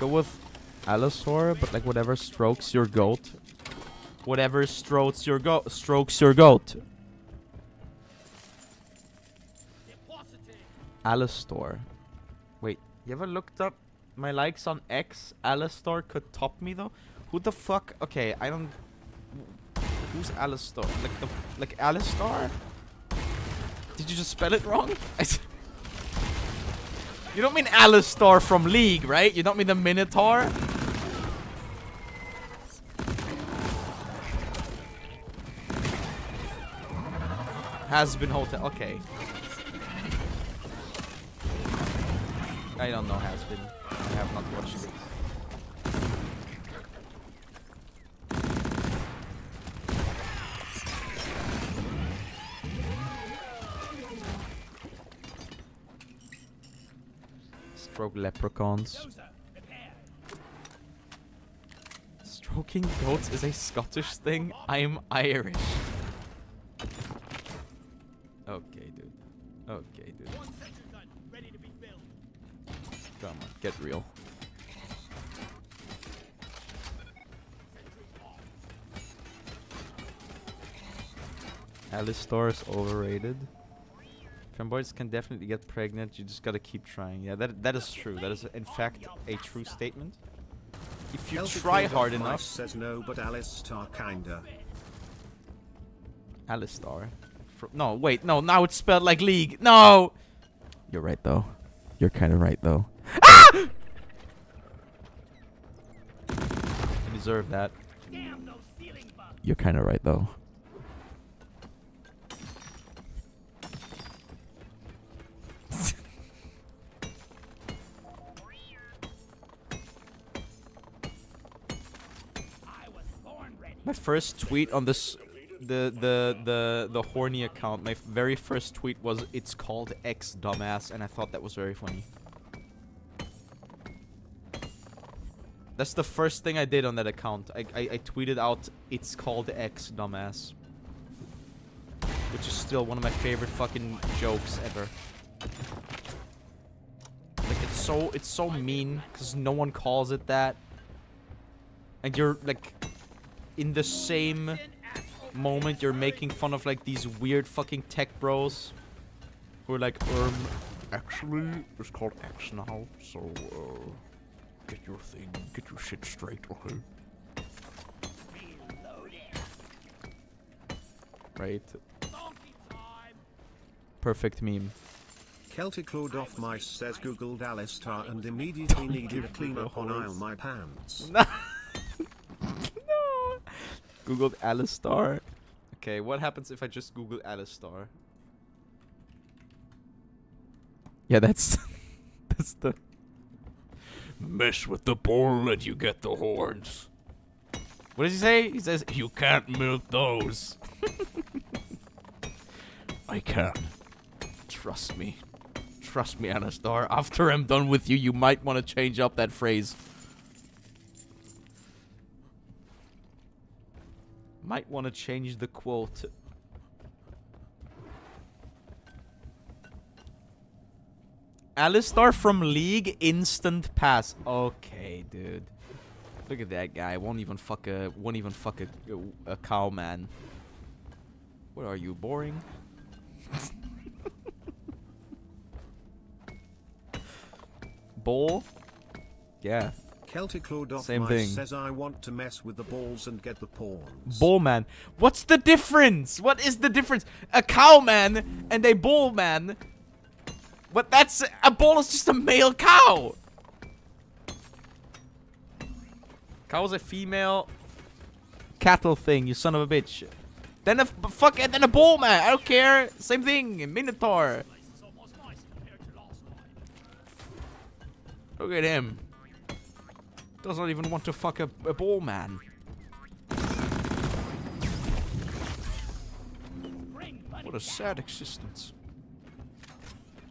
go with Allosaur, but like whatever strokes your goat. Whatever strokes your goat. Strokes your goat. Alistor. Wait, you ever looked up my likes on X? Alistor could top me though. Who the fuck? Okay, I don't. Who's Alistor? Like the like Alistar? Did you just spell it wrong? You don't mean Alistar from League, right? You don't mean the Minotaur? Hazbin Hotel. Okay. I don't know Hazbin. I have not watched it. Stroke leprechauns. Stroking goats is a Scottish thing. I'm Irish. Okay, dude. Okay, dude. One sensor gun, ready to be built. Come on, get real. Alistar is overrated. Femboys can definitely get pregnant. You just gotta keep trying. Yeah, that that is true. That is in fact a true statement. If you Celtic try hard enough, says no, but Alistar kinda. Alistar. Fr- No, wait, no. Now it's spelled like League. No. You're right though. You're kind of right though. Ah! You deserve that. Damn those ceiling. You're kind of right though. My first tweet on this, the the the the horny account. My very first tweet was, "It's called X dumbass," and I thought that was very funny. That's the first thing I did on that account. I I, I tweeted out, "It's called X dumbass," which is still one of my favorite fucking jokes ever. Like it's so it's so mean because no one calls it that, and you're like in the same moment you're making fun of like these weird fucking tech bros who are like um actually it's called X now so uh get your thing get your shit straight okay? Right. Perfect meme. Celtic Lord of Mice says Googled Alistar and immediately needed a clean up on aisle my pants. no no googled Alistar okay what happens if I just google Alistar yeah that's that's the Mess with the bull and you get the horns. What does he say? He says, You can't milk those. I can. "Trust me, trust me, Anastar. After I'm done with you, you might want to change up that phrase." Might want to change the quote. Alistar from League instant pass. Okay, dude. Look at that guy. Won't even fuck a won't even fuck a, a, cow man. What are you boring? Bowl? Yeah. Celtic Lord Same thing. says I want to mess with the balls and get the pawns. Bull man. What's the difference? What is the difference? A cow man and a bull man. But that's a bull is just a male cow. Cow is a female cattle thing, you son of a bitch. Then a fuck it, then a bull man. I don't care. Same thing. Minotaur. Place is almost nice compared to last time. Look at him. Does not even want to fuck a, a bull man. What a sad existence.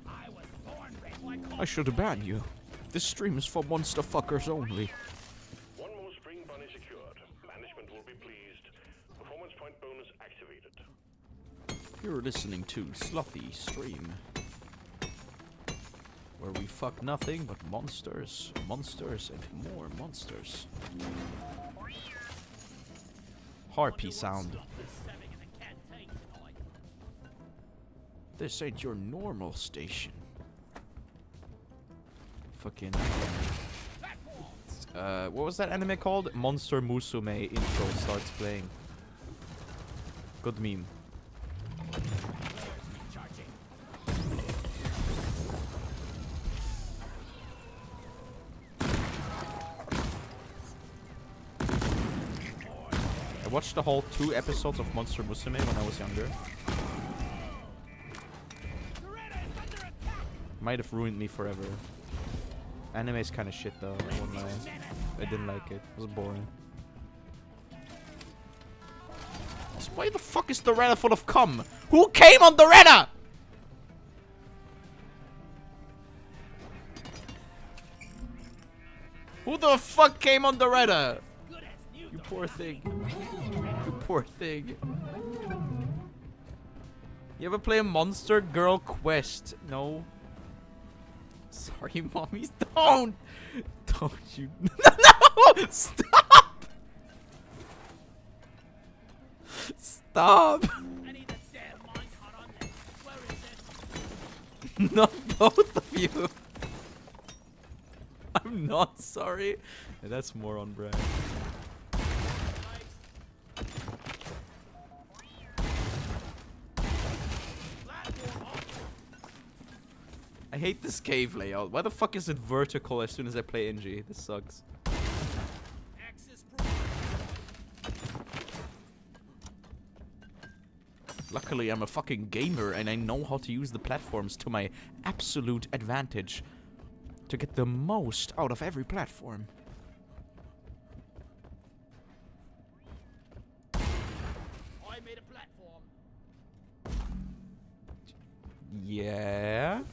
I was born ready. Why call I should ban you. This stream is for monster fuckers only. One more spring bunny secured. Management will be pleased. Performance point bonus activated. You're listening to Slothy Stream. Where we fuck nothing but monsters, monsters, and more monsters. Harpy sound. this ain't your normal station. Fucking. Uh, what was that anime called? Monster Musume intro starts playing. Good meme. I watched the whole two episodes of Monster Musume when I was younger. Might have ruined me forever. Anime's kind of shit though. I won't lie. I didn't like it. It was boring. Why the fuck is the Rena full of cum? Who came on the Rena? Who the fuck came on the Rena? Poor thing. You poor thing. You ever play a Monster Girl Quest? No. Sorry, mommies. Don't! Don't you. no! Stop! Stop! Not both of you. I'm not sorry. That's more on brand. Hate this cave layout. Why the fuck is it vertical as soon as I play Engi? This sucks. Luckily, I'm a fucking gamer and I know how to use the platforms to my absolute advantage to get the most out of every platform. I made a platform. Yeah.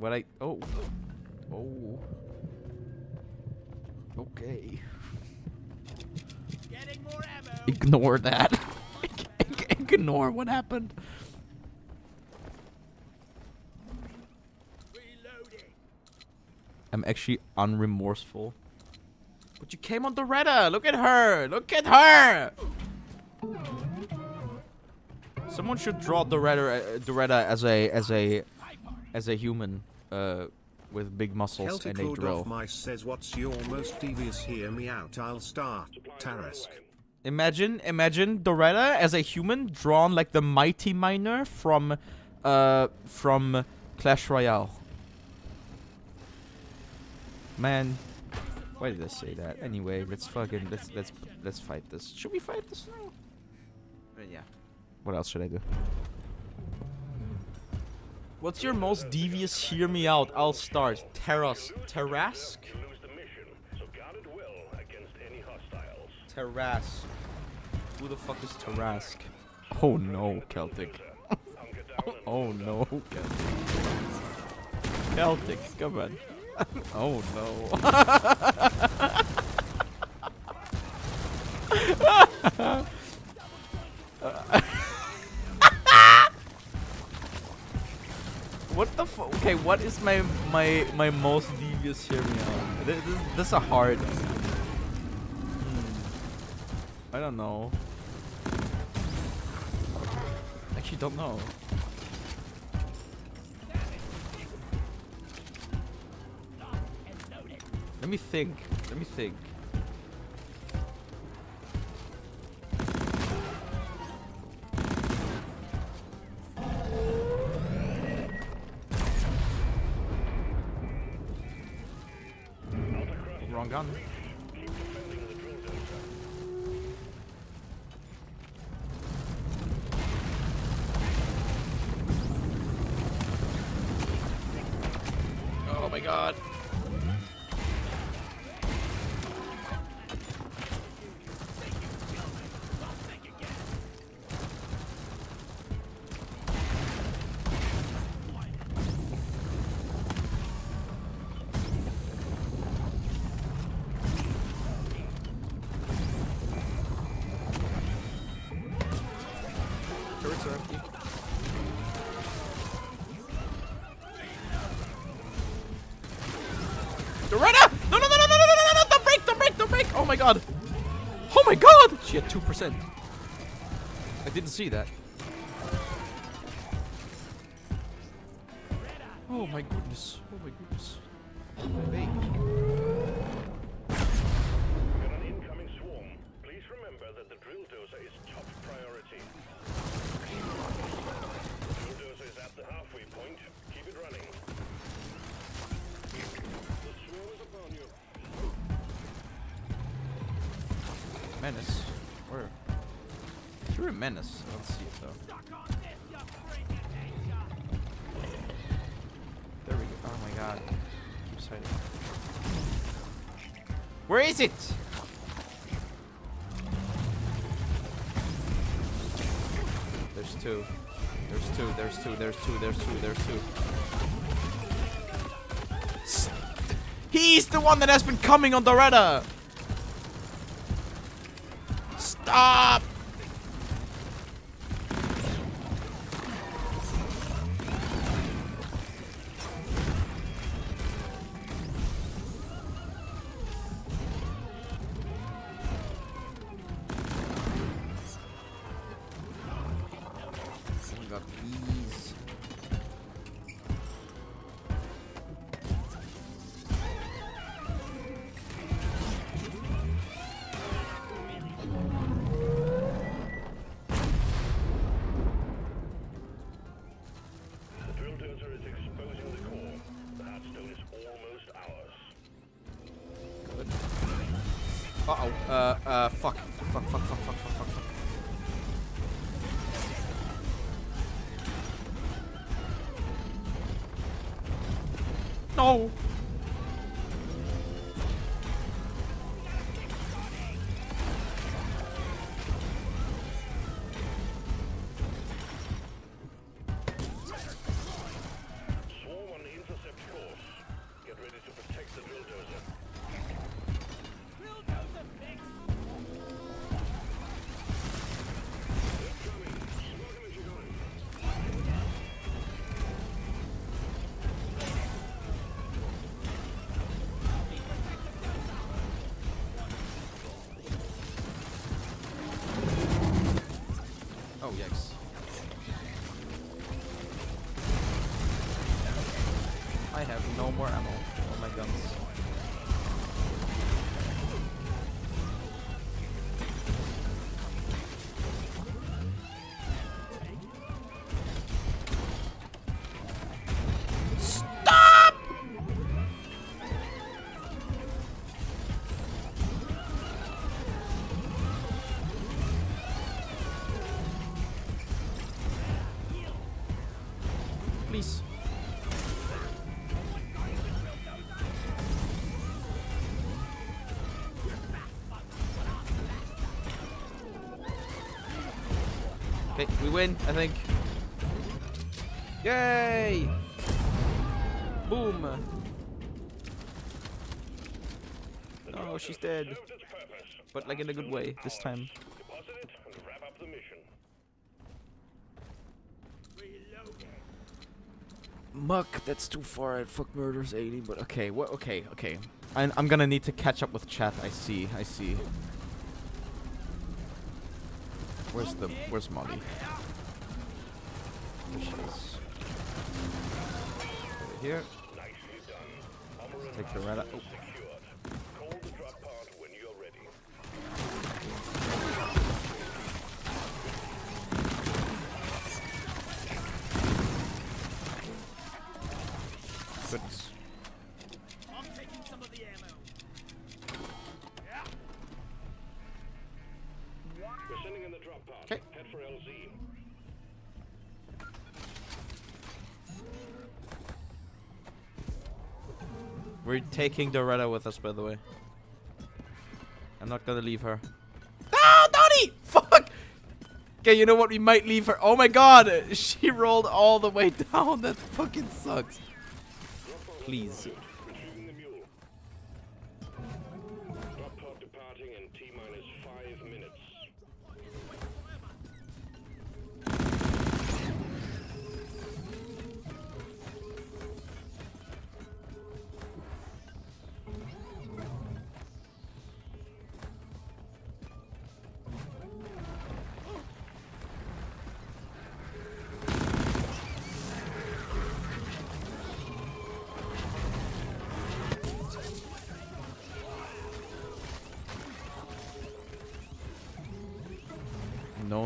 What I oh oh. Okay. Getting more ammo. Ignore that. Ignore what happened. Reloading. I'm actually unremorseful. But you came on Doretta. Look at her. Look at her. Someone should draw Doretta, uh, Doretta as a as a as a human uh, with big muscles Celtic and a drill. Mice says what's your most devious hear me out I'll start. Tarrasque. Imagine, imagine Doretta as a human drawn like the mighty miner from, uh, from Clash Royale. Man, why did I say that? Anyway, let's fucking let's let's let's fight this. Should we fight this now? Uh, yeah. What else should I do? What's your most devious? Hear me out. I'll start. Terras, Terrask. Terrask. Who the fuck is Terrask? Oh no, Celtic. Oh no, Celtic. Celtic, come on. oh no. what the fu- Okay, what is my my my most devious here? This, this, this is a hard. Hmm. I don't know. Actually, don't know. Let me think. Let me think. percent. I didn't see that. Menace. Don't see it though. There we go. Oh my god. Where is it? There's two. There's two. There's two. There's two. There's two. There's two. He's the one that has been coming on Doretta. Stop! Yikes. I have no more ammo win, I think. Yay! Boom! Oh, she's dead. But like in a good way this time. Muk, that's too far. I Fuck murders 80, but okay, what? Okay, okay. I'm, I'm gonna need to catch up with chat. I see, I see. Where's the, where's Molly? She is. Here. Done. Take. Oh, We're taking Doretta with us, by the way. I'm not gonna leave her. Ah, Donnie! Fuck! Okay, you know what? We might leave her. Oh my god! She rolled all the way down. That fucking sucks. Please.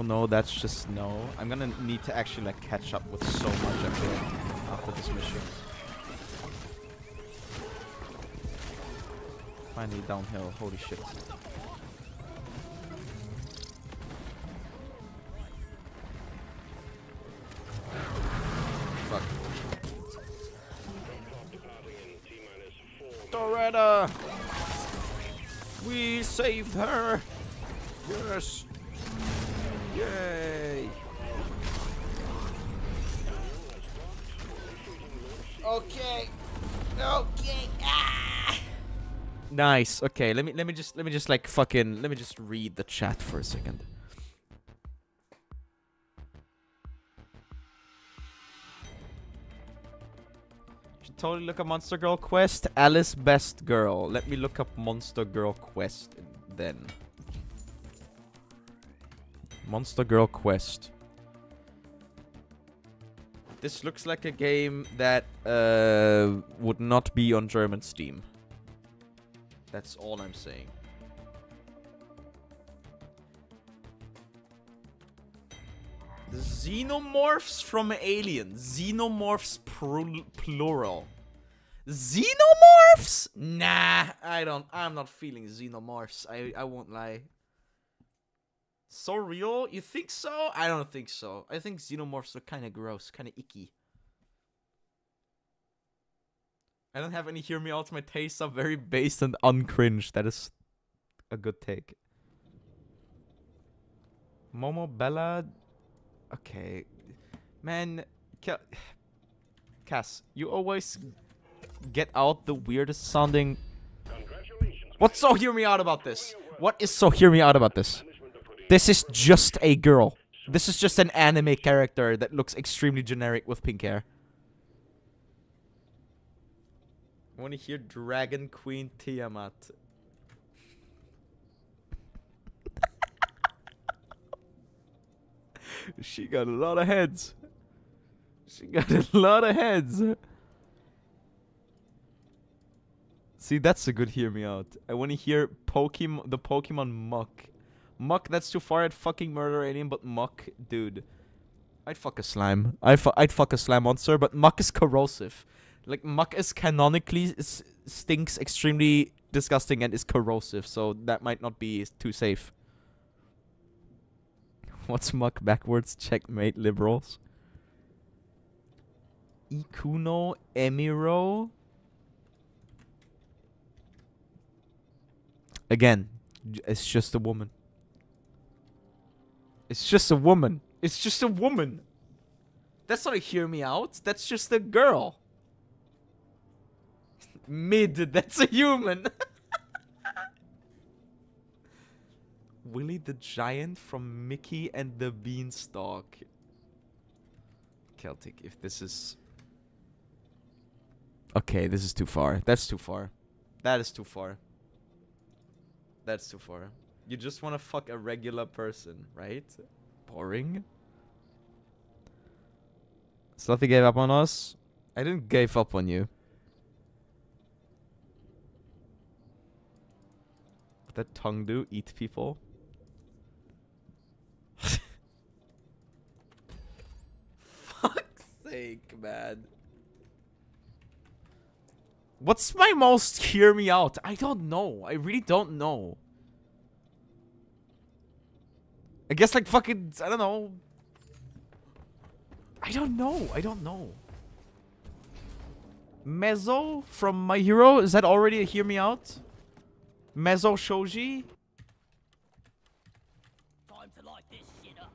No, that's just no. I'm gonna need to actually like catch up with so much feel after this mission. Finally downhill. Holy shit. Fuck. Doretta! We saved her! Yes! Yay! Okay. Okay. Ah! Nice. Okay, let me let me just let me just like fucking let me just read the chat for a second. Should totally look up Monster Girl Quest. Alice Best Girl. Let me look up Monster Girl Quest then. Monster Girl Quest. This looks like a game that uh, would not be on German Steam. That's all I'm saying. The xenomorphs from Alien. Xenomorphs plural. Xenomorphs? Nah, I don't. I'm not feeling xenomorphs. I I won't lie. So real? You think so? I don't think so. I think xenomorphs are kind of gross, kind of icky. I don't have any hear me out. My tastes are very based and uncringe. That is a good take. Momo Bella. Okay, man. Ca- Cass, you always get out the weirdest sounding. What's so hear me out about this? What is so hear me out about this? This is just a girl. This is just an anime character that looks extremely generic with pink hair. I want to hear Dragon Queen Tiamat. she got a lot of heads. She got a lot of heads. See, that's a good hear me out. I want to hear Pokemon, the Pokemon Muk. Muk, that's too far. I'd fucking murder alien, but Muk, dude. I'd fuck a slime. I'd, fu- I'd fuck a slime monster, but Muk is corrosive. Like, Muk is canonically stinks extremely disgusting and is corrosive, so that might not be too safe. What's Muk backwards? Checkmate, liberals. Ikuno Emiro. Again, it's just a woman. It's just a woman. It's just a woman. That's not a hear me out. That's just a girl. Mid, that's a human. Willie the Giant from Mickey and the Beanstalk. Celtic, if this is. Okay, this is too far. That's too far. That is too far. That's too far. You just want to fuck a regular person, right? Boring. Slothy gave up on us. I didn't give up on you. What that tongue do? Eat people? Fuck's sake, man. What's my most hear me out? I don't know. I really don't know. I guess like fucking I don't know. I don't know. I don't know. Mezo from My Hero is that already a hear me out? Mezo Shoji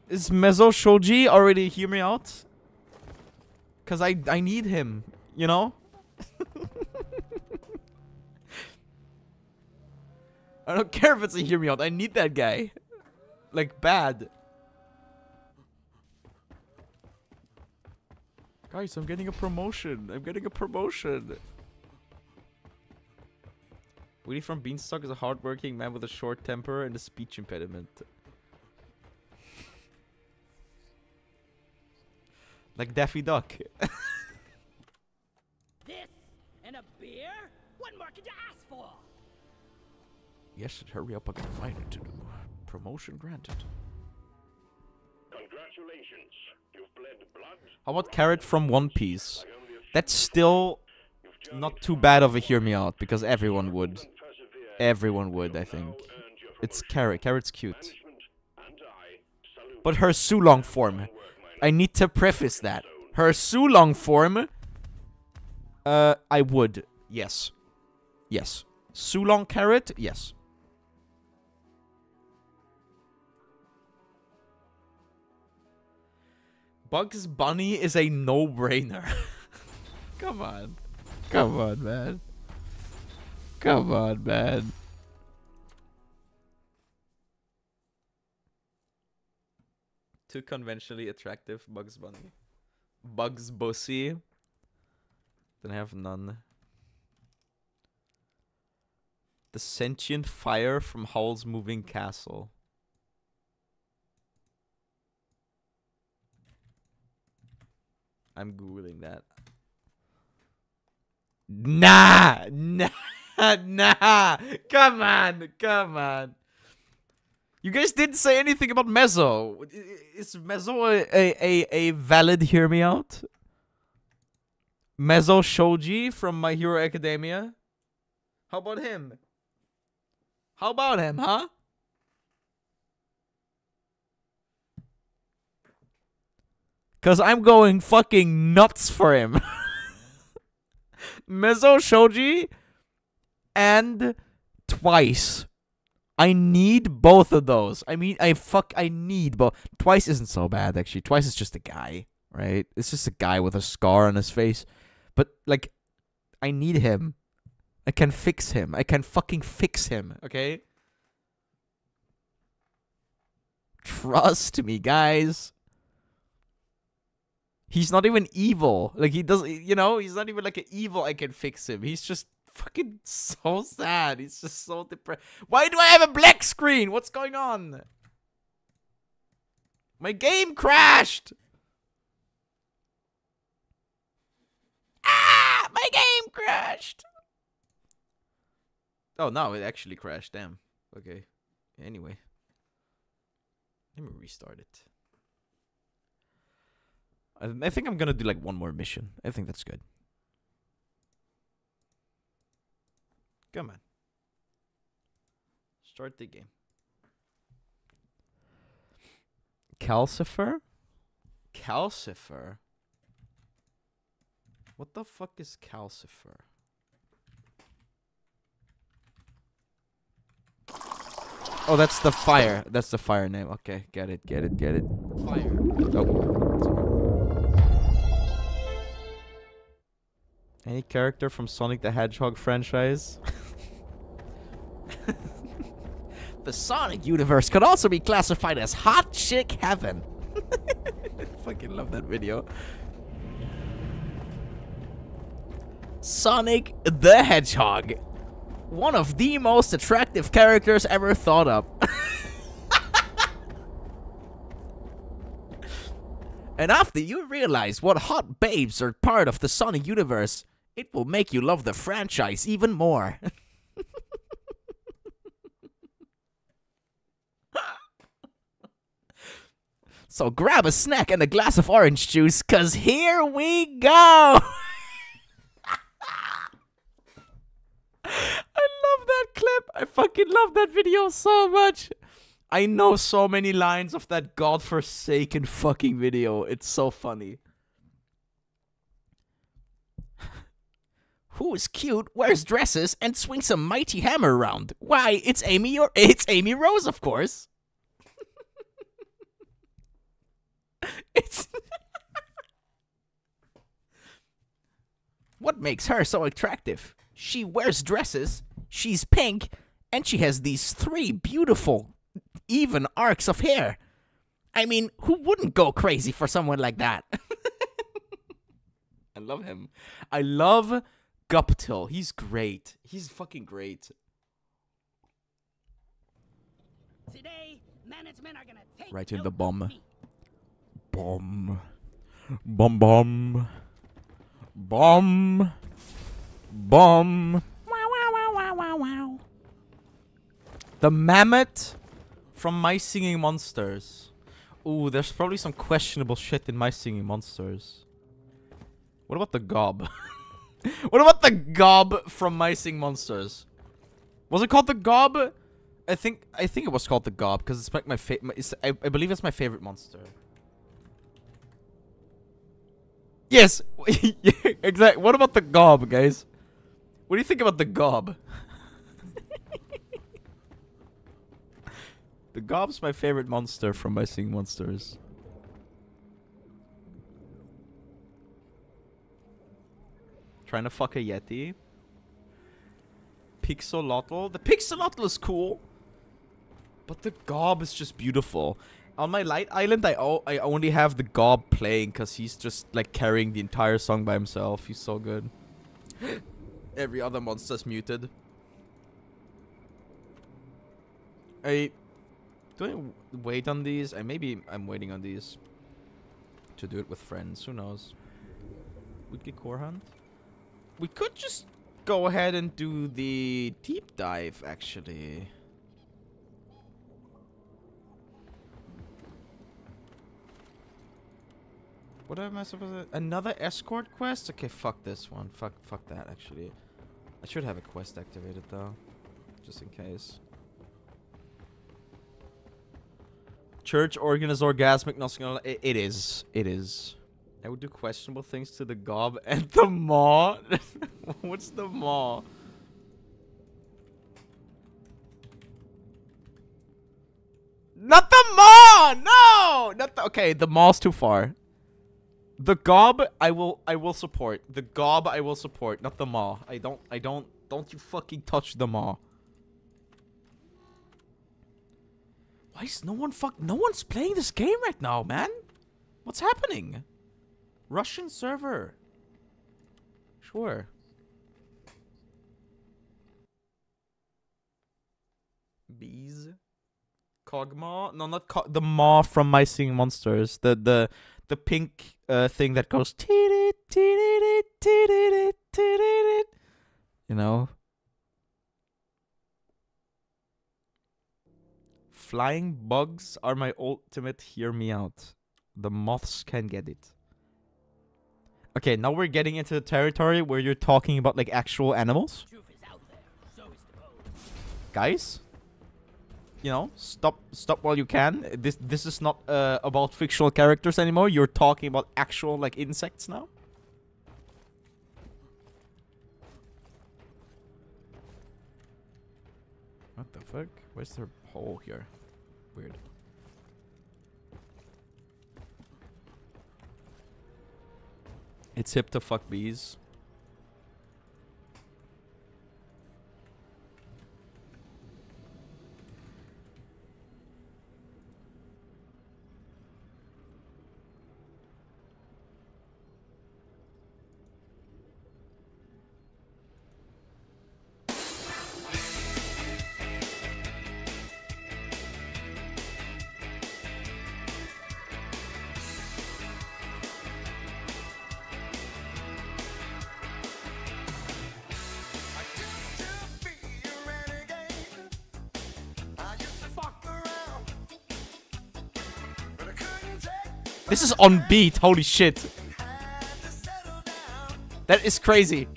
is Mezo Shoji already hear me out? Cause I I need him, you know. I don't care if it's a hear me out. I need that guy, like bad. Guys, I'm getting a promotion. I'm getting a promotion. Willie from Beanstalk is a hardworking man with a short temper and a speech impediment. Like Daffy Duck. This and a beer? What more could you ask for? yes, hurry up, I got a minor to do. Promotion granted. Congratulations. You've bled blood. How about Carrot from One Piece? That's still not too bad of a hear me out because everyone would. Everyone would, I think. It's Carrot. Carrot's cute. punishment, and I salute But her Sulong form. I need to preface that. Her Sulong form. Uh, I would. Yes. Yes. Sulong Carrot? Yes. Bugs Bunny is a no-brainer. Come on. Come oh. on, man. Come on, man. Too conventionally attractive, Bugs Bunny. Bugs Bussy. Then I have none. The sentient fire from Howl's Moving Castle. I'm googling that. Nah, nah, nah. Come on, come on. You guys didn't say anything about Mezo. Is Mezo a, a, a, a valid hear me out? Mezo Shoji from My Hero Academia? How about him? How about him, huh? Cause I'm going fucking nuts for him. Mezo Shoji and twice. I need both of those. I mean, I fuck, I need both. Twice isn't so bad actually. Twice is just a guy, right? It's just a guy with a scar on his face. But like, I need him. I can fix him. I can fucking fix him. Okay. Trust me, guys. He's not even evil. Like he doesn't, you know, he's not even like an evil. I can fix him. He's just fucking so sad. He's just so depressed. Why do I have a black screen? What's going on? My game crashed. Ah, my game crashed. Oh no, it actually crashed. Damn. Okay. Anyway, let me restart it. I, I think I'm gonna do like one more mission. I think that's good. Come on. Start the game. Calcifer? Calcifer? What the fuck is Calcifer? Oh, that's the fire. That's the fire name. Okay, get it, get it, get it. Fire. Oh. Any character from Sonic the Hedgehog franchise? the Sonic universe could also be classified as hot chick heaven. Fucking love that video. Sonic the Hedgehog. One of the most attractive characters ever thought up. and after you realize what hot babes are part of the Sonic universe, it will make you love the franchise even more. so grab a snack and a glass of orange juice, cause here we go! I love that clip. I fucking love that video so much. I know so many lines of that godforsaken fucking video. It's so funny. Who is cute, wears dresses, and swings a mighty hammer around? Why, it's Amy or it's Amy Rose, of course. it's What makes her so attractive? She wears dresses, she's pink, and she has these three beautiful, even arcs of hair. I mean, who wouldn't go crazy for someone like that? I love him. I love Guptil. He's great. He's fucking great. Today, management are gonna take Right in the bomb. Bomb. Bomb bomb. Bomb. Bomb. Wow wow wow wow wow wow. The mammoth from My Singing Monsters. Ooh, there's probably some questionable shit in My Singing Monsters. What about the gob? what about the gob from My Singing Monsters? Was it called the gob? I think I think it was called the gob because it's like my favorite. I, I believe it's my favorite monster. Yes, exactly. What about the gob, guys? What do you think about the gob? the gob's my favorite monster from My Sing Monsters. Trying to fuck a yeti. Pixolotl. The Pixolotl is cool. But the gob is just beautiful. On my light island, I I only have the gob playing because he's just like carrying the entire song by himself. He's so good. Every other monster's muted. I do I wait on these? I maybe I'm waiting on these to do it with friends. Who knows? Weekly core hunt. We could just go ahead and do the deep dive actually. What am I supposed to? Another escort quest? Okay, fuck this one. Fuck, fuck that. Actually, I should have a quest activated though, just in case. Church organ is orgasmic, it is. It is. I would do questionable things to the gob and the maw. What's the maw? Not the maw! No! Not the, okay, the maw's too far. The gob I will I will support. The gob I will support, not the maw. I don't I don't don't you fucking touch the maw. Why is no one fuck no one's playing this game right now, man? What's happening? Russian server. Sure. Bees. Kog'Maw? No, not co- the maw from My Singing Monsters. The the the pink uh, thing that goes. You know. Flying bugs are my ultimate. Hear me out. The moths can get it. Okay, now we're getting into the territory where you're talking about like actual animals. Guys you know stop stop while you can. This this is not uh, about fictional characters anymore. You're talking about actual like insects now. What the fuck? Where's the hole here? Weird it's hip to fuck bees is on beat. Holy shit. That is crazy.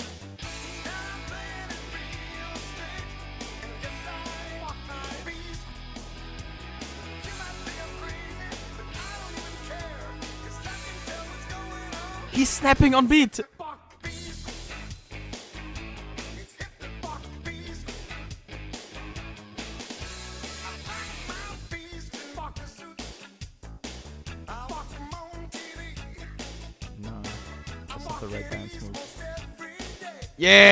He's snapping on beat. Yeah!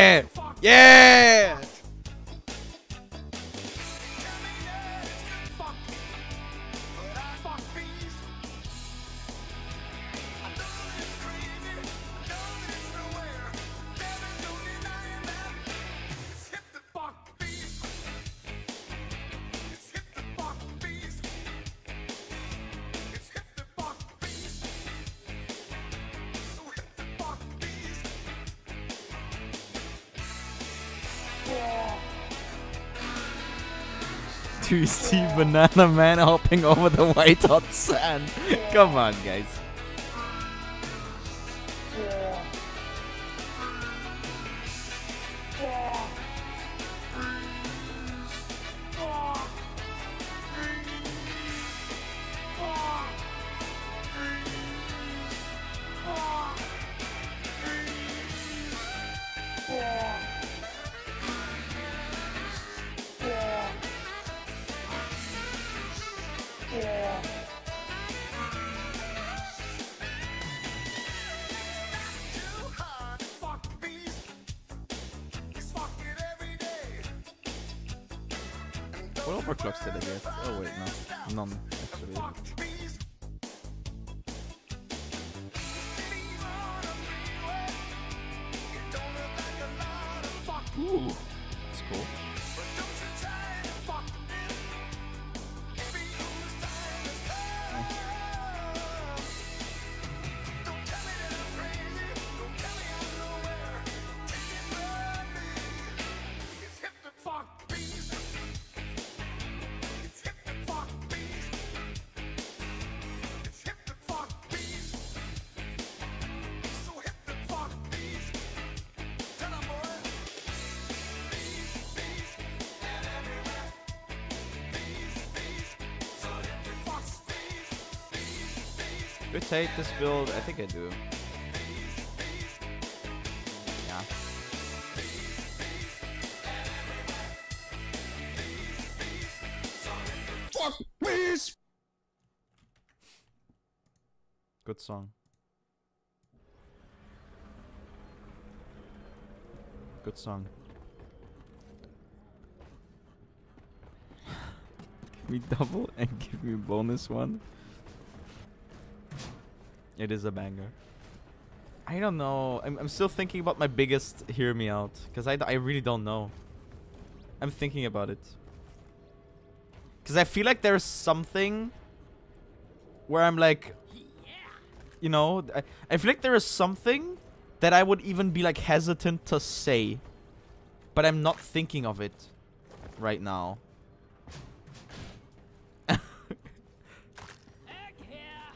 You see Banana Man hopping over the white hot sand? Come on, guys. This build? I think I do. Yeah. Please. Good song. Good song. give me double and give me a bonus one. It is a banger. I don't know. I'm, I'm still thinking about my biggest hear me out. Because I, I really don't know. I'm thinking about it. Because I feel like there's something where I'm like, you know, I, I feel like there is something that I would even be like hesitant to say, but I'm not thinking of it right now.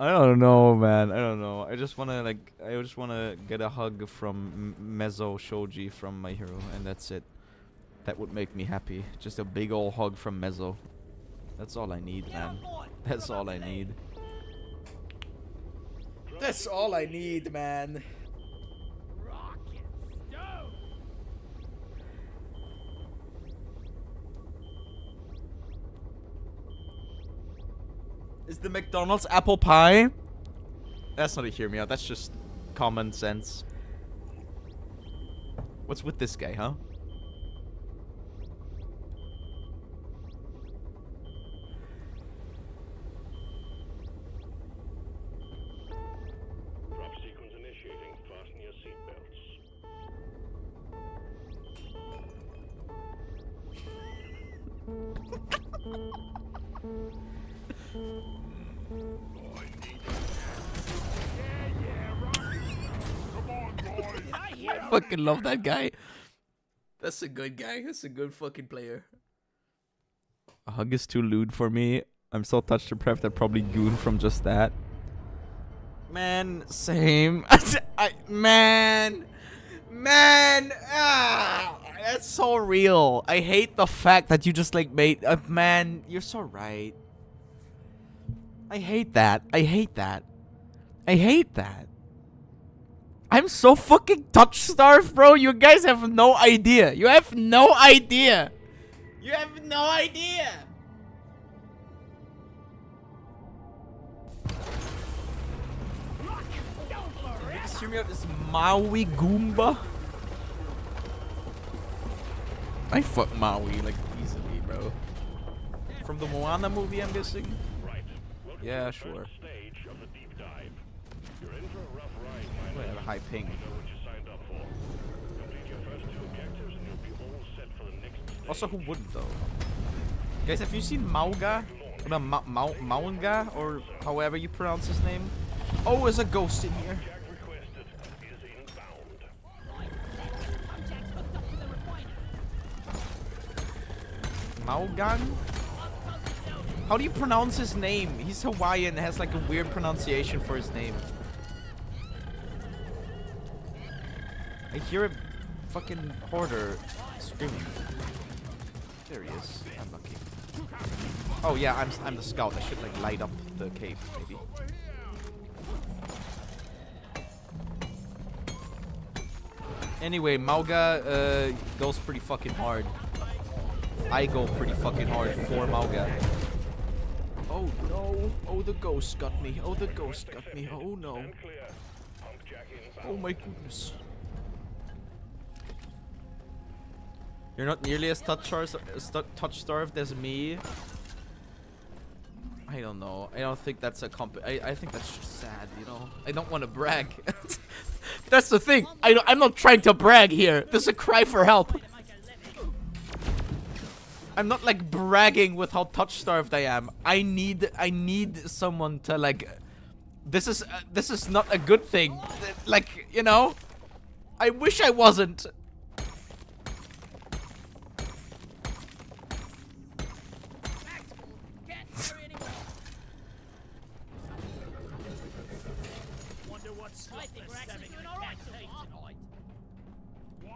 I don't know, man. I don't know. I just wanna like, I just wanna get a hug from M- Mezo Shoji from My Hero, and that's it. That would make me happy. Just a big old hug from Mezo. That's all I need, man. That's all I need. That's all I need, man. The McDonald's apple pie? That's not a hear me out. That's just common sense. What's with this guy, huh? Fucking love that guy. That's a good guy. That's a good fucking player. A hug is too lewd for me. I'm so touched to prep that probably goon from just that. Man, same. I, man, man, ah, that's so real. I hate the fact that you just like made. Uh, man, you're so right. I hate that. I hate that. I hate that. I'm so fucking touch starved, bro. You guys have no idea. You have no idea. You have no idea. Hear me out this Maui Goomba. I fuck Maui like easily, bro. From the Moana movie, I'm guessing. Yeah, sure. Next stage. Also, who wouldn't though? Guys, have you seen Mauga? Or Ma Ma Maunga? Or however you pronounce his name? Oh, there's a ghost in here. Maugan? How do you pronounce his name? He's Hawaiian, has like a weird pronunciation for his name. I hear a fucking hoarder screaming. There he is. Oh yeah, I'm I'm the scout. I should like light up the cave, maybe. Anyway, Mauga uh, goes pretty fucking hard. I go pretty fucking hard for Mauga. Oh no! Oh, the ghost got me. Oh, the ghost got me. Oh no! Oh my goodness. You're not nearly as touch touch starved as me. I don't know. I don't think that's a comp. I, I think that's sad, you know. I don't want to brag. that's the thing. I, I'm not trying to brag here. This is a cry for help. I'm not like bragging with how touch starved I am. I need I need someone to like. This is uh, this is not a good thing. Like you know, I wish I wasn't. Can't carry anymore. Wonder what's I think we're actually doing all right so far.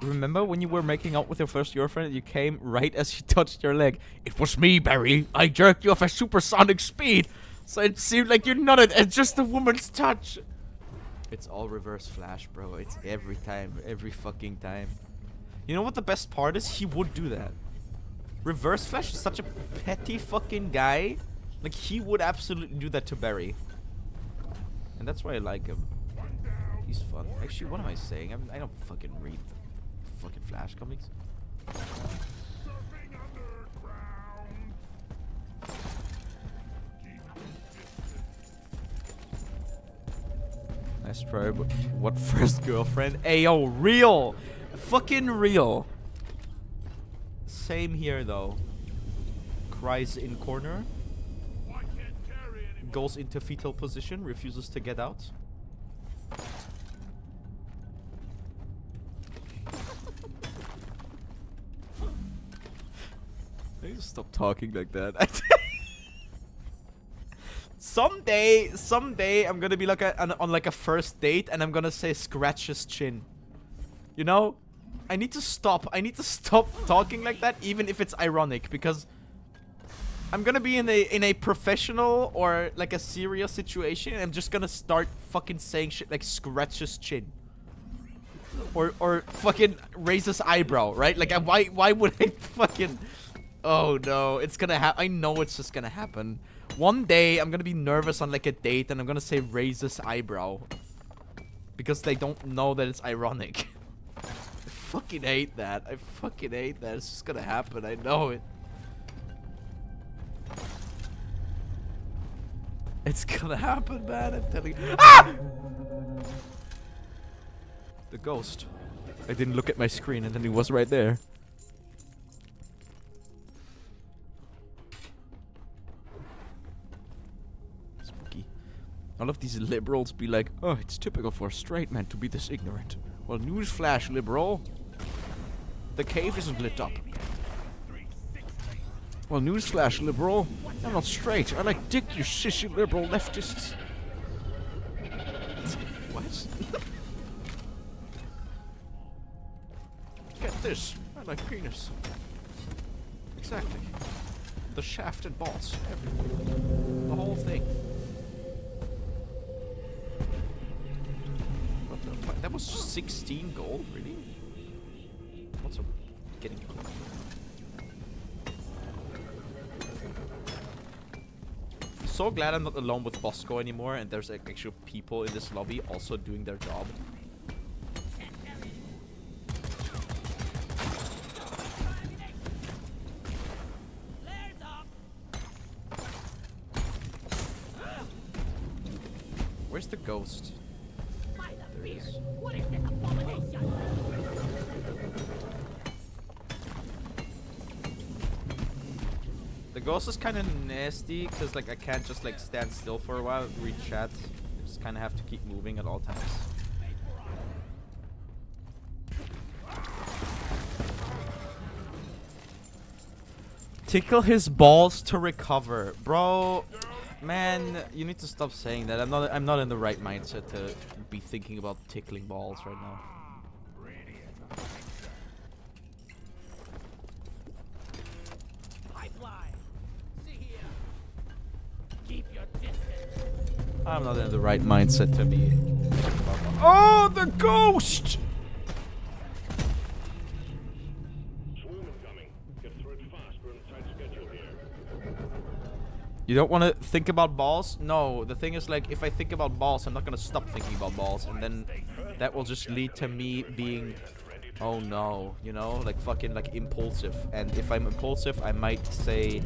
Remember when you were making out with your first girlfriend you came right as she touched your leg? It was me, Barry. I jerked you off at supersonic speed. So it seemed like you're not it. Just a woman's touch. It's all reverse flash, bro. It's every time, every fucking time. You know what the best part is? He would do that. Reverse flash is such a petty fucking guy. Like he would absolutely do that to Barry. And that's why I like him. He's fun. Actually, what am I saying? I'm, I don't fucking read fucking Flash comics. Nice but what first girlfriend? Ayo, real! Fucking real! Same here though. Cries in corner. Goes into fetal position, refuses to get out. Need to stop talking like that. someday, someday, I'm gonna be like a, on, on like a first date, and I'm gonna say scratch his chin. You know, I need to stop. I need to stop talking like that, even if it's ironic, because I'm gonna be in a in a professional or like a serious situation. And I'm just gonna start fucking saying shit like scratch his chin. Or or fucking raise his eyebrow, right? Like why why would I fucking Oh no, it's gonna happen. I know it's just gonna happen. One day, I'm gonna be nervous on like a date and I'm gonna say raise this eyebrow. Because they don't know that it's ironic. I fucking hate that. I fucking hate that. It's just gonna happen. I know it. It's gonna happen, man. I'm telling you. Ah! The ghost. I didn't look at my screen and then he was right there. All of these liberals be like, oh, it's typical for a straight man to be this ignorant. Well, newsflash, liberal. The cave isn't lit up. Well, newsflash, liberal. I'm not straight. I like dick, you sissy liberal leftists. What? Get this. I like penis. Exactly. The shaft and balls. Everything. The whole thing. That was 16 gold, really? What's up? Getting So glad I'm not alone with Bosco anymore and there's like, actual people in this lobby also doing their job. Where's the ghost? What is this abomination? The ghost is kind of nasty because like I can't just like stand still for a while, read chat. I just kind of have to keep moving at all times. Tickle his balls to recover, bro. Man, you need to stop saying that. I'm not. I'm not in the right mindset to be thinking about tickling balls right now. I'm not in the right mindset to be. Oh, the ghost! You don't want to think about balls? No, the thing is like, if I think about balls, I'm not gonna stop thinking about balls, and then that will just lead to me being, oh no, you know, like fucking like impulsive. And if I'm impulsive, I might say,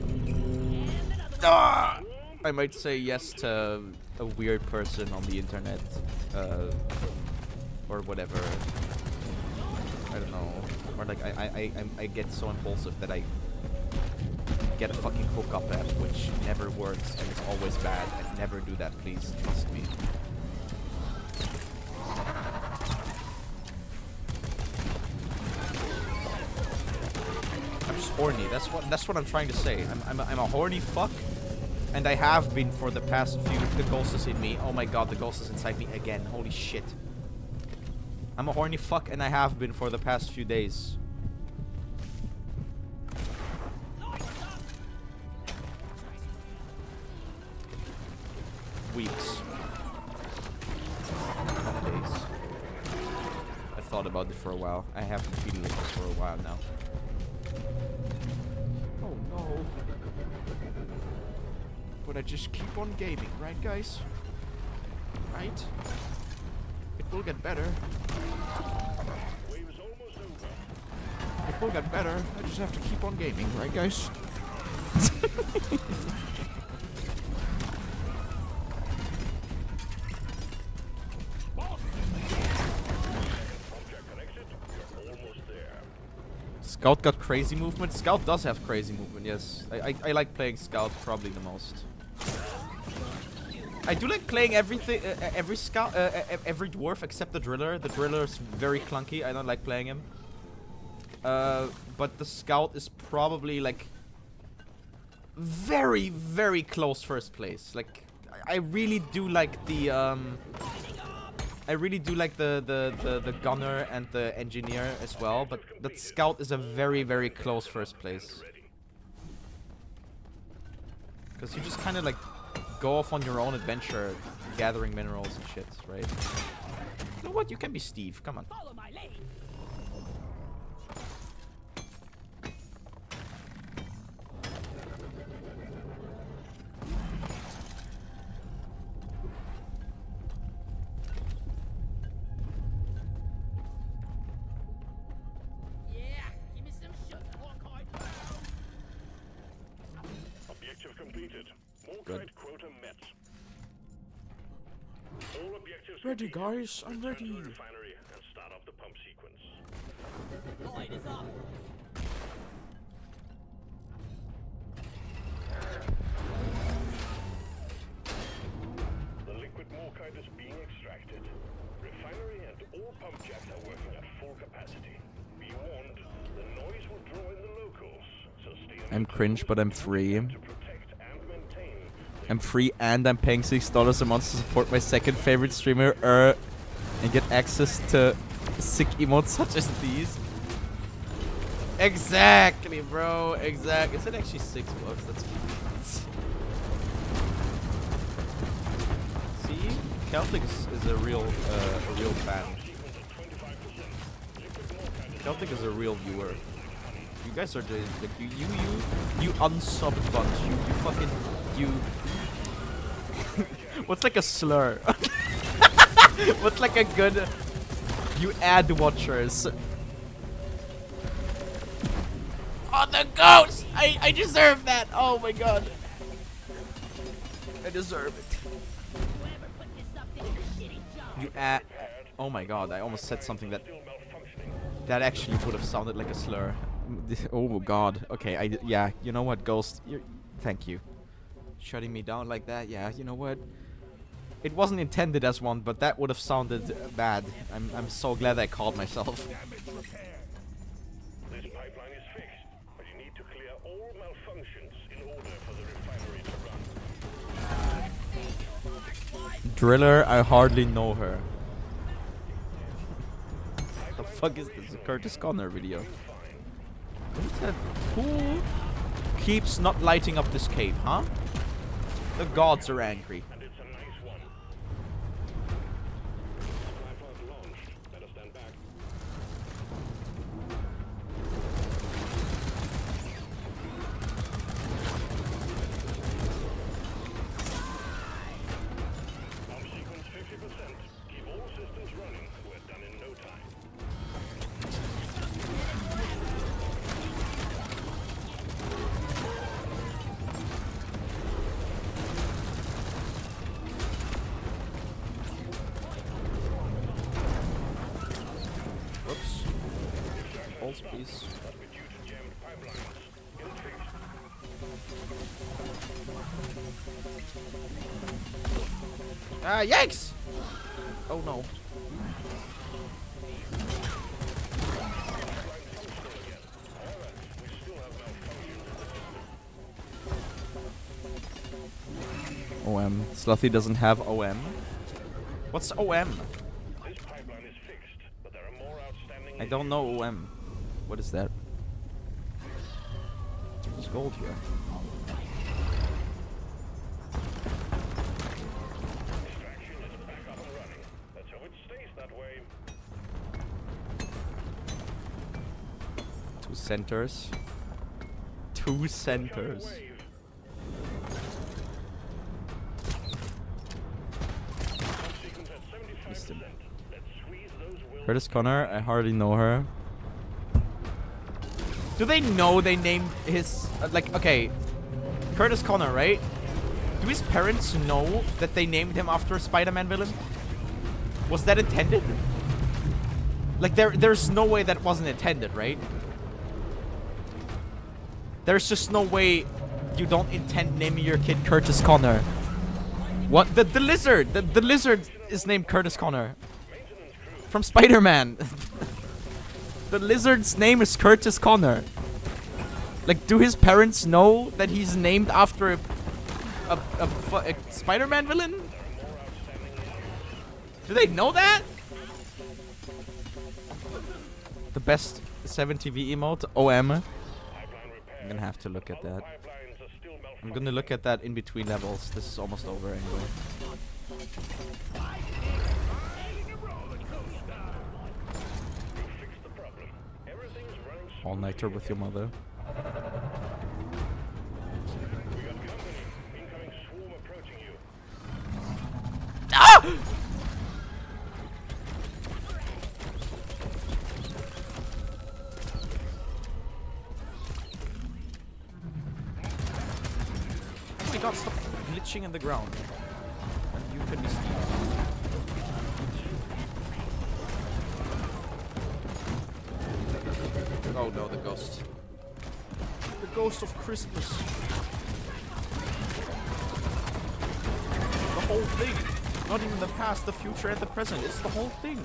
ah! I might say yes to a weird person on the internet, uh, or whatever. I don't know, or like I I I, I get so impulsive that I get a fucking hookup app, which never works and it's always bad. And never do that, please. Trust me. I'm just horny. That's what. That's what I'm trying to say. I'm. I'm. A, I'm a horny fuck, and I have been for the past few. The ghost is in me. Oh my god, the ghost is inside me again. Holy shit. I'm a horny fuck, and I have been for the past few days. Weeks. Days. I thought about it for a while. I have been feeling it for a while now. Oh no. But I just keep on gaming, right guys? Right? It will get better. It will get better. I just have to keep on gaming, right guys? Scout got crazy movement. Scout does have crazy movement, yes. I, I, I like playing Scout probably the most. I do like playing everything, uh, uh, every scout, uh, uh, every dwarf except the driller. The driller is very clunky. I don't like playing him. Uh, but the scout is probably like very, very close first place. Like, I I really do like the um, I really do like the, the, the, the gunner and the engineer as well, but that scout is a very, very close first place. Because you just kind of like go off on your own adventure, gathering minerals and shit, right? You know what? You can be Steve. Come on. Guys. I'm Return to ready. the refinery and start up the pump sequence. Light is up. The liquid morkite is being extracted. Refinery and all pump jacks are working at full capacity. Be warned, the noise will draw in the locals, so stay on I'm your cringe, but I'm to free. I'm free and I'm paying six dollars a month to support my second favorite streamer, er, and get access to sick emotes such as these. Exactly, bro. Exactly. Is it actually six bucks? That's see, Celtic is, a real, uh, a real fan. Celtic is a real viewer. You guys are the like you you you you unsubbed bunch. You you fucking you. What's like a slur? What's like a good? You ad watchers. Oh, the ghost! I I deserve that. Oh my god. I deserve it. Whoever put this up did a shitty job. You ad. Oh my god! I almost said something that that actually would have sounded like a slur. Oh god. Okay. I yeah. You know what, Ghost? you thank you. Shutting me down like that. Yeah. You know what? It wasn't intended as one, but that would have sounded bad. I'm I'm so glad I called myself. This pipeline is fixed, but you need to clear all malfunctions in order for the refinery to run. Driller, I hardly know her. the fuck is this? A Curtis Connor video. What is that? Who keeps not lighting up this cave, huh? The gods are angry. Yikes! Oh no. OM. Slothy doesn't have OM. What's OM? Fixed, I don't know OM. What is that? There's gold here. Centers. Two centers. Curtis Connor, I hardly know her. Do they know they named his uh, like okay, Curtis Connor, right? Do his parents know that they named him after a Spider-Man villain? Was that intended? Like there there's no way that wasn't intended, right? There's just no way you don't intend naming your kid Curtis Connor. What? The the lizard! The, the lizard is named Curtis Connor. From Spider-Man. the lizard's name is Curtis Connor. Like, do his parents know that he's named after a, a, a, a Spider-Man villain? Do they know that? The best 7TV emote? OM. I'm gonna have to look at that. I'm gonna look at that in between levels. This is almost over anyway. All nighter with your mother. Ah! In the ground. And you can be Steve. Oh no, the ghost. The ghost of Christmas. The whole thing. Not even the past, the future, and the present. It's the whole thing.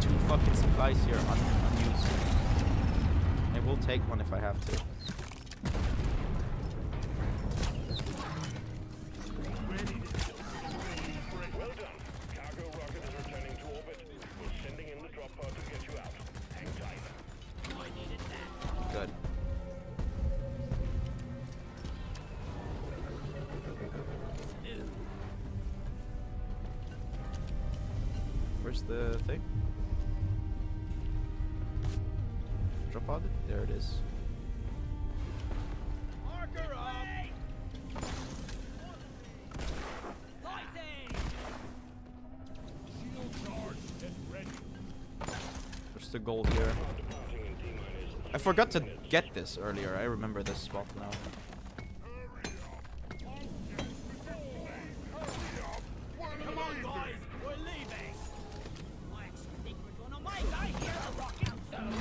Two fucking supplies here un unused. I will take one if I have to. Gold here. I forgot to get this earlier. I remember this spot now. Come on, guys. We're leaving. I think we're gonna make I hear a rocket stone.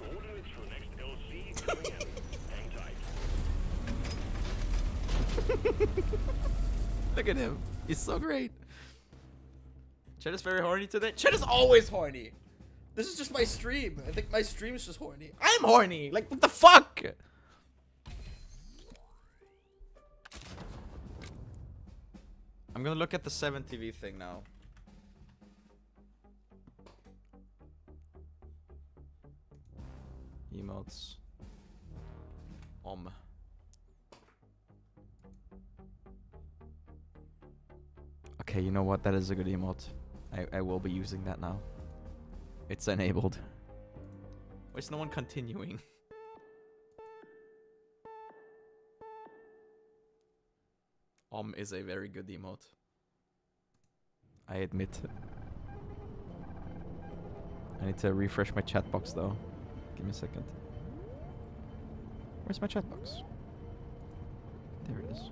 Coordinates for next LC coming in. Hang tight. Look at him. He's so great. Chet is very horny today. Chet is always horny. This is just my stream. I think my stream is just horny. I'm horny. Like, what the fuck? I'm gonna look at the 7TV thing now. Emotes. Om. Okay, you know what? That is a good emote. I, I will be using that now. It's enabled. Why is no one continuing? Om is a very good emote. I admit. I need to refresh my chat box though. Give me a second. Where's my chat box? There it is.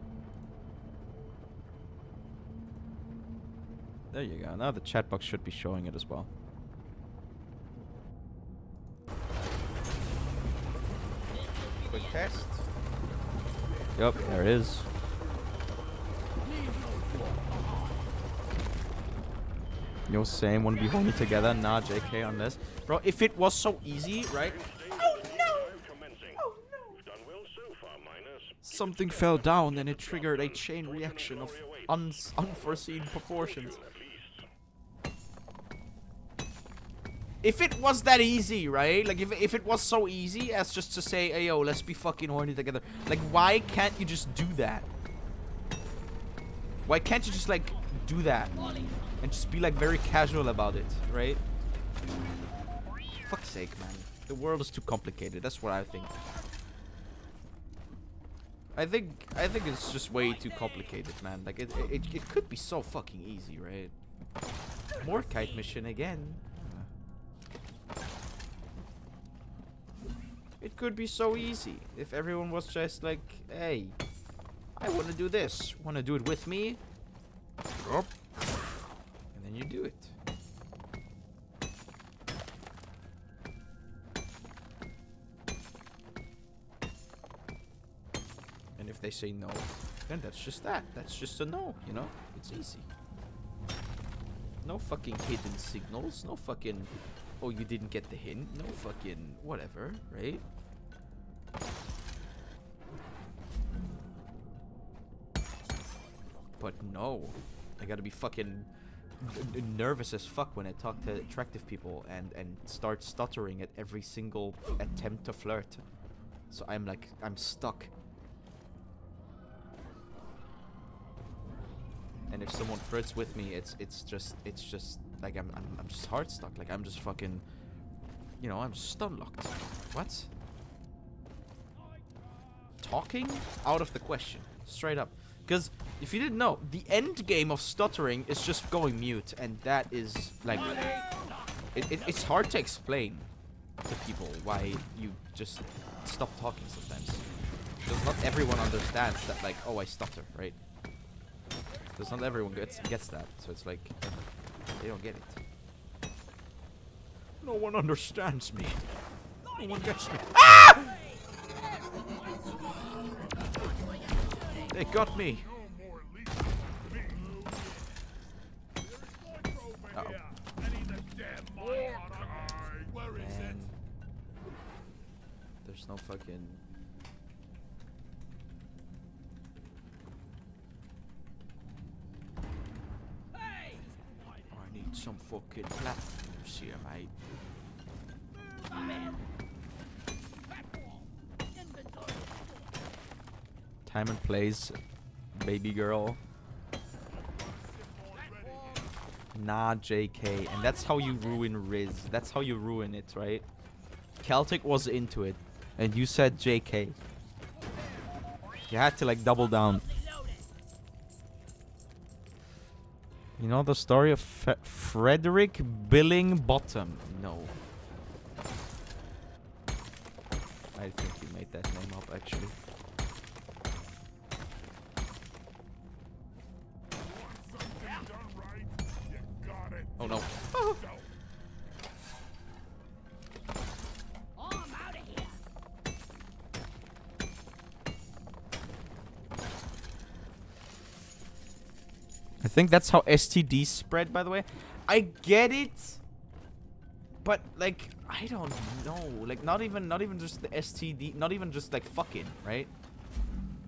There you go. Now the chat box should be showing it as well. Test. Yep, there it is. Yo, same. Wanna be horny together? Nah, JK on this. Bro, if it was so easy, right? Oh, Commencing. You've done well so far, oh, miners. Something fell down and it triggered a chain reaction of uns unforeseen proportions. If it was that easy, right? Like if if it was so easy as just to say, "Hey yo, let's be fucking horny together." Like why can't you just do that? Why can't you just like do that and just be like very casual about it, right? Fuck's sake, man. The world is too complicated. That's what I think. I think I think it's just way too complicated, man. Like it it, it could be so fucking easy, right? Morkite mission again. It could be so easy if everyone was just like, hey, I want to do this. Want to do it with me? And then you do it. And if they say no, then that's just that. That's just a no, you know? It's easy. No fucking hidden signals. No fucking, oh, you didn't get the hint. No fucking whatever, right? But no, I gotta be fucking nervous as fuck when I talk to attractive people and and start stuttering at every single attempt to flirt. So I'm like, I'm stuck. And if someone flirts with me, it's it's just it's just like I'm I'm, I'm just hard stuck. Like I'm just fucking, you know, I'm stun locked. What? Talking out of the question, straight up. Because if you didn't know, the end game of stuttering is just going mute, and that is like, it, it, it's hard to explain to people why you just stop talking sometimes. Because not everyone understands that, like, oh, I stutter, right? Because not everyone gets gets that, so it's like they don't get it. No one understands me. No one gets me. Ah! They got me. Uh oh. There's no fucking. I need some fucking platforms here, mate. Time and place, baby girl. Nah, JK. And that's how you ruin Riz. That's how you ruin it, right? Celtic was into it. And you said JK. You had to like double down. You know the story of Fe Frederick Billing Bottom? No. I think you made that name up actually. Oh no. Think that's how STDs spread, by the way. I get it, but like I don't know. Like not even not even just the STD, not even just like fucking, right?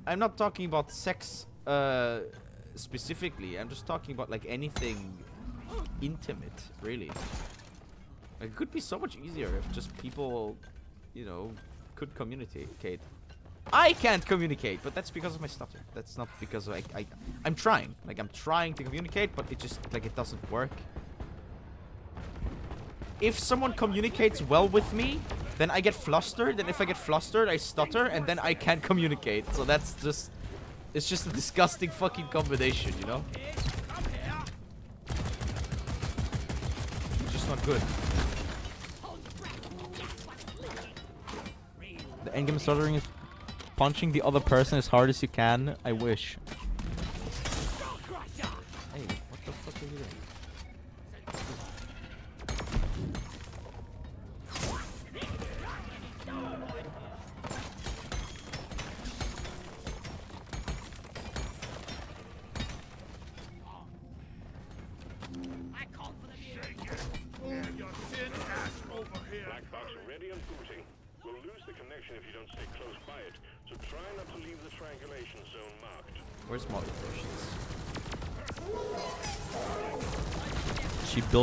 I'm not talking about sex uh specifically. I'm just talking about like anything intimate, really. Like, it could be so much easier if just people, you know, could communicate. I can't communicate, but that's because of my stutter. That's not because of, I, I, I'm trying. Like, I'm trying to communicate, but it just, like, it doesn't work. If someone communicates well with me, then I get flustered, and if I get flustered, I stutter, and then I can't communicate. So that's just, it's just a disgusting fucking combination, you know? It's just not good. The endgame stuttering is punching the other person as hard as you can. I wish.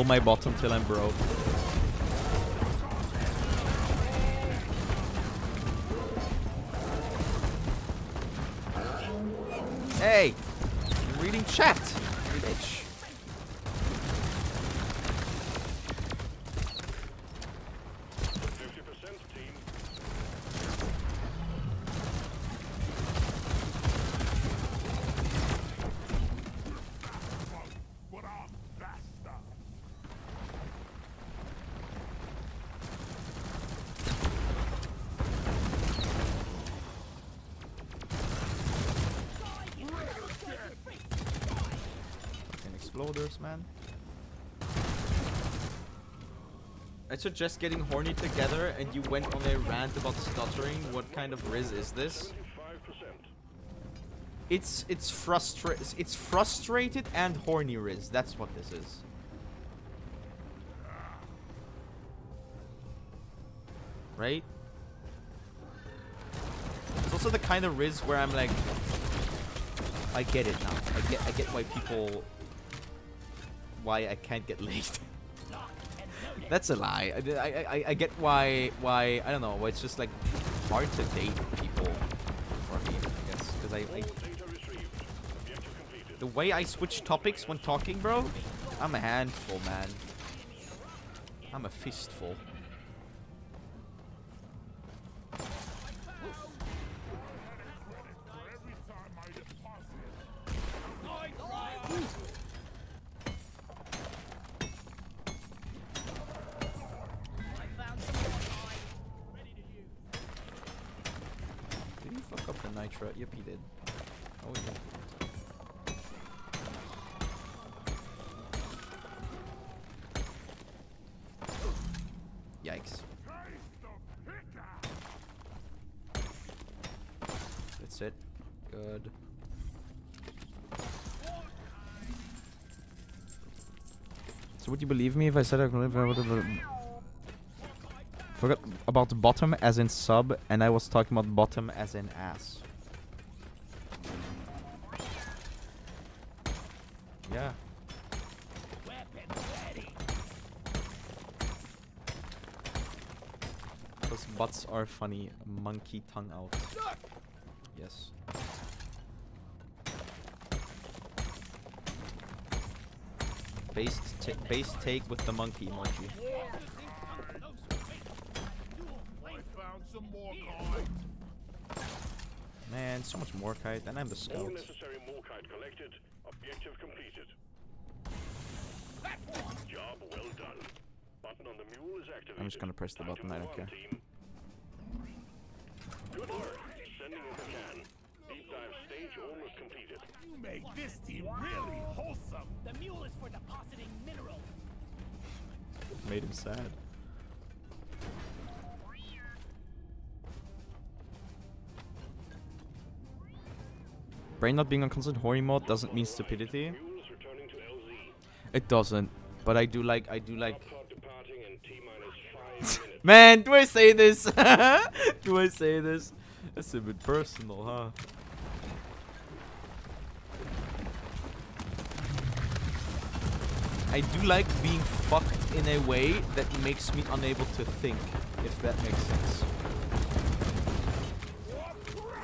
my bottom till I'm broke. Hey! I'm reading chat! Exploders, man. I suggest getting horny together and you went on a rant about stuttering. What kind of riz is this? It's it's frustra it's frustrated and horny riz. That's what this is. Right? It's also the kind of riz where I'm like I get it now. I get I get why people why I can't get laid. That's a lie. I, I, I, get why why I don't know. It's just like hard to date people for me. I guess because I, I the way I switch topics when talking, bro, I'm a handful, man. I'm a fistful. For every time I deposit, I found some more guys. Ready to use. Did he fuck up the nitra? Yep, he did. Oh, yeah. Yikes. taste the pickaxe! That's it. Good. So would you believe me if I said I live uh, Forgot about the bottom as in sub, and I was talking about bottom as in ass. Yeah. Those butts are funny. Monkey tongue out. Yes. Base, base take with the monkey emoji. I found some more coins. Man, so much Morkite, and I'm the All scout. necessary Morkite collected. Objective completed. Job well done. Button on the mule is activated. I'm just gonna press the button, I don't care. Good work. Sending in the can. Deep almost completed. You made this team really wholesome. The mule is for depositing minerals. Made him sad. Brain not being on constant horny mode doesn't mean stupidity. Mules returning to LZ. It doesn't. But I do like I do like Pod departing in T minus five minutes. Man, do I say this? do I say this? That's a bit personal, huh? I do like being fucked in a way that makes me unable to think, if that makes sense.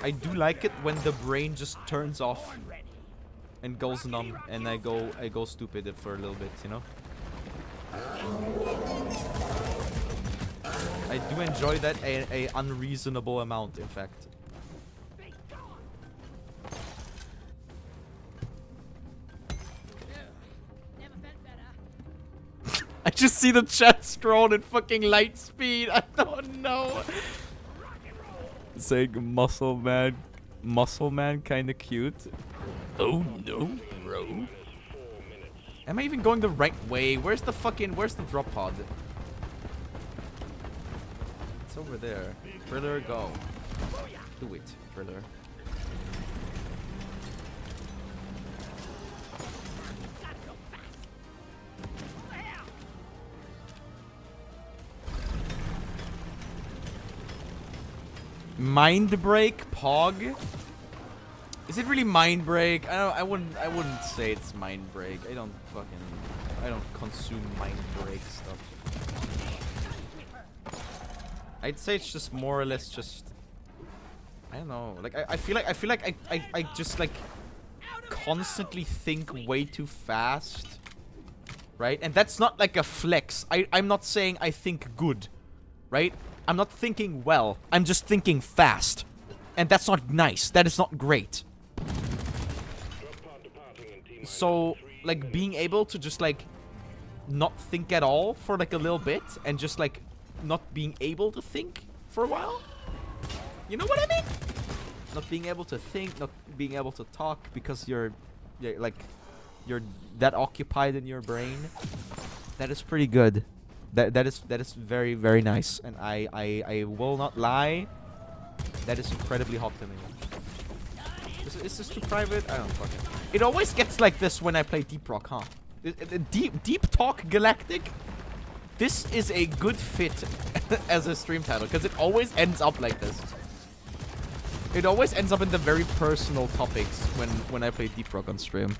I do like it when the brain just turns off and goes numb and I go I go stupid for a little bit, you know? I do enjoy that a, a unreasonable amount, in fact. Just see the chat scroll at fucking light speed. I don't know. Saying muscle man, muscle man, kind of cute. Oh no, bro. Am I even going the right way? Where's the fucking? Where's the drop pod? It's over there. Driller, go. Do it, Driller. Mind break, Pog. Is it really mind break? I don't. I wouldn't. I wouldn't say it's mind break. I don't fucking. I don't consume mind break stuff. I'd say it's just more or less just. I don't know. Like I, I feel like I feel like I, I I just like constantly think way too fast. Right? And that's not like a flex. I, I'm not saying I think good. Right? I'm not thinking well. I'm just thinking fast. And that's not nice. That is not great. So, like, being able to just, like, not think at all for, like, a little bit and just, like, not being able to think for a while? You know what I mean? Not being able to think, not being able to talk because you're, you're like, you're that occupied in your brain. That is pretty good. That that is that is very very nice, and I I I will not lie. That is incredibly hot to me. Is, is this too private? I don't fucking. It always gets like this when I play Deep Rock, huh? Deep Deep Talk Galactic. This is a good fit as a stream title because it always ends up like this. It always ends up in the very personal topics when when I play Deep Rock on stream.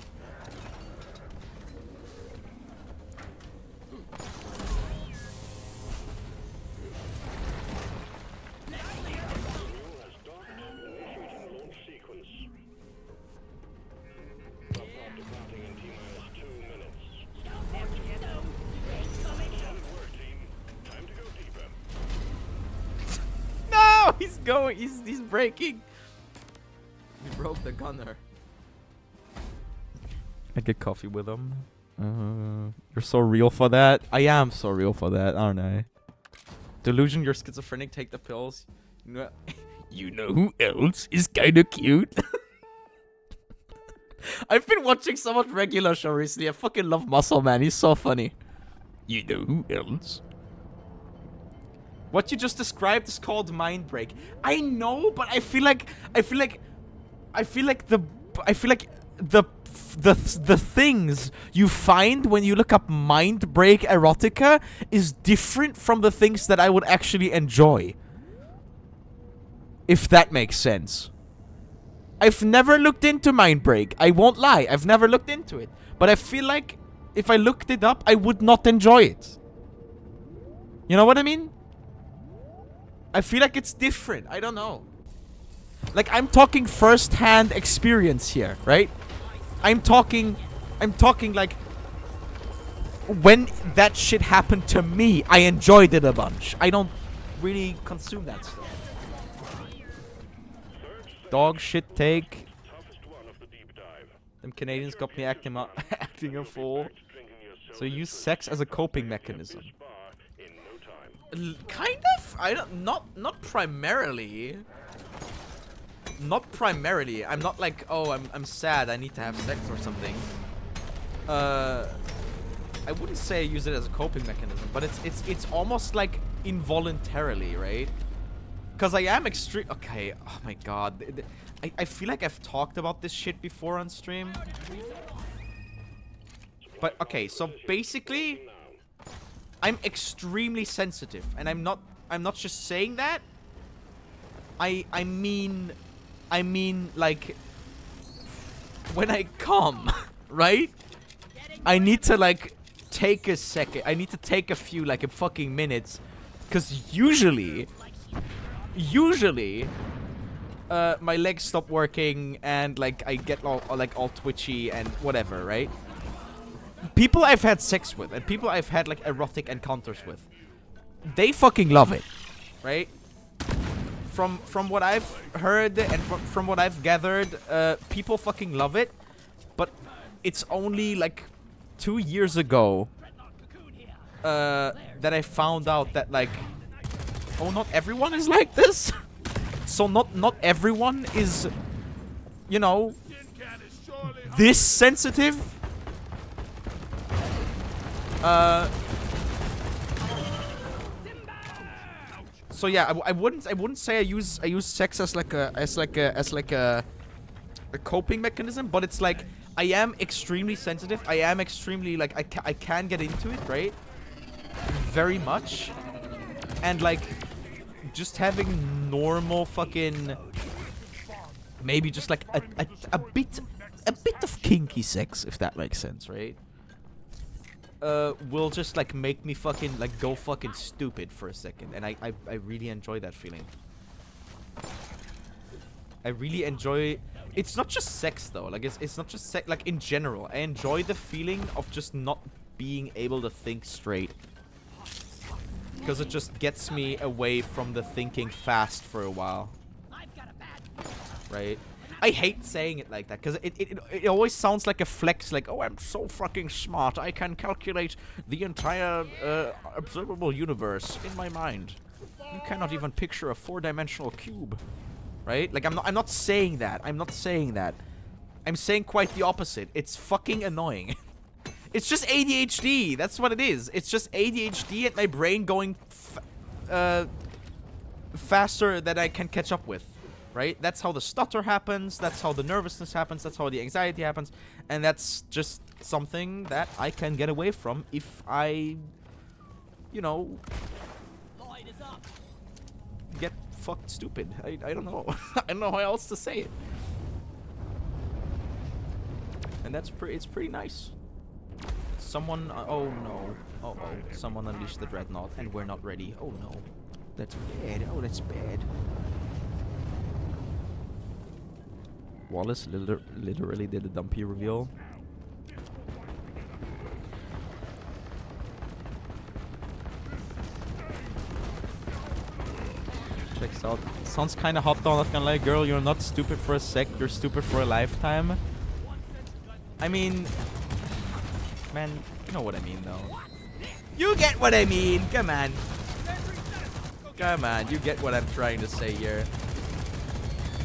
Going. He's he's breaking. He broke the gunner. I get coffee with him. Uh, you're so real for that. I am so real for that, aren't I? Delusion, you're schizophrenic. Take the pills. You know, you know who else is kind of cute? I've been watching so much regular show recently. I fucking love Muscle Man. He's so funny. You know who else? What you just described is called mind break. I know, but I feel like I feel like I feel like the I feel like the the the things you find when you look up mind break erotica is different from the things that I would actually enjoy. If that makes sense. I've never looked into mind break. I won't lie. I've never looked into it. But I feel like if I looked it up, I would not enjoy it. You know what I mean? I feel like it's different. I don't know. Like I'm talking first-hand experience here, right? I'm talking I'm talking like when that shit happened to me, I enjoyed it a bunch. I don't really consume that stuff. Dog shit take. Them Canadians got me acting up, acting a fool. So you use sex as a coping mechanism. Kind of. I don't. Not. Not primarily. Not primarily. I'm not like, oh, I'm. I'm sad. I need to have sex or something. Uh, I wouldn't say I use it as a coping mechanism, but it's it's it's almost like involuntarily, right? Because I am extreme. Okay. Oh my god. I I feel like I've talked about this shit before on stream. But okay, so basically, I'm extremely sensitive, and I'm not. I'm not just saying that. I I mean, I mean like when I come, right? I need to like take a second. I need to take a few like a fucking minutes, because usually, usually, uh, my legs stop working and like I get all like all twitchy and whatever, right? People I've had sex with and people I've had like erotic encounters with, they fucking love it, right? From from what I've heard and from, from what I've gathered, uh, people fucking love it, but it's only like two years ago uh, that I found out that like, oh, not everyone is like this. so not not everyone is, you know, this sensitive uh. So yeah, I, I wouldn't I wouldn't say I use I use sex as like a as like a as like a a coping mechanism, but it's like I am extremely sensitive. I am extremely like I ca- I can get into it, right? Very much, and like just having normal fucking maybe just like a a, a bit a bit of kinky sex, if that makes sense, right? Uh, will just like make me fucking like go fucking stupid for a second, and I I, I really enjoy that feeling. I really enjoy. It's not just sex though. Like it's it's not just sex. Like in general, I enjoy the feeling of just not being able to think straight. Because it just gets me away from the thinking fast for a while. I've got a bad right? I hate saying it like that because it, it, it, always sounds like a flex, like, oh, I'm so fucking smart. I can calculate the entire uh, observable universe in my mind. You cannot even picture a four-dimensional cube, right? Like, I'm not, I'm not saying that. I'm not saying that. I'm saying quite the opposite. It's fucking annoying. it's just ADHD. That's what it is. It's just ADHD and my brain going uh, faster than I can catch up with right? That's how the stutter happens, that's how the nervousness happens, that's how the anxiety happens, and that's just something that I can get away from if I, you know, get fucked stupid. I, I don't know. I don't know how else to say it. And that's pretty, it's pretty nice. Someone, uh, oh no. Oh, oh, someone unleashed the dreadnought and we're not ready. Oh no. That's bad. Oh, that's bad. Wallace liter literally did the dumpy reveal. Checks out. Sounds kinda hot though, not gonna lie. Girl, you're not stupid for a sec, you're stupid for a lifetime. I mean... Man, you know what I mean though. You get what I mean! Come on. Come on, you get what I'm trying to say here.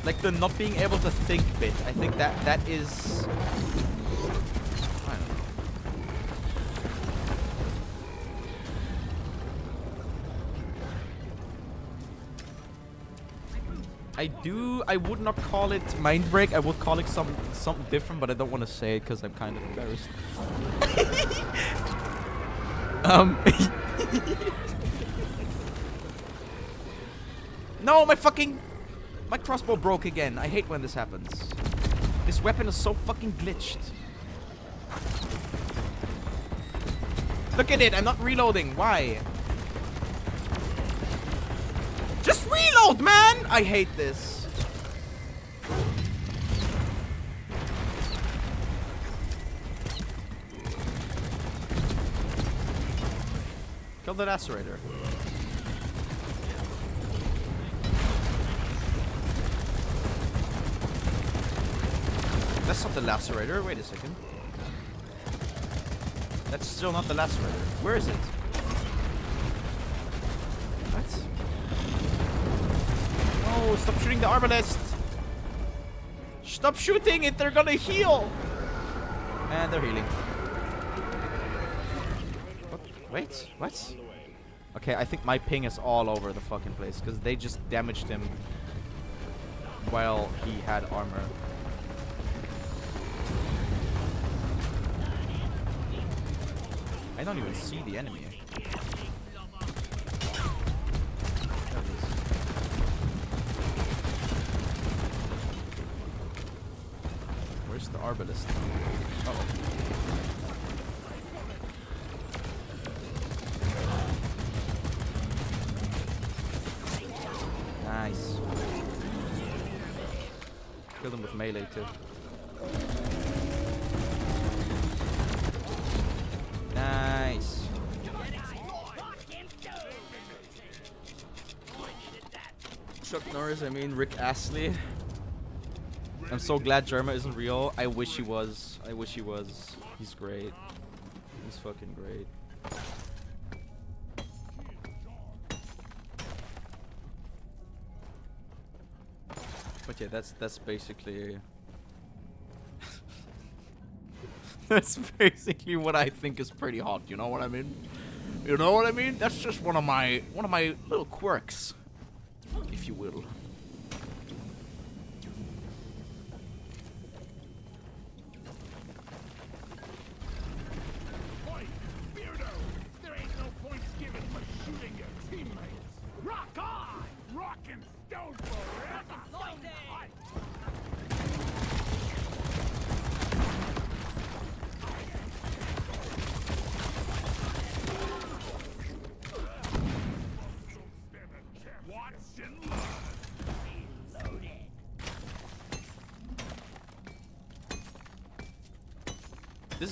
Like the not being able to think bit. I think that that is. I don't know. I do. I would not call it mind break. I would call it some something different, but I don't want to say it because I'm kind of embarrassed. um. no, my fucking my crossbow broke again. I hate when this happens. This weapon is so fucking glitched. Look at it. I'm not reloading. Why? Just reload, man! I hate this. Kill the lacerator. That's not the lacerator. Wait a second. That's still not the lacerator. Where is it? What? Oh, stop shooting the arbalest! Stop shooting it! They're gonna heal! And they're healing. What? Wait, what? Okay, I think my ping is all over the fucking place because they just damaged him while he had armor. I don't even see the enemy. Where's the arbalest? Uh oh. Nice. Killed him with melee too. Nice. Chuck Norris, I mean Rick Astley. I'm so glad Jerma isn't real. I wish he was. I wish he was. He's great. He's fucking great. But yeah, that's that's basically that's basically what I think is pretty hot. You know what I mean? You know what I mean? That's just one of my one of my little quirks, if you will.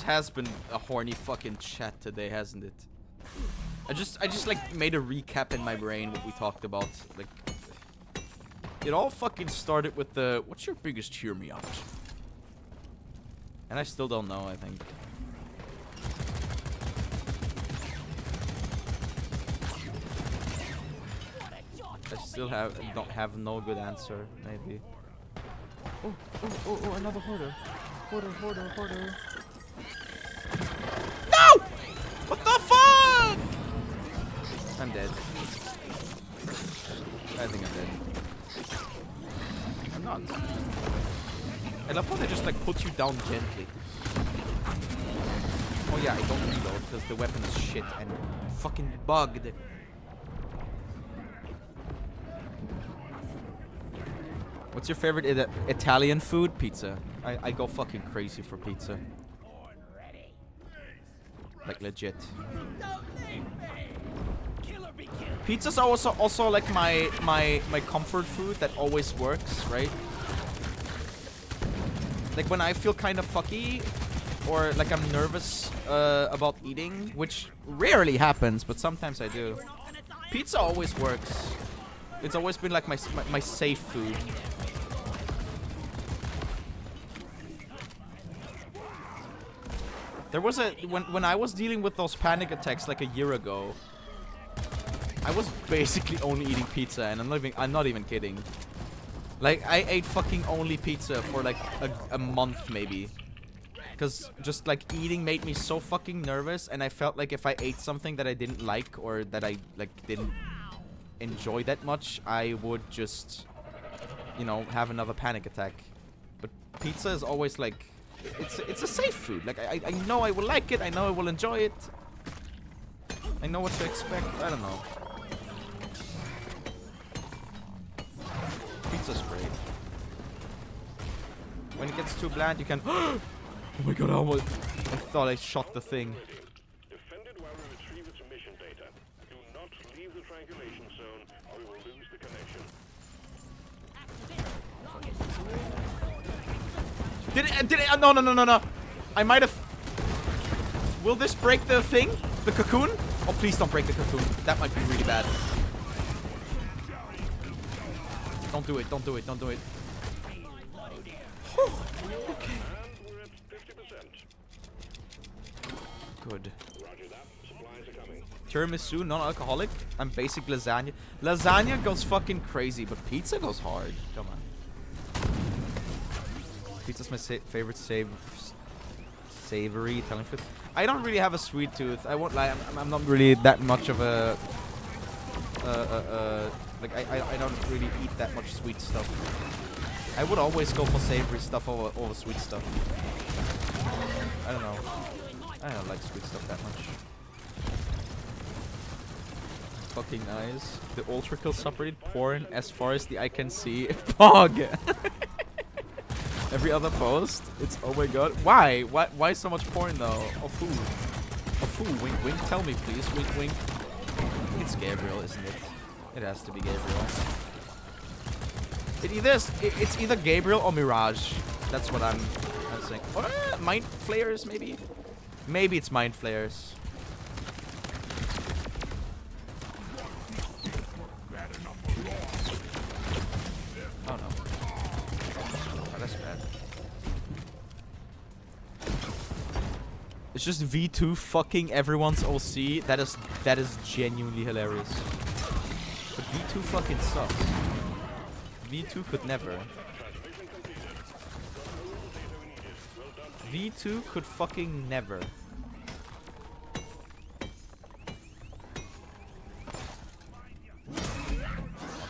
Has been a horny fucking chat today, hasn't it? I just I just like made a recap in my brain what we talked about. Like it all fucking started with the what's your biggest cheer me up? And I still don't know, I think. I still have don't have no good answer, maybe. Oh, oh, oh, oh, another hoarder. Hoarder, hoarder, hoarder. No! What the fuck? I'm dead. I think I'm dead. I'm not. I love how they just like put you down gently. Oh yeah, I don't reload because the weapon is shit and fucking bugged. What's your favorite Ita- Italian food? Pizza. I, I go fucking crazy for pizza. Like legit. Pizza's also also like my my my comfort food that always works, right? Like when I feel kind of fucky or like I'm nervous uh, about eating, which rarely happens, but sometimes I do. Pizza always works. It's always been like my my, my safe food. There was a when when I was dealing with those panic attacks like a year ago. I was basically only eating pizza, and I'm not even I'm not even kidding. Like I ate fucking only pizza for like a, a month maybe. Cause just like eating made me so fucking nervous, and I felt like if I ate something that I didn't like or that I like didn't enjoy that much, I would just, you know, have another panic attack. But pizza is always like it's it's a safe food. Like I I know I will like it. I know I will enjoy it. I know what to expect. I don't know. Pizza's great. When it gets too bland, you can. oh my god! I almost. I thought I shot the thing. Defend it while we retrieve its mission data. Do not leave the triangulation zone, or we will lose the connection. Did it? Did it? uh, No, no, no, no, no. I might have. Will this break the thing? The cocoon? Oh, please don't break the cocoon. That might be really bad. Don't do it. Don't do it. Don't do it. And 50%. Good. Tiramisu, non-alcoholic. I'm basic lasagna. Lasagna goes fucking crazy, but pizza goes hard. Come on. Pizza's my sa favorite save savory Italian food. I don't really have a sweet tooth. I won't lie. I'm, I'm not really that much of a uh, uh, uh, like I, I I don't really eat that much sweet stuff. I would always go for savory stuff over over sweet stuff. I don't know. I don't like sweet stuff that much. Fucking nice. The ULTRAKILL subreddit porn as far as the eye can see. Pog. Every other post, it's oh my god. Why? Why? Why so much porn though? Of who? Of who? Wink, wink. Tell me, please. Wink, wink. It's Gabriel, isn't it? It has to be Gabriel. It either is, it- it's either Gabriel or Mirage. That's what I'm, I'm saying. Or uh, Mind Flayers, maybe. Maybe it's Mind Flayers. Oh no. It's just V2 fucking everyone's OC. That is that is genuinely hilarious. But V2 fucking sucks. V2 could never. V2 could fucking never.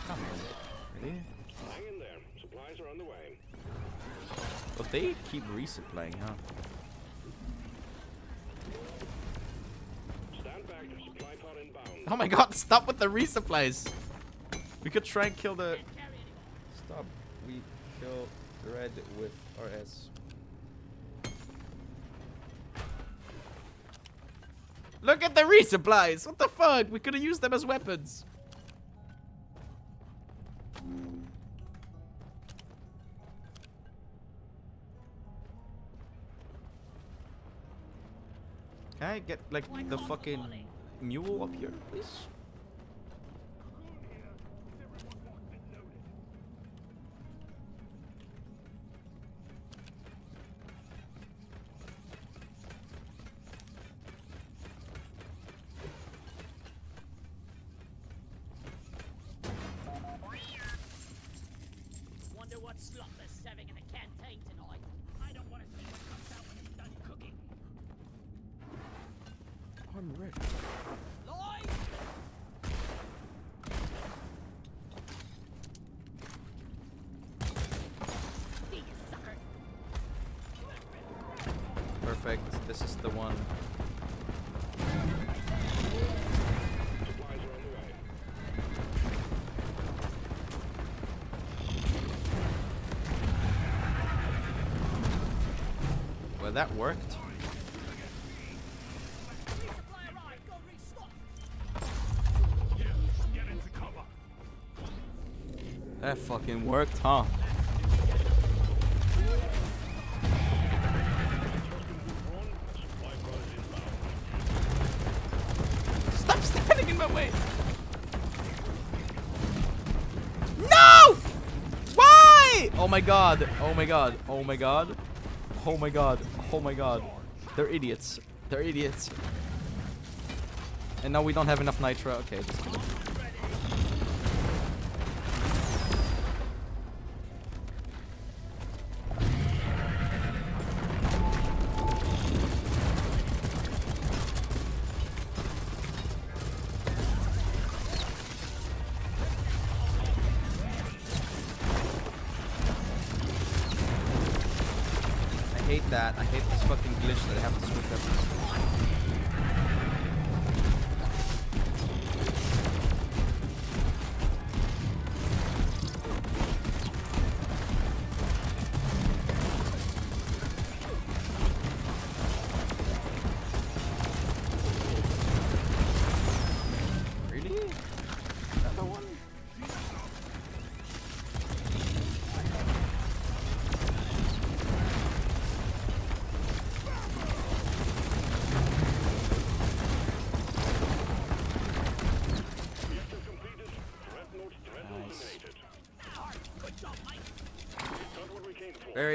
Come on. Really? Hang in there. Supplies are on the way. But they keep resupplying, huh? Stand back. Supply pod inbound. Oh my god, stop with the resupplies! We could try and kill the... Stop. We kill red with RS. Look at the resupplies! What the fuck? We could have used them as weapons! Can I get like the fucking mule up here, please? Well, that worked. That fucking worked, huh? Stop standing in my way. No! Why? Oh my god. Oh my god. Oh my god. Oh my god. Oh my god. They're idiots. They're idiots. And now we don't have enough nitra. Okay,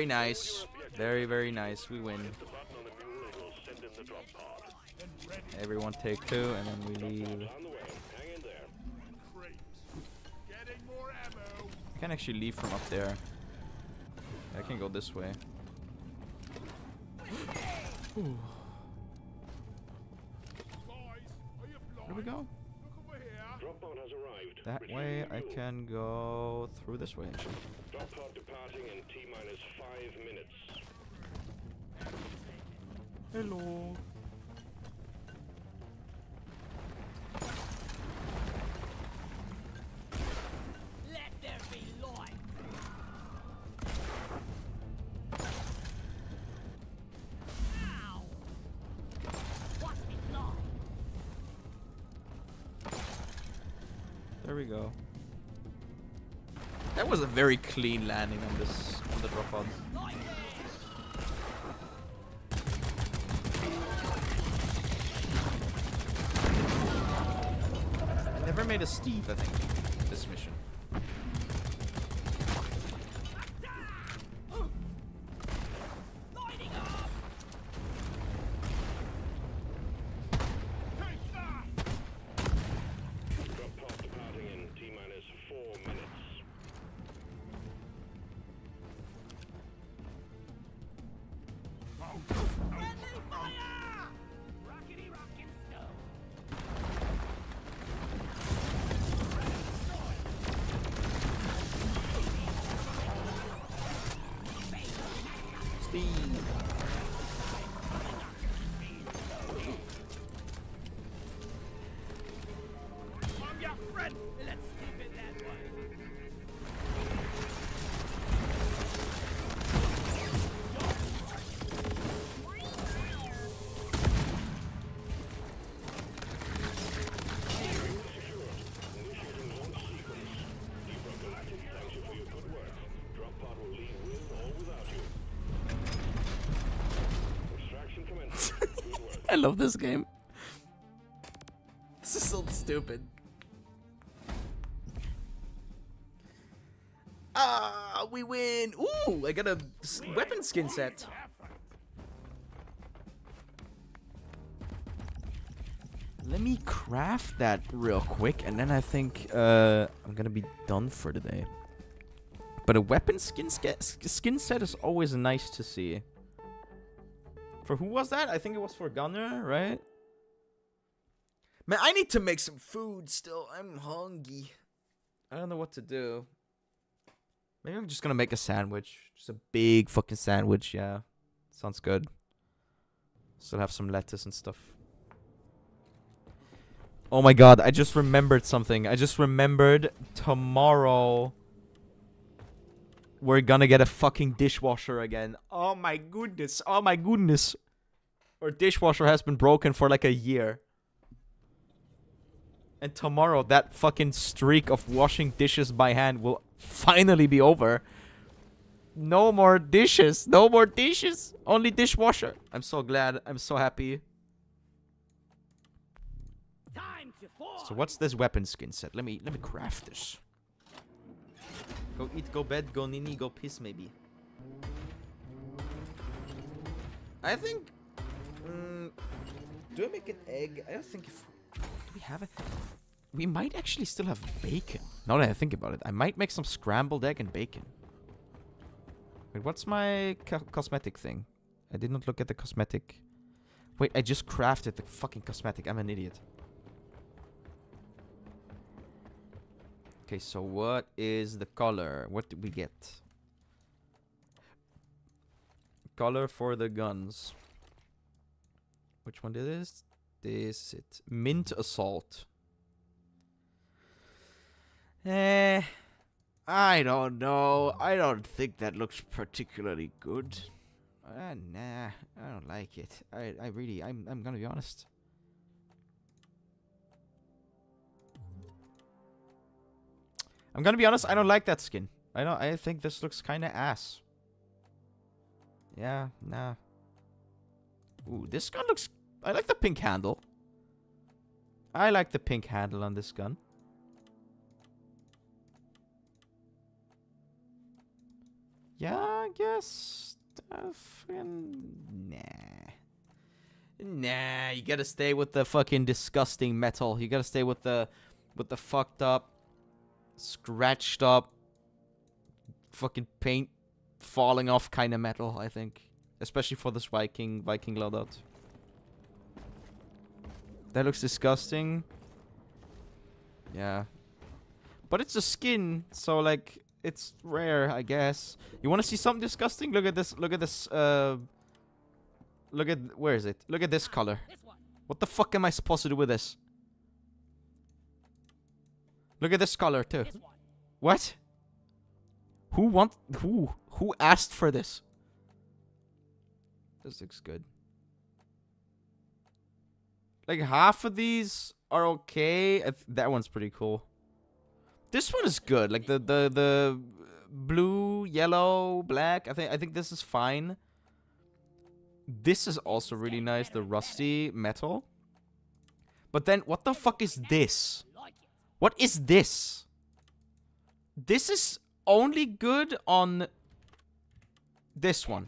Very nice. Very, very nice. We win. Everyone take two, and then we leave. I can actually leave from up there. I can go this way. Blind? Where do we go? Look over here. Drop pod has arrived. That Retrieve way I can go through this way. actually. Drop pod departing in T minus five minutes. Hello. Go. That was a very clean landing on this on the drop pod. I never made a Steeve, I think, love this game. This is so stupid. Ah, we win! Ooh, I got a weapon skin set. Let me craft that real quick, and then I think uh, I'm gonna be done for today. But a weapon skin sk- skin set is always nice to see. For who was that? I think it was for Gunner, right? Man, I need to make some food still. I'm hungry. I don't know what to do. Maybe I'm just gonna make a sandwich. Just a big fucking sandwich, yeah. Sounds good. Still have some lettuce and stuff. Oh my god, I just remembered something. I just remembered tomorrow we're gonna get a fucking dishwasher again. Oh my goodness. Oh my goodness. Our dishwasher has been broken for like a year. And tomorrow that fucking streak of washing dishes by hand will finally be over. No more dishes. No more dishes. Only dishwasher. I'm so glad. I'm so happy. Time to fall. So what's this weapon skin set? Let me let me craft this. Go eat, go bed, go nini, go piss maybe. I think. Mm, do I make an egg? I don't think if. Do we have it? We might actually still have bacon. Now that I think about it, I might make some scrambled egg and bacon. Wait, what's my co cosmetic thing? I did not look at the cosmetic. Wait, I just crafted the fucking cosmetic. I'm an idiot. Okay, so what is the color? What did we get? Color for the guns. Which one did this? This is it. Mint assault. Eh, I don't know. I don't think that looks particularly good. Uh, nah, I don't like it. I, I really, I'm, I'm gonna be honest. I'm gonna be honest. I don't like that skin. I don't. I think this looks kind of ass. Yeah, nah. Ooh, this gun looks. I like the pink handle. I like the pink handle on this gun. Yeah, I guess. Nah. Nah, you gotta stay with the fucking disgusting metal. You gotta stay with the, with the fucked up, scratched up, fucking paint falling off kind of metal. I think, especially for this Viking Viking loadout. That looks disgusting. Yeah, but it's a skin, so like it's rare, I guess. You want to see something disgusting? Look at this. Look at this. Uh, look at where is it? Look at this color. What the fuck am I supposed to do with this? Look at this color too. What? Who want who who asked for this? This looks good. Like half of these are okay. Th- that one's pretty cool. This one is good. Like the the the blue, yellow, black. I think I think this is fine. This is also really nice. The rusty metal. But then what the fuck is this? What is this? This is only good on this one.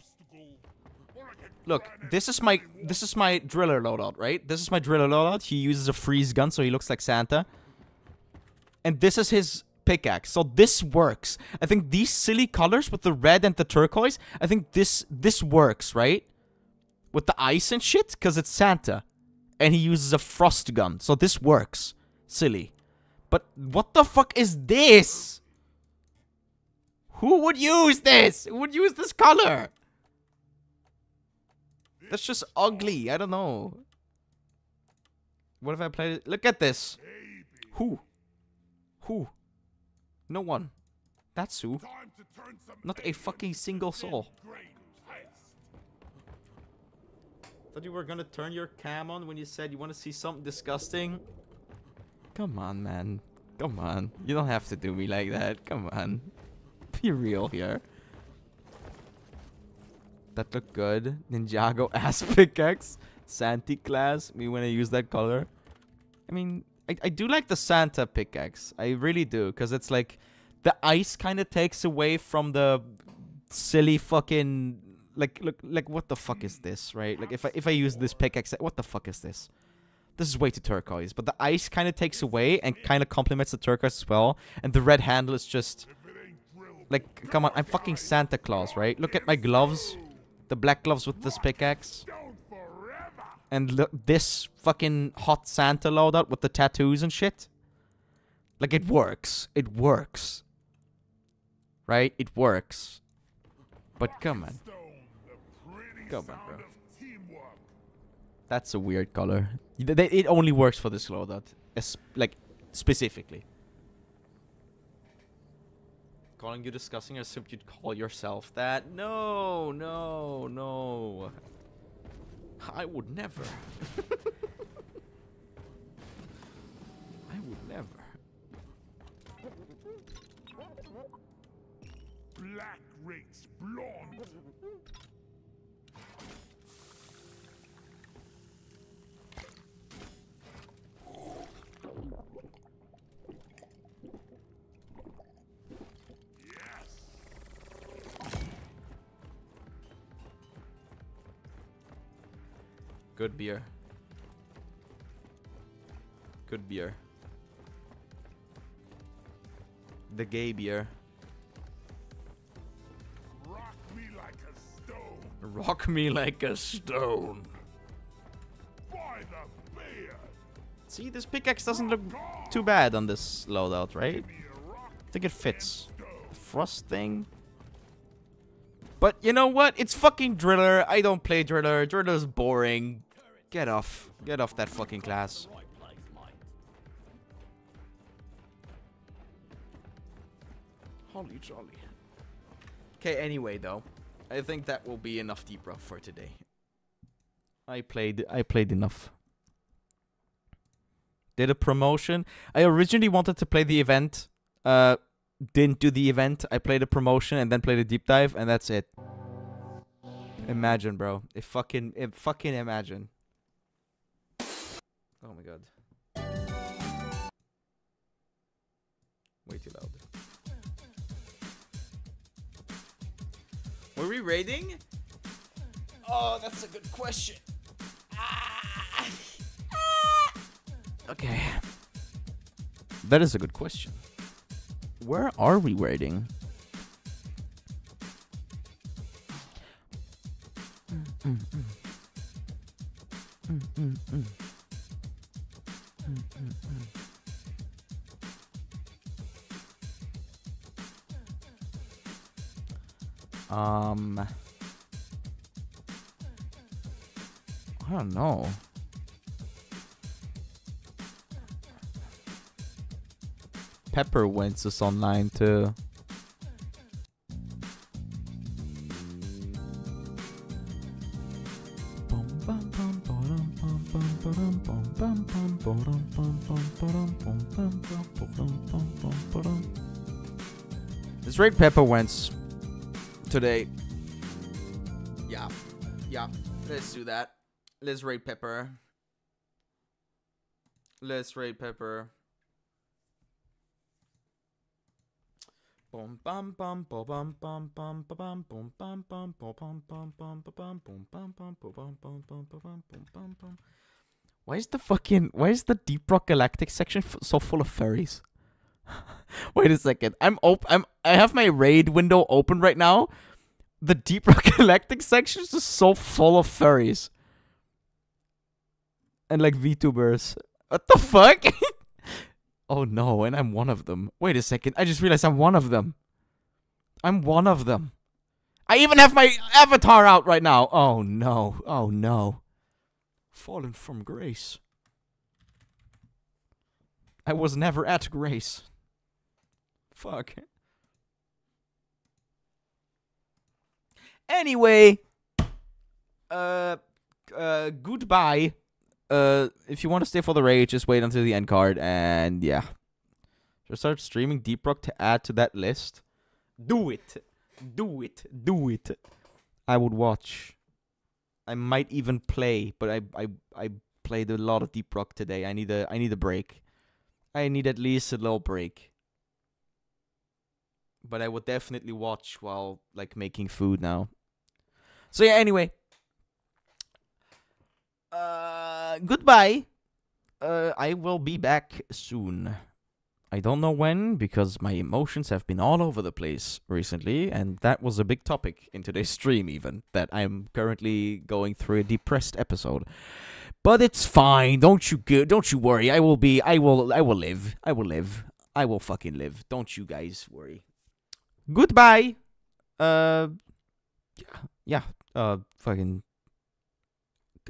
Look, this is my this is my driller loadout, right? This is my driller loadout. He uses a freeze gun, so he looks like Santa. And this is his pickaxe. So this works. I think these silly colors with the red and the turquoise, I think this this works, right? With the ice and shit, because it's Santa. And he uses a frost gun. So this works. Silly. But what the fuck is this? Who would use this? Who would use this color? That's just ugly. I don't know. What if I played it? Look at this. Who? Who? No one. That's who. Not a fucking single soul. Thought you were gonna turn your cam on when you said you want to see something disgusting. Come on, man. Come on. You don't have to do me like that. Come on. Be real here. That looked good. Ninjago ass pickaxe. Santi class. Me when I use that color. I mean, I, I do like the Santa pickaxe. I really do, cause it's like the ice kind of takes away from the silly fucking like look like what the fuck is this right? Like if I if I use this pickaxe, what the fuck is this? This is way too turquoise, but the ice kind of takes away and kind of complements the turquoise as well. And the red handle is just like, come on, I'm fucking Santa Claus, right? Look at my gloves, the black gloves with this pickaxe. And look, this fucking hot Santa loadout with the tattoos and shit. Like, it works. It works. Right? It works. But come on. Come on, bro. That's a weird color. Y- th- It only works for this loadout. Es- like, specifically. Calling you disgusting, I assumed you'd call yourself that. No, no, no. I would never. I would never. Black race blonde. Good beer. Good beer. The gay beer. Rock me like a stone. Rock me like a stone. By the beard. See, this pickaxe doesn't look too bad on this loadout, right? Me a rock I think it fits. stone. Frost thing. But you know what? It's fucking Driller. I don't play Driller. Driller's boring. Get off. Get off that fucking class. Right place, mate. Holy jolly. Okay, anyway though. I think that will be enough Deep Rock for today. I played I played enough. Did a promotion. I originally wanted to play the event. Uh didn't do the event. I played a promotion and then played a deep dive and that's it. Imagine, bro. If fucking if fucking imagine. Oh my god. Way too loud. Were we raiding? Oh, that's a good question. Ah. Ah. Okay. That is a good question. Where are we raiding? Pepper Wentz is online too. Let's rate Pepper Wentz today. Yeah. Yeah. Let's do that. Let's rate Pepper. Let's rate Pepper. Bum bum bum bum bum bum bum bum bum bum bum bum bum bum bum bum bum bum bum bum. Why is the fucking why is the Deep Rock Galactic section so full of furries? Wait a second. I'm op- I'm I have my raid window open right now. The Deep Rock Galactic section is just so full of furries. And like VTubers. What the fuck? Oh no, and I'm one of them. Wait a second. I just realized I'm one of them. I'm one of them. I even have my avatar out right now. Oh no. Oh no. Fallen from grace. I was never at grace. Fuck. Anyway, uh, uh, goodbye. Uh, if you want to stay for the raid, just wait until the end card, and yeah, just start streaming Deep Rock to add to that list. Do it, do it, do it. I would watch. I might even play, but I I I played a lot of Deep Rock today. I need a I need a break. I need at least a little break. But I would definitely watch while like making food now. So yeah, anyway. Uh goodbye. Uh I will be back soon. I don't know when because my emotions have been all over the place recently, and that was a big topic in today's stream, even that I'm currently going through a depressed episode. But it's fine. Don't you go, don't you worry. I will be. I will. I will live. I will live. I will fucking live. Don't you guys worry. Goodbye. Uh. Yeah. Yeah. Uh. Fucking.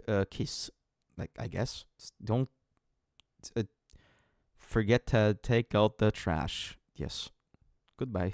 Uh. Kiss. Like I guess. Don't. Uh, forget to take out the trash. Yes. Goodbye.